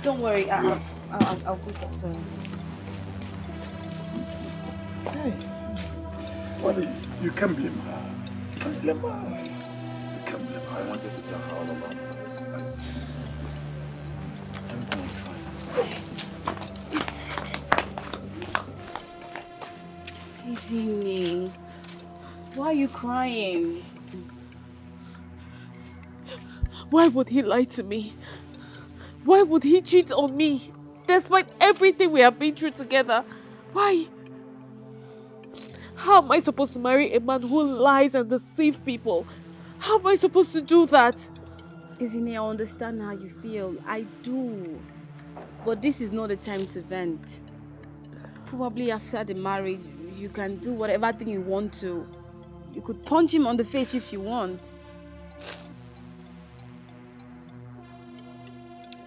Don't worry, I'll, I'll, I'll, I'll go talk to him. Hey. Well, you can blame her. You can blame her. You can blame her. I wanted to tell her all about this. I'm going to try. Ezinne, why are you crying? Why would he lie to me? Why would he cheat on me? Despite everything we have been through together. Why? How am I supposed to marry a man who lies and deceives people? How am I supposed to do that? Ezinne, I understand how you feel. I do. But this is not the time to vent. Probably after the marriage, you can do whatever thing you want to. You could punch him on the face if you want.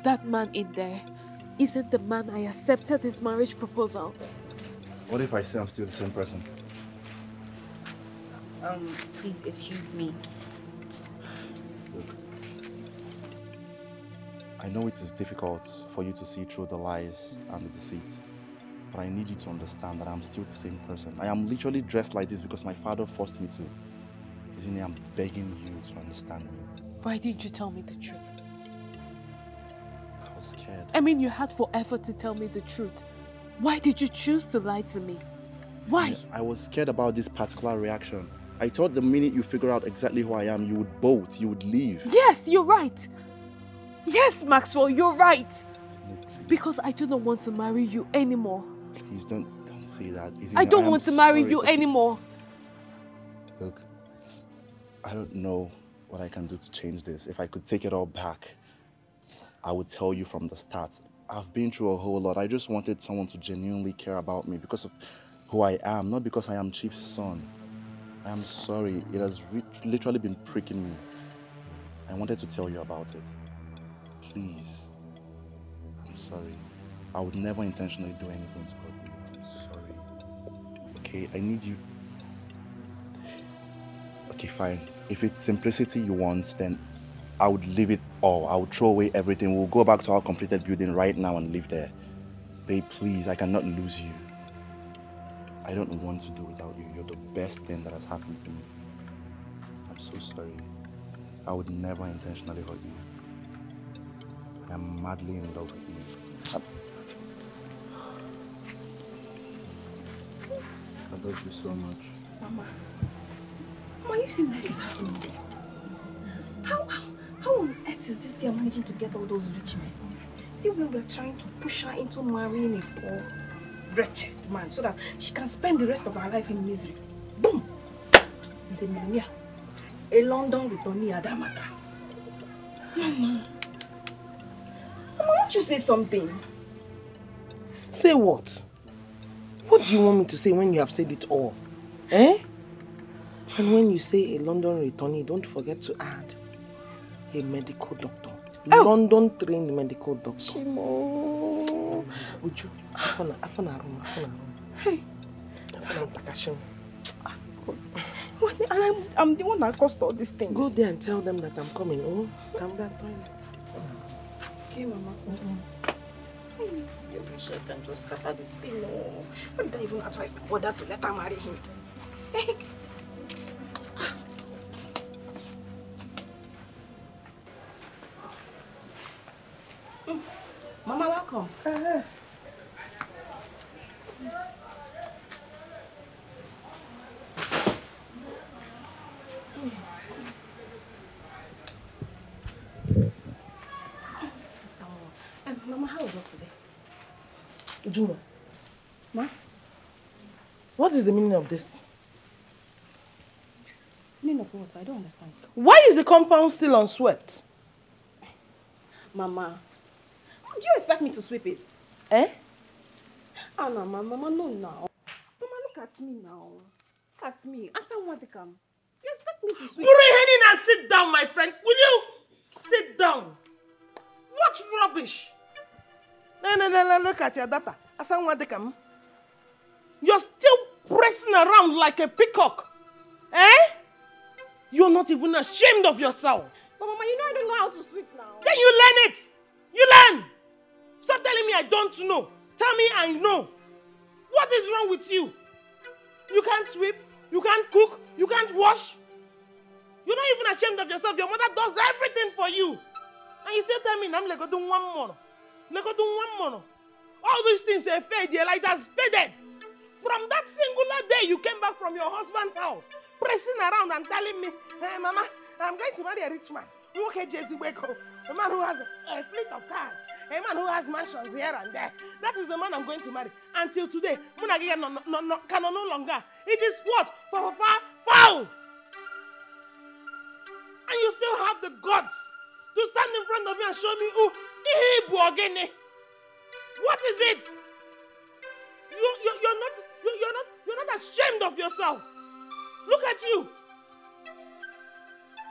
That man in there isn't the man I accepted his marriage proposal. What if I say I'm still the same person? Um, please excuse me. Look, I know it is difficult for you to see through the lies and the deceit, but I need you to understand that I'm still the same person. I am literally dressed like this because my father forced me to. Isn't it? I'm begging you to understand me. Why didn't you tell me the truth? I was scared. I mean, you had forever to tell me the truth. Why did you choose to lie to me? Why? I was scared about this particular reaction. I thought the minute you figure out exactly who I am, you would bolt, you would leave. Yes, you're right. Yes, Maxwell, you're right. Because I do not want to marry you anymore. Please don't don't say that. I don't am want to marry sorry. you anymore. Look, I don't know what I can do to change this. If I could take it all back, I would tell you from the start. I've been through a whole lot. I just wanted someone to genuinely care about me because of who I am, not because I am Chief's son. I am sorry. It has literally been pricking me. I wanted to tell you about it. Please. I'm sorry. I would never intentionally do anything to hurt you. I'm sorry. Okay, I need you. Okay, fine. If it's simplicity you want, then I would leave it all. I would throw away everything. We'll go back to our completed building right now and live there. Babe, please, I cannot lose you. I don't want to do without you. You're the best thing that has happened to me. I'm so sorry. I would never intentionally hurt you. I am madly in love with you. I'm- I love you so much. Mama. Mama, you see what is happening there? How, how, how on earth is this girl managing to get all those rich men? See, we were trying to push her into marrying a poor, wretched man so that she can spend the rest of her life in misery. Boom! He's a millionaire. A London returnee Adamaka. Mama. Mama, won't you say something? Say what? What do you want me to say when you have said it all? Eh? And when you say a London returnee, don't forget to add a medical doctor. London trained medical doctor. Chimo. Uju, afana, afana room, afana room. Hey. Afana takashim. What? And I'm, I'm the one that caused all these things. Go there and tell them that I'm coming. Oh, come down toilet. Okay, Mama. Hey, You Every second just scatter this thing. No. Why did I even advise my brother to let her marry him? Mama, welcome. Uh -huh. Mama, how was work today? Ujunwa, Ma? what is the meaning of this? Meaning of what? I don't understand. Why is the compound still on sweat? Mama, do you expect me to sweep it? Eh? Ah, no, ma, Mama, no, now. Mama, look at me now. Look at me. Asa come. You expect me to sweep Buri Henina, sit down, my friend. Will you sit down? What rubbish? Look at your data. Asan Wadikam. You're still pressing around like a peacock. Eh? You're not even ashamed of yourself. But Mama, you know I don't know how to sweep now. Then you learn it. You learn. Stop telling me I don't know. Tell me I know. What is wrong with you? You can't sweep. You can't cook. You can't wash. You're not even ashamed of yourself. Your mother does everything for you. And you still tell me I'm like doing one more. Like doing one more. All these things they fade. Your light has faded. From that singular day you came back from your husband's house, pressing around and telling me, hey mama, I'm going to marry a rich man. Okay, Jesse Weko, a man who has a fleet of cars, a man who has mansions here and there. That is the man I'm going to marry. Until today, Munagiga no, no, no, can no longer. It is what? For far foul. And you still have the guts to stand in front of me and show me who What is it? You, you, you're not you, you're not you're not ashamed of yourself. Look at you.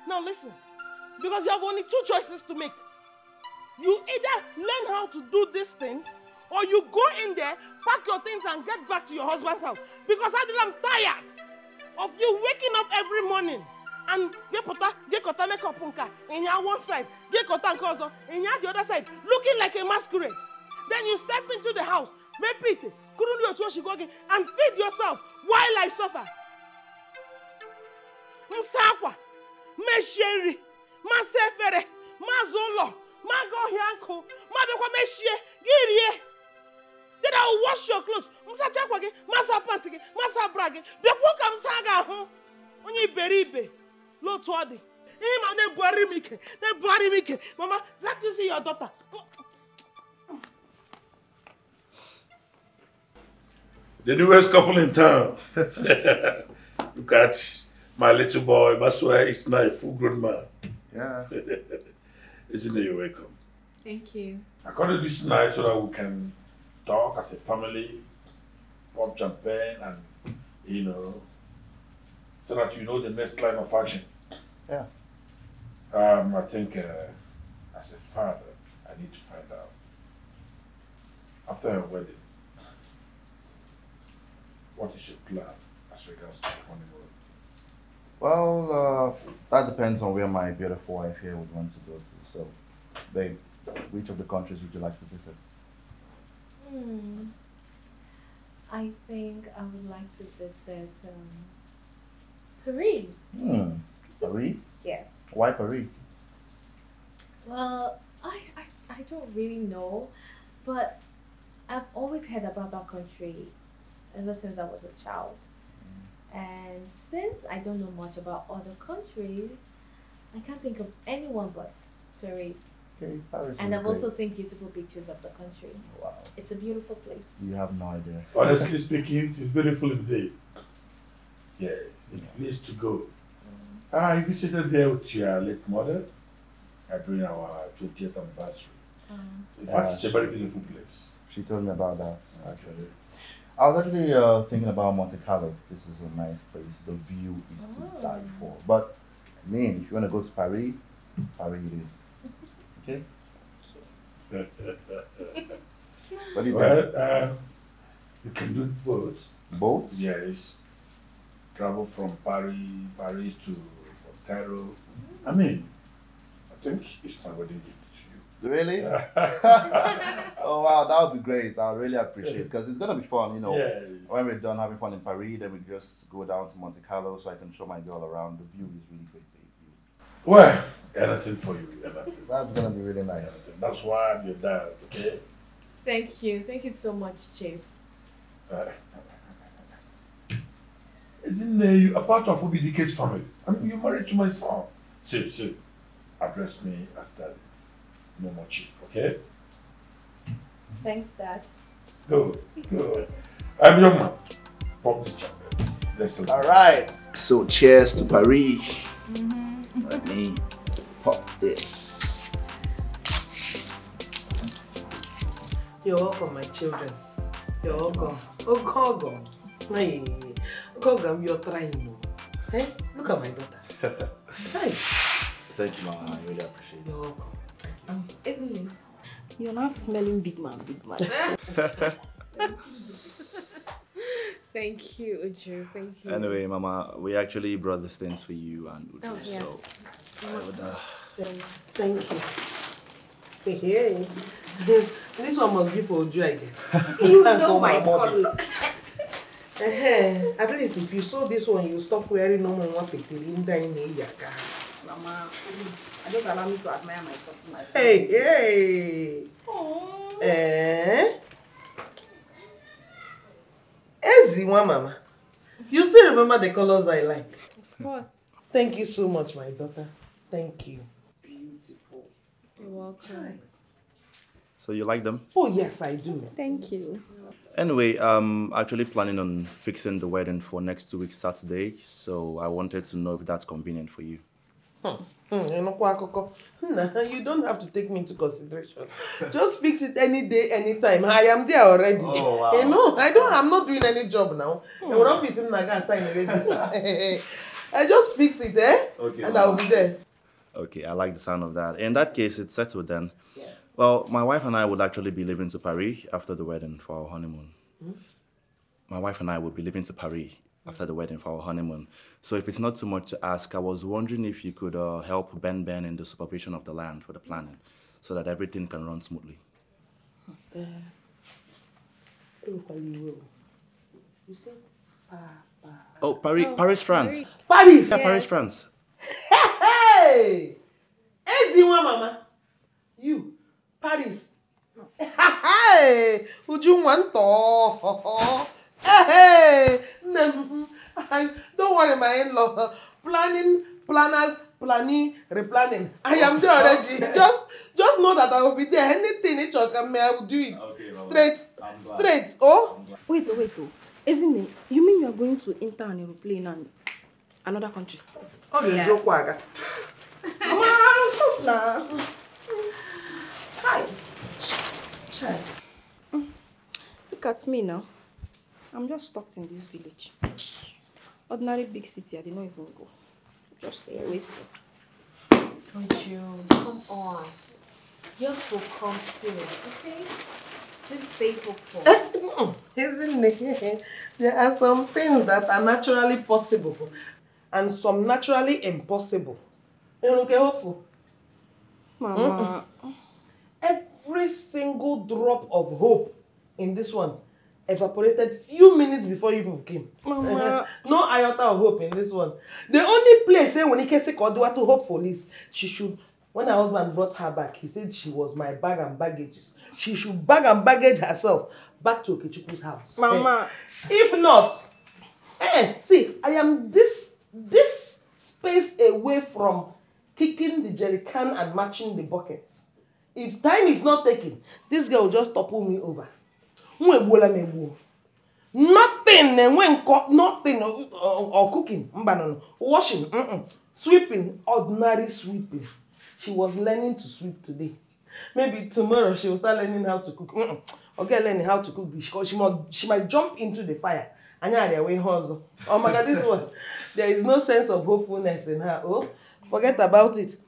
Now listen, because you have only two choices to make. You either learn how to do these things, or you go in there, pack your things, and get back to your husband's house. Because I am tired of you waking up every morning and get kota makeup in your one side, and also in your the other side, looking like a masquerade. Then you step into the house, make pity, couldn't you choose go again and feed yourself while I suffer. Msakwa, meshie nri, masa efere, mazụ ụlọ, maga ọhịa nkụ, ma bịakwa meshie, gị rie. Then I will wash your clothes. Msacha akwa gị, masa pant gị, masa bra gị. Bịakwuo ka m saa gị ahụ. Onye iberibe, n'otu ọ dị. Ihe ma na-ebugharị m ike, na-ebugharị m ike. Mama, let me see your daughter. The newest couple in town. Look at my little boy. Masua is now a full grown man. Yeah. Isn't it? You're welcome. Thank you. I call it this night so that we can talk as a family, pop champagne, and you know, so that you know the next line of action. Yeah. Um, I think uh, as a father, I need to find out after her wedding, what is your plan as regards to the honeymoon? Well, uh, that depends on where my beautiful wife here would want to go to. So, babe, which of the countries would you like to visit? Hmm. I think I would like to visit um, Paris. Hmm. Paris? Yeah. Why Paris? Well, I, I, I don't really know, but I've always heard about that country ever since I was a child. And since I don't know much about other countries, I can't think of anyone but Paris. Okay, Paris And I've great. also seen beautiful pictures of the country. Wow. It's a beautiful place. You have no idea. Honestly speaking, it's beautiful indeed. Yes, it's a place to go. I visited there with your late mother during our 20th anniversary. In fact, it's a very beautiful place. She told me about that. Actually. I was actually uh, thinking about Monte Carlo. This is a nice place. The view is to die for. But, I mean, if you want to go to Paris, Paris it is. Okay? What do you well, think? uh, you can do both. Both? Yes. Travel from Paris, Paris to Cairo. I mean, I think it's my wedding gift to you. Really? oh wow, that would be great. I really appreciate it because it's gonna be fun, you know. Yes. When we're done having fun in Paris, then we just go down to Monte Carlo so I can show my girl around. The view is really great, babe. Well, anything for you, anything. That's gonna be really nice. That's why I'm your dad, okay? Thank you. Thank you so much, Chief. Isn't uh, you a part of Obidike's family? I mean, you're married to my son. See, see, address me as daddy. No more chief, okay? Thanks, Dad. Good, good. I'm young man. Pop this champagne. Let's celebrate. All right. So cheers to Paris. Let me pop this. You're welcome, my children. You're welcome. Oh, Gogo. Hey, Gogo, you're trying. Hey, look at my daughter. Chai. Thank you, Mama. I really appreciate it. You're welcome. Um, isn't it? You're not smelling big man, big man. Thank you, Uju. Thank you. Anyway, Mama, we actually brought these things for you and Uju, Oh, yes. so I would. Uh, Thank you. Hey, this one must be for Uju, I guess. You know my mommy. color. Eh, At least if you sew this one, you stop wearing no more petili in the yaka. Mama, I just allow me to admire myself. My Hey, hey. Eh? Eziwa, mama. You still remember the colors I like? Of course. Thank you so much, my daughter. Thank you. Beautiful. You're welcome. so you like them? Oh, yes, I do. Thank you. Anyway, I'm actually planning on fixing the wedding for next two weeks Saturday, so I wanted to know if that's convenient for you. Hmm, akụkọ. Nna, you don't have to take me into consideration. Just fix it any day, anytime. I am there already. Oh, wow. You know, I don't, I'm not doing any job now. Hmm. When office in Naga sign a register. I just fix it, eh? Okay, and mama. I'll be there. Okay, I like the sound of that. In that case, it's settled then. Well, my wife and I would actually be leaving to Paris after the wedding for our honeymoon. Hmm? My wife and I would be leaving to Paris after the wedding for our honeymoon. So if it's not too much to ask, I was wondering if you could uh, help Ben Ben in the supervision of the land for the planning so that everything can run smoothly. Ewekwala iwe o. You said Papa. Oh, Paris, Oh, Paris, France. Paris. Yeah, Paris, France. Hey! Ezinwa mama. You, Paris. Hey! Ujunwa ntọ. Nne m. I- Don't worry, my in-law. Planning, planners, planning, replanning. I am there already. Just, just know that I will be there. Anything it shall come, I will do it. Straight, straight. Oh. Wait, oh, wait, oh. Isn't it? You mean you are going to enter an aeroplane and another country? Ọ ga-eji ụkwụ aga. Hi. Child. Look at me now. I'm just stuck in this village. Ordinary big city, I did not even go. Just stay wasted. Uju, come on. Yours will come too, okay? Just stay hopeful. Mm, Isn't it? There are some things that are naturally possible and some naturally impossible. You know, get hopeful. Mama. Every single drop of hope in this one evaporated few minutes before you people came. Mama. no iota of hope in this one. The only place eh, when can say Kodua to hope for is she should. When her husband brought her back, he said she was my bag and baggages. She should bag and baggage herself back to Okechukwu's house. Mama. Eh, If not, eh, see, I am this this space away from kicking the jerry can and matching the buckets. If time is not taken, this girl will just topple me over. M egbuola m egbuo. Nothing na-enwe nkọ nothing or, or, or cooking mba no washing mm-mm. sweeping ordinary sweeping. She was learning to sweep today. Maybe tomorrow she will start learning how to cook mm-mm. or get learning how to cook because she might she might jump into the fire. Anya arịa wee ihe ọzọ. Oh my god this one. There is no sense of hopefulness in her. Oh forget about it.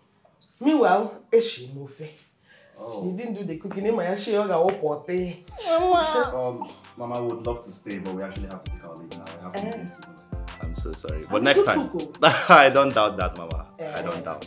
Meanwhile eshi m ofe she didn't do the cooking ịma ya shie ọ ga-awụpụ ọtị Um, Mama would love to stay, but we actually have to pick our leave now. I have Eh. to go. I'm so sorry. I'm But next time. I don't doubt that, Mama. I don't doubt.